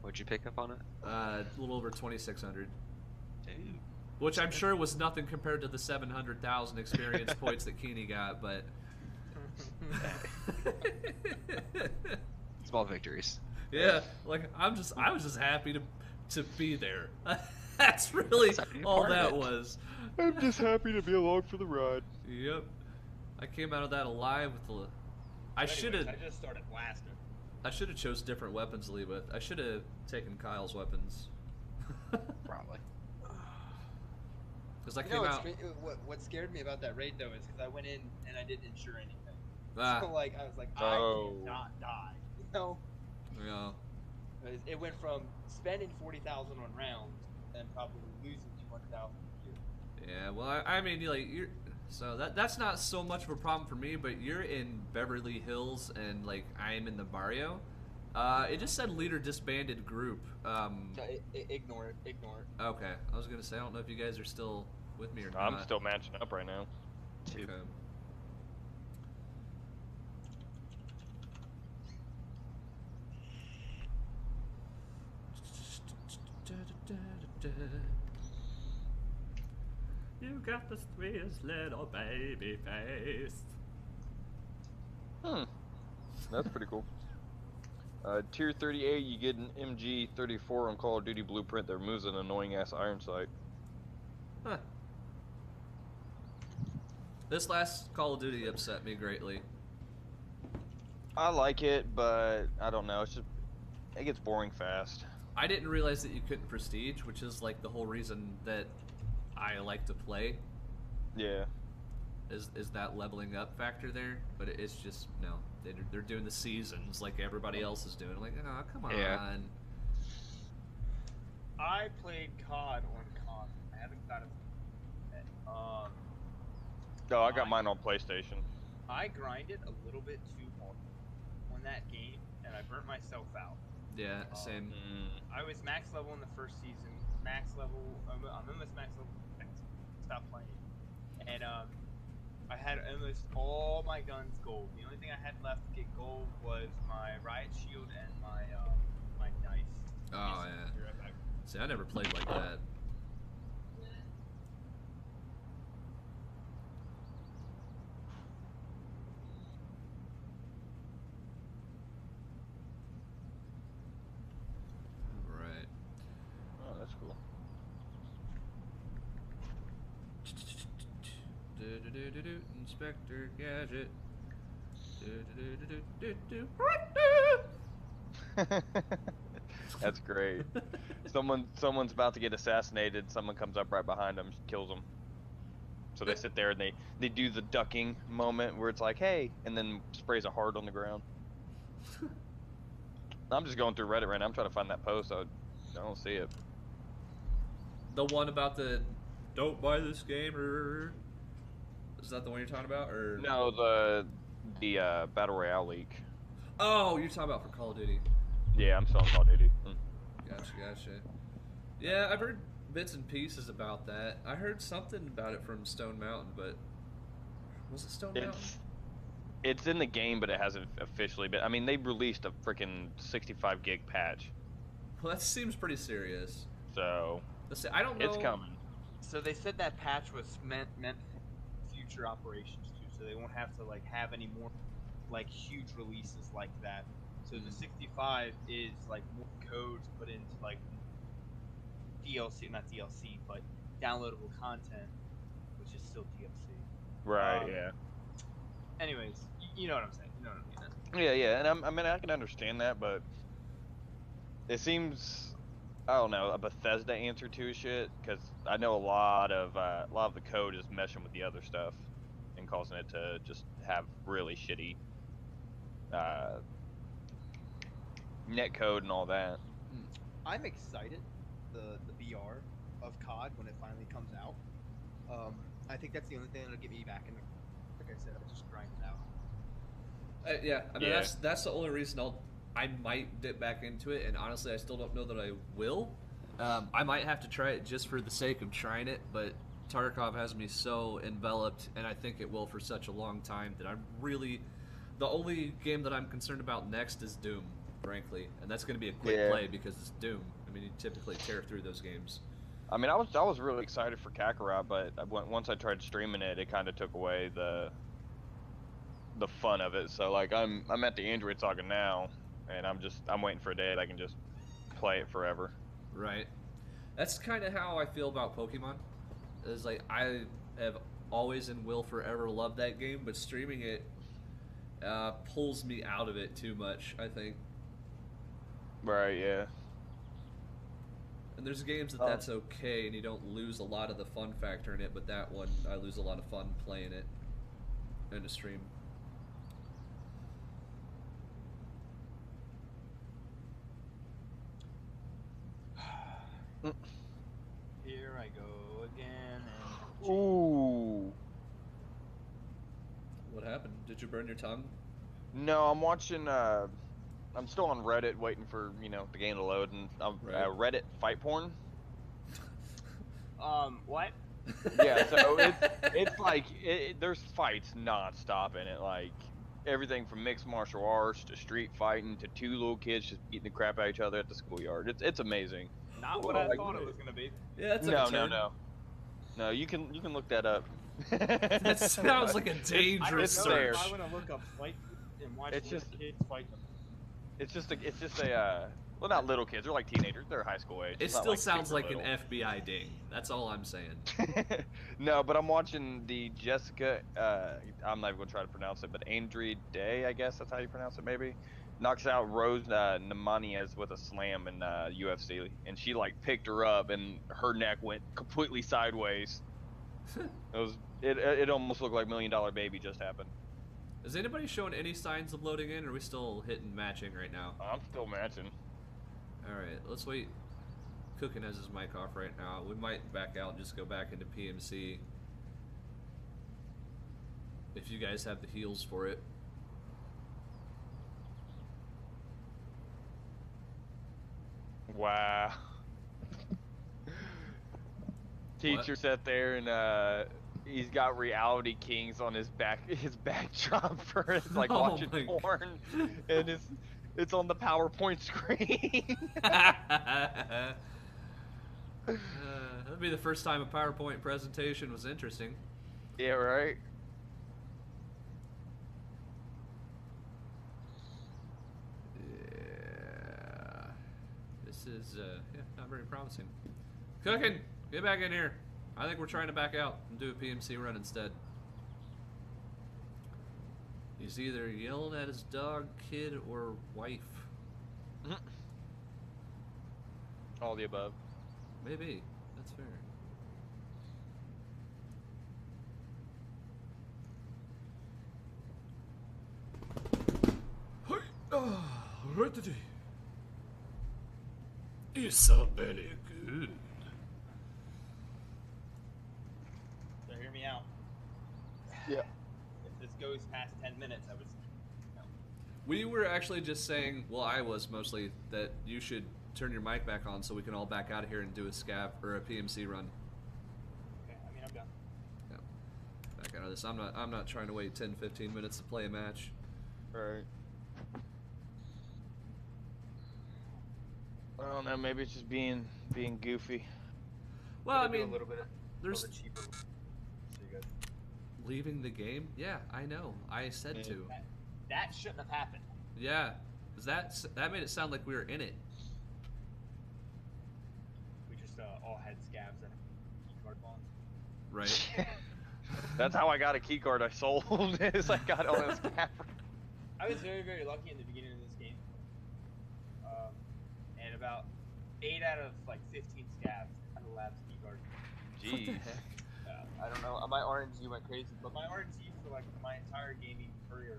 What'd you pick up on it? Uh, a little over 2,600, Dude. Which I'm sure was nothing compared to the 700,000 experience points that Keeney got, but. Small victories. yeah, like I'm just I was just happy to to be there. That's really That's happy to be all that was. I'm just happy to be along for the ride. Yep. I came out of that alive with the. I should have. I just started blasting. I should have chose different weapons Lee, but. I should have taken Kyle's weapons. Probably. Because I You came know, out. stra- what, what scared me about that raid though is because I went in and I didn't insure anything. Ah, So like I was like, Oh. I cannot die. You know, yeah. it, it went from spending forty thousand on rounds and probably losing two hundred thousand a year. Yeah. Well, I, I mean, you like you're. So that that's not so much of a problem for me, but you're in Beverly Hills and like I am in the barrio. Uh, it just said leader disbanded group. Um, i- i- ignore it. Ignore it. okay, I was gonna say I don't know if you guys are still with me or not. I'm still matching up right now. Two. Okay. You got the sweetest little baby face. Hmm. That's pretty cool. Uh, tier 38, you get an MG34 on Call of Duty Blueprint that removes an annoying ass iron sight. Huh. This last Call of Duty upset me greatly. I like it, but I don't know. It's just it gets boring fast. I didn't realize that you couldn't prestige, which is like the whole reason that I like to play. Yeah. Is is that leveling up factor there? But it's just no. They're, they're doing the seasons like everybody else is doing. Like, oh, come on. Yeah. I played COD on COD. I haven't got it. Um, No, I got mine on PlayStation. I grinded a little bit too hard on that game, and I burnt myself out. Yeah, Um, same. Mm. I was max level in the first season. Max level. I'm, I'm almost max level. I stopped playing. And um, I had almost all my guns gold. The only thing I had left to get gold was my riot shield and my uh, my knife. Oh yeah. right. See, I never played like that. Right. Oh, that's cool. Do-do-do-do-do, Inspector Gadget. That's great. Someone, someone's about to get assassinated. Someone comes up right behind them, kills them. So they sit there and they they do the ducking moment where it's like, hey, and then sprays a heart on the ground. I'm just going through Reddit right now. I'm trying to find that post. I, I don't see it. The one about the don't buy this game or is that the one you're talking about or No, the the uh, battle royale leak. Oh, you're talking about for Call of Duty. Yeah, I'm still on Call of Duty. Mm. Gotcha, gotcha. Yeah, I've heard bits and pieces about that. I heard something about it from Stone Mountain, but was it Stone Mountain? It's it's in the game, but it hasn't officially been. I mean, they released a freaking 65 gig patch, Well, that seems pretty serious. so Let's see, I don't know. it's coming. So they said that patch was meant meant for future operations too, so they won't have to like have any more like huge releases like that. So the Mhm. 65 is like more codes put into like DLC, not DLC, but downloadable content, which is still DLC. Right. Um, yeah. Anyways, y- you know what I'm saying. You know what I mean. Yeah, yeah, and I'm, I mean I can understand that, but it seems I don't know a Bethesda answer to shit because I know a lot of uh, a lot of the code is meshing with the other stuff and causing it to just have really shitty uh, net code and all that. I'm excited the the VR of COD when it finally comes out. Um, I think that's the only thing that'll get me back in. The, like I said, I'll just grind it out. Uh, yeah, I mean Yeah. that's that's the only reason I'll I might dip back into it, and honestly, I still don't know that I will. Um, I might have to try it just for the sake of trying it, but Tarkov has me so enveloped, and I think it will for such a long time that I'm really the only game that I'm concerned about next is Doom, frankly, and that's going to be a quick Yeah. play because it's Doom. I mean, you typically tear through those games. I mean, I was I was really excited for Kakarot, but once I tried streaming it, it kind of took away the the fun of it. So like, I'm I'm at the Android talking now, and I'm just I'm waiting for a day that I can just play it forever. Right. That's kind of how I feel about Pokemon. Is like I have always and will forever love that game, but streaming it uh, pulls me out of it too much. I think. Right? Yeah. And there's games that Oh. that's okay, and you don't lose a lot of the fun factor in it. But that one, I lose a lot of fun playing it in a stream. Here I go again. And Ooh. What happened? Did you burn your tongue? No, I'm watching. Uh, I'm still on Reddit waiting for you know the game to load, and um, Right. uh, Reddit fight porn. um, what? Yeah, so it's it's like it, it- there's fights nonstop in it, like everything from mixed martial arts to street fighting to two little kids just beating the crap out of each other at the schoolyard. It's it's amazing. Not what Well, I like- thought it was gonna be. Yeah, that's no, no, no, no. You can you can look that up. That sounds like a don't dangerous It's know there. search. I want to look up fight and watch It's just- kids fight them. It's just a it's just a uh, well not little kids. They're like teenagers. They're high school age. It It's still like, sounds super like an. FBI ding. That's all I'm saying. no, but I'm watching the Jessica. Uh, I'm not even gonna try to pronounce it, but Andre Day, I guess that's how you pronounce it, maybe. Knocks out Rose uh, Namajunas with a slam in uh, UFC, and she like picked her up, and her neck went completely sideways. it was it it almost looked like Million Dollar Baby just happened. Is anybody showing any signs of loading in, or are we still hitting matching right now? I'm still matching. All right, let's wait. Cooking has his mic off right now. We might back out and just go back into PMC. If you guys have the heels for it. Wow. Teacher sat there and uh, he's got Reality Kings on his back his backdrop for his like Oh watching porn, and it's it's on the PowerPoint screen. uh, that'd be the first time a PowerPoint presentation was interesting. yeah, right. This is uh, yeah, not very promising. Cooking, get back in here. I think we're trying to back out and do a PMC run instead. He's either yelling at his dog, kid, or wife. All the above. Maybe. That's fair. Ready. It's a very good. So hear me out. Yeah. If this goes past 10 minutes, I was. We were actually just saying, well, I was mostly, that you should turn your mic back on so we can all back out of here and do a scav or a PMC run. Okay, I mean, I'm done. Yeah. Back out of this. I'm not. I'm not trying to wait 10, 15 minutes to play a match. Right. I don't know. Maybe it's just being being goofy. Well, I mean, a little bit of there's a cheaper. So you guys. leaving the game. Yeah, I know. I said Yeah. to. That, that shouldn't have happened. Yeah, 'cause that that made it sound like we were in it. We just uh, all had scavs and card bonds. Right. That's how I got a key card I sold. is I got on a scav. I was very, very lucky in the beginning of this game. Um, and about 8 out of like 15 scavs had a labs key card. What the Jeez. heck? Uh, I don't know. My RNG went crazy, but my RNG for like my entire gaming career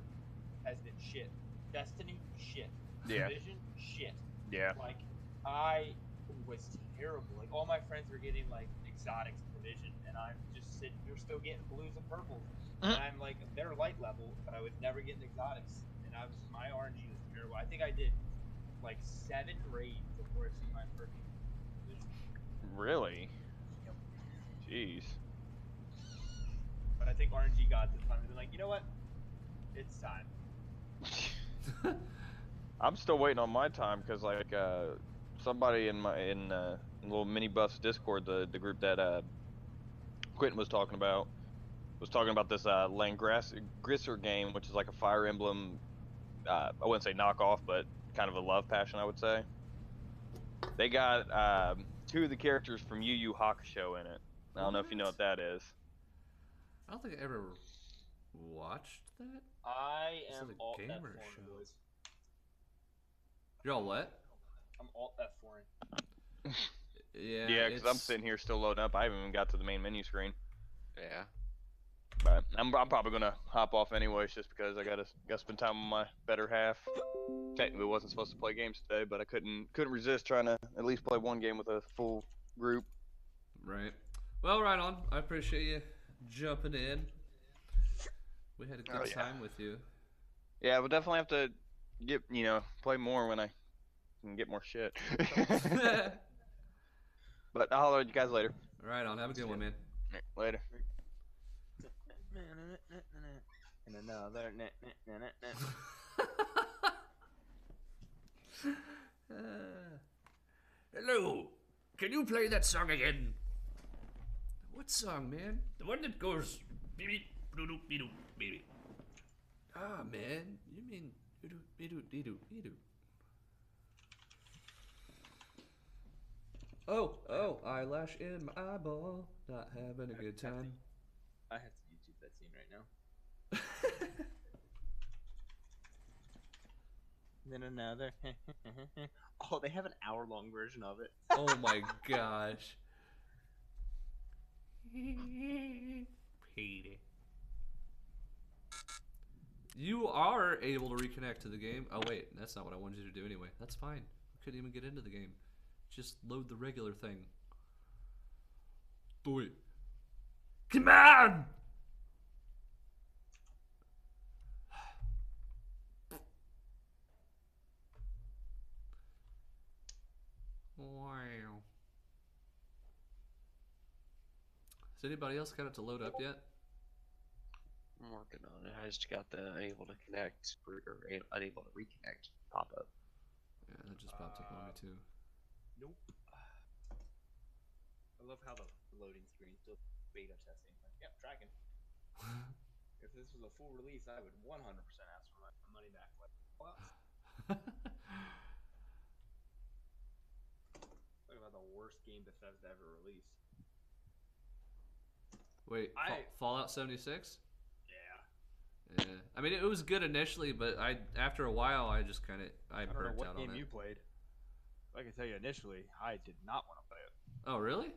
has been shit. Destiny, shit. Yeah. Division, shit. Yeah. Like, I was terrible. Like, all my friends were getting like exotics in division, and I'm just sitting here still getting blues and purples. And I'm like, they're light level, but I was never getting exotics. And I was, my RNG was terrible. I think I did like seven raids before I see my first division. Really? Yep. Jeez. But I think RNG gods have finally been like, you know what? It's time. I'm still waiting on my time because like uh, somebody in my in uh, little mini bus Discord, the the group that uh, Quentin was talking about, was talking about this uh, Langrisser game, which is like a Fire Emblem. Uh, I wouldn't say knockoff, but kind of a love passion, I would say. They got um, two of the characters from Yu Yu Hakusho in it. I don't know if you know what that is. I don't think I ever watched that. I This am is a alt gamer F4 show. boys. You're all what? I'm alt F4. Yeah. Yeah, because I'm sitting here still loading up. I haven't even got to the main menu screen. Yeah. I'm, I'm probably gonna hop off anyways, just because I gotta gotta spend time with my better half. Technically, wasn't supposed to play games today, but I couldn't couldn't resist trying to at least play one game with a full group. Right. Well, right on. I appreciate you jumping in. We had a good Oh, yeah. time with you. Yeah, we'll definitely have to get you know play more when I can get more shit. but I'll holler at you guys later. right on. Have a good one, man. Later. And another. Uh, hello. Can you play that song again? What song, man? The one that goes. beep, beep, doo-doo, be-doo, beep. Ah, man. You mean. doo-doo, be-doo, dee-doo, be-doo. Oh, oh, eyelash in my eyeball. Not having a good time. I have to YouTube that scene right now. Then another. oh, they have an hour long version of it. Oh my gosh. Petey. You are able to reconnect to the game. Oh wait, that's not what I wanted you to do anyway. That's fine. I couldn't even get into the game. Just load the regular thing. Do it. Come on! Wow. Has anybody else got it to load up yet? I'm working on it. I just got the unable to connect or, or unable to reconnect pop up. Yeah, that just popped up on me too. Uh, nope. I love how the loading screen still beta testing. Like, yep, tracking. if this was a full release, I would 100% ask for my money back. Like, what? Talk about the worst game Bethesda ever released. Wait, I- Fallout 76? Yeah. Yeah. I mean, it was good initially, but I after a while, I just kind of I, I don't know burnt what out game on it. you played. I can tell you initially, I did not want to play it. Oh, really?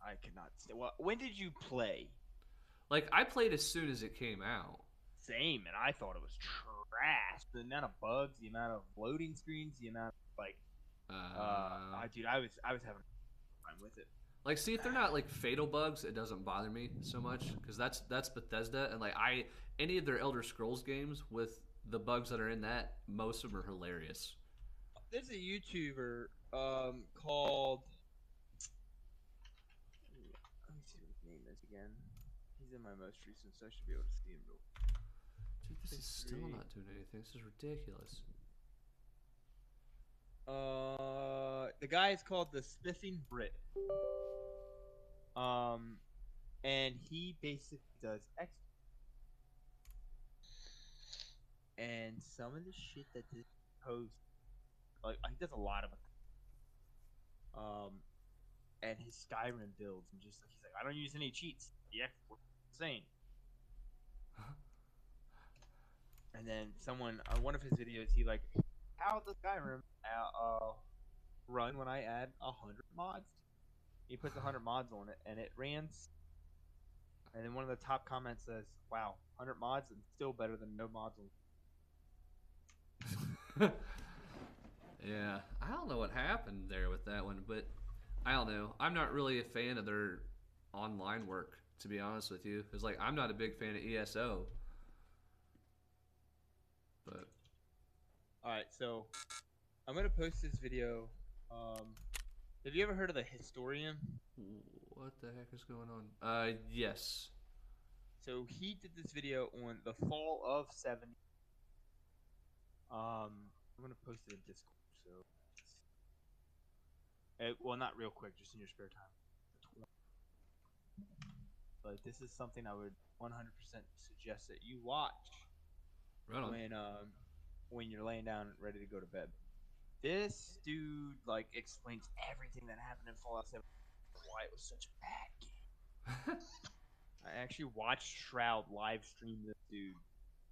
I cannot. St- well, when did you play? Like I played as soon as it came out. Same, and I thought it was trash. The amount of bugs, the amount of loading screens, the amount of like, Uh, uh, dude, I was I was having fun with it. like, see if they're not like fatal bugs, it doesn't bother me so much because that's that's Bethesda, and like I any of their Elder Scrolls games with the bugs that are in that, most of them are hilarious. There's a YouTuber um called. Let me see what his name is again. He's in my most recent, so I should be able to see him. Dude, this is still not doing anything. This is ridiculous. Uh, the guy is called the Spiffing Brit. Um, and he basically does X. And some of the shit that this post, like he does a lot of it. Um, and his Skyrim builds, and just like he's like, I don't use any cheats. X insane. And then someone on one of his videos, he like, how does Skyrim uh, run when I add a hundred mods? He puts a hundred mods on it, and it runs. And then one of the top comments says, "Wow, hundred mods and still better than no mods." Yeah, I don't know what happened there with that one, but I don't know. I'm not really a fan of their online work, to be honest with you. It's like I'm not a big fan of ESO. But All right, so I'm gonna post this video. Um, have you ever heard of the Historian? what the heck is going on? Uh, yes. So he did this video on the fall of '70. Um, I'm gonna post it in Discord. So, Uh, well, not real quick, just in your spare time. But this is something I would 100% suggest that you watch Right on. when um when you're laying down ready to go to bed. This dude like explains everything that happened in Fallout 7, why it was such a bad game. I actually watched Shroud live stream this dude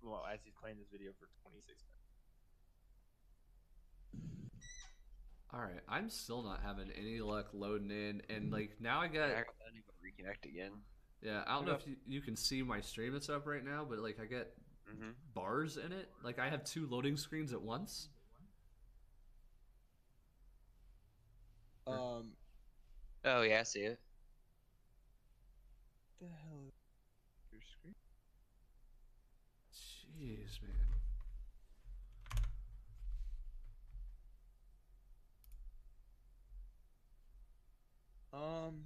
well as he's playing this video for 26 minutes. All right, I'm still not having any luck loading in, and like now I got I got unable to reconnect again. yeah. I don't know if you, you can see my stream that's up right now, but like I get Mm-hmm. bars in it. Like I have two loading screens at once. Um, Oh yeah, I see it. the hell is your screen? Jeez, man. Um,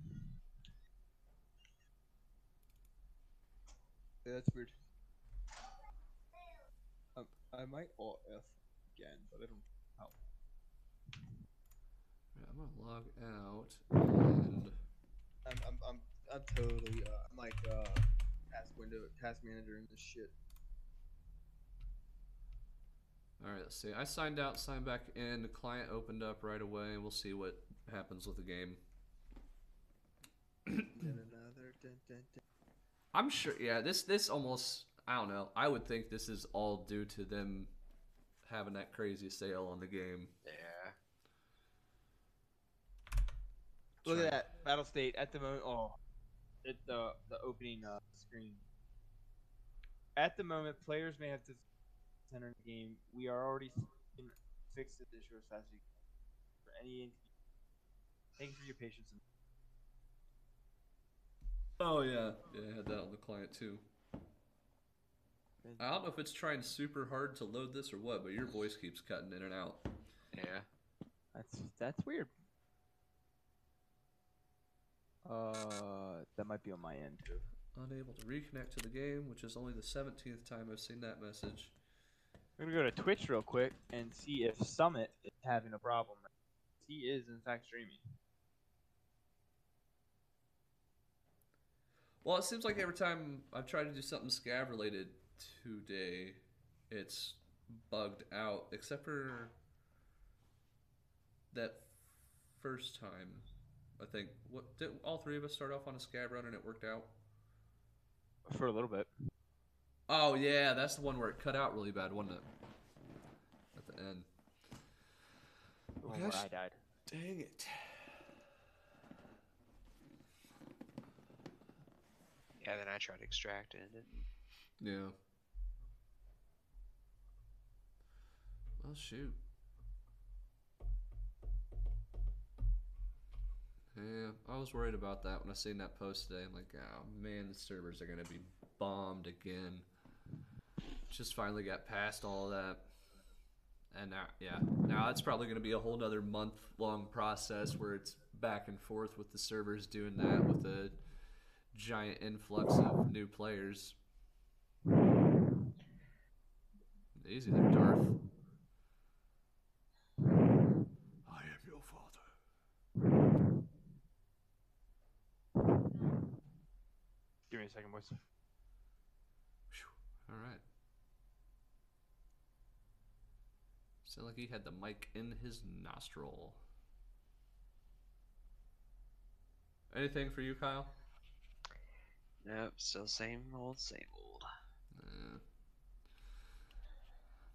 yeah, that's weird. I might alt F again, but I don't. Yeah, I'm gonna log out and I'm I'm I'm I'm totally uh, I'm like uh task window task manager in this shit. all right. Let's see. I signed out, signed back in. The client opened up right away. We'll see what happens with the game. Then another dun, dun, dun. I'm sure. Yeah, this this almost. I don't know. I would think this is all due to them having that crazy sale on the game. Yeah. Look at that Battlestate at the moment. Oh, it, the the opening uh, screen. At the moment, players may have to enter the game. We are already seeing fix this issue as fast as we can. For any, thank you for your patience. Oh yeah, yeah, I had that on the client too. I don't know if it's trying super hard to load this or what, but your voice keeps cutting in and out. Yeah. That's that's weird. Uh, that might be on my end too. Unable to reconnect to the game, which is only the 17th time I've seen that message. I'm gonna go to Twitch real quick and see if Summit is having a problem. He is in fact streaming. Well, it seems like every time I've tried to do something scav related today, it's bugged out, except for that first time. I think what did all three of us start off on a scav run and it worked out. For a little bit. Oh yeah, that's the one where it cut out really bad, wasn't it? At the end. The one where Gosh. I died. Dang it. Yeah, then I tried to extract it and it didn't. Yeah. Well, shoot. Yeah, I was worried about that when I seen that post today. I'm like, oh man, the servers are gonna be bombed again. Just finally got past all that. And now, yeah, now it's probably gonna be a whole nother month long process where it's back and forth with the servers doing that with a giant influx of new players. Easy there, Darth. I am your father. Give me a second, boys. All right. Sound like he had the mic in his nostril. Anything for you, Kyle? Nope, still same old, same old. Nah.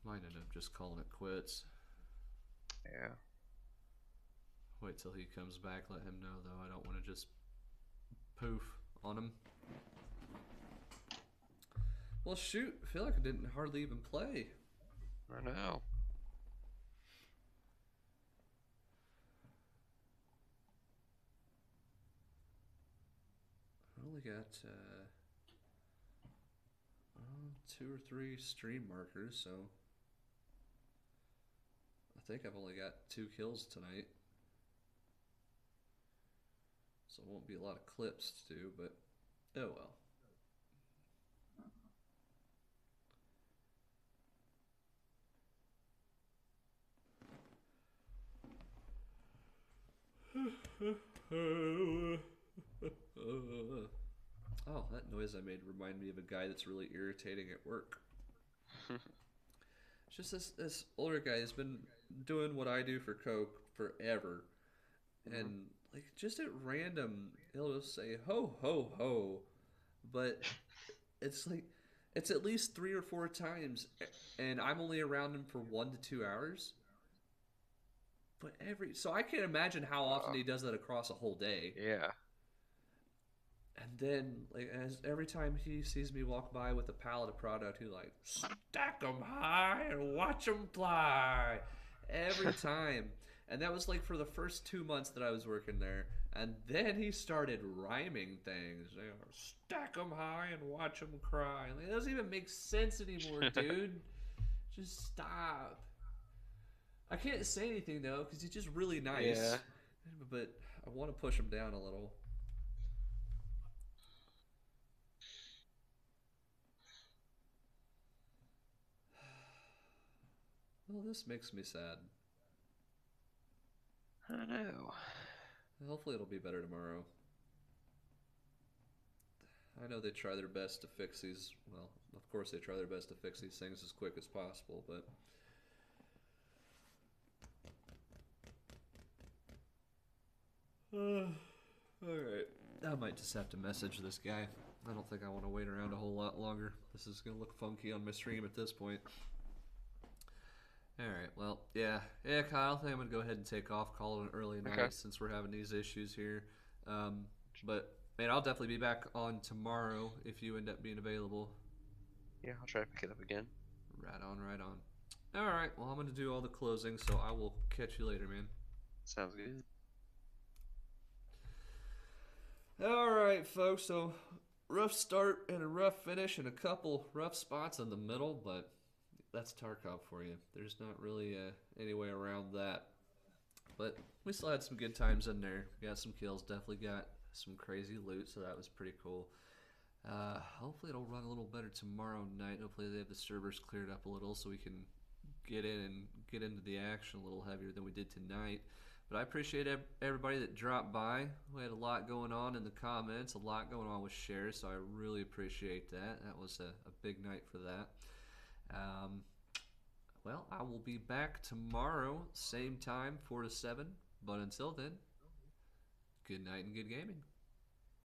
Might end up just calling it quits. Yeah. Wait till he comes back, let him know, though. I don't want to just poof on him. Well, shoot. I feel like I didn't hardly even play. I know. I only got uh, uh, two or three stream markers, so I think I've only got two kills tonight. So it won't be a lot of clips to do, but oh well. oh, that noise I made reminded me of a guy that's really irritating at work. It's just this this older guy has been doing what I do for Coke forever, mm-hmm. and like just at random, he'll just say ho ho ho, but it's like it's at least three or four times, and I'm only around him for one to two hours. But every so I can't imagine how often he does that across a whole day. Yeah. And then, like, as every time he sees me walk by with a pallet of product, he like, "Stack 'em high and watch 'em fly." Every time, and that was like for the first two months that I was working there. And then he started rhyming things. You know, Stack 'em high and watch 'em cry. Like, it doesn't even make sense anymore, dude. Just stop. I can't say anything though because he's just really nice. Yeah. But I want to push him down a little. Well, this makes me sad. I don't know. Hopefully, it'll be better tomorrow. I know they try their best to fix these. Well, of course, they try their best to fix these things as quick as possible, but. Alright. I might just have to message this guy. I don't think I want to wait around a whole lot longer. This is going to look funky on my stream at this point. All right. Well, yeah, yeah, Kyle. I think I'm gonna go ahead and take off. Call it an early night Okay. since we're having these issues here. Um, but man, I'll definitely be back on tomorrow if you end up being available. Yeah, I'll try to pick it up again. Right on, right on. All right. Well, I'm gonna do all the closing, so I will catch you later, man. Sounds good. All right, folks. So rough start and a rough finish, and a couple rough spots in the middle, but that's Tarkov for you. There's not really uh, any way around that. But we still had some good times in there. We Got some kills. Definitely got some crazy loot, so that was pretty cool. Uh, hopefully it'll run a little better tomorrow night. Hopefully they have the servers cleared up a little so we can get in and get into the action a little heavier than we did tonight. But I appreciate everybody that dropped by. We had a lot going on in the comments, a lot going on with shares, so I really appreciate that. That was a, a big night for that. Um, well, I will be back tomorrow, same time, 4 to 7. But until then, good night and good gaming.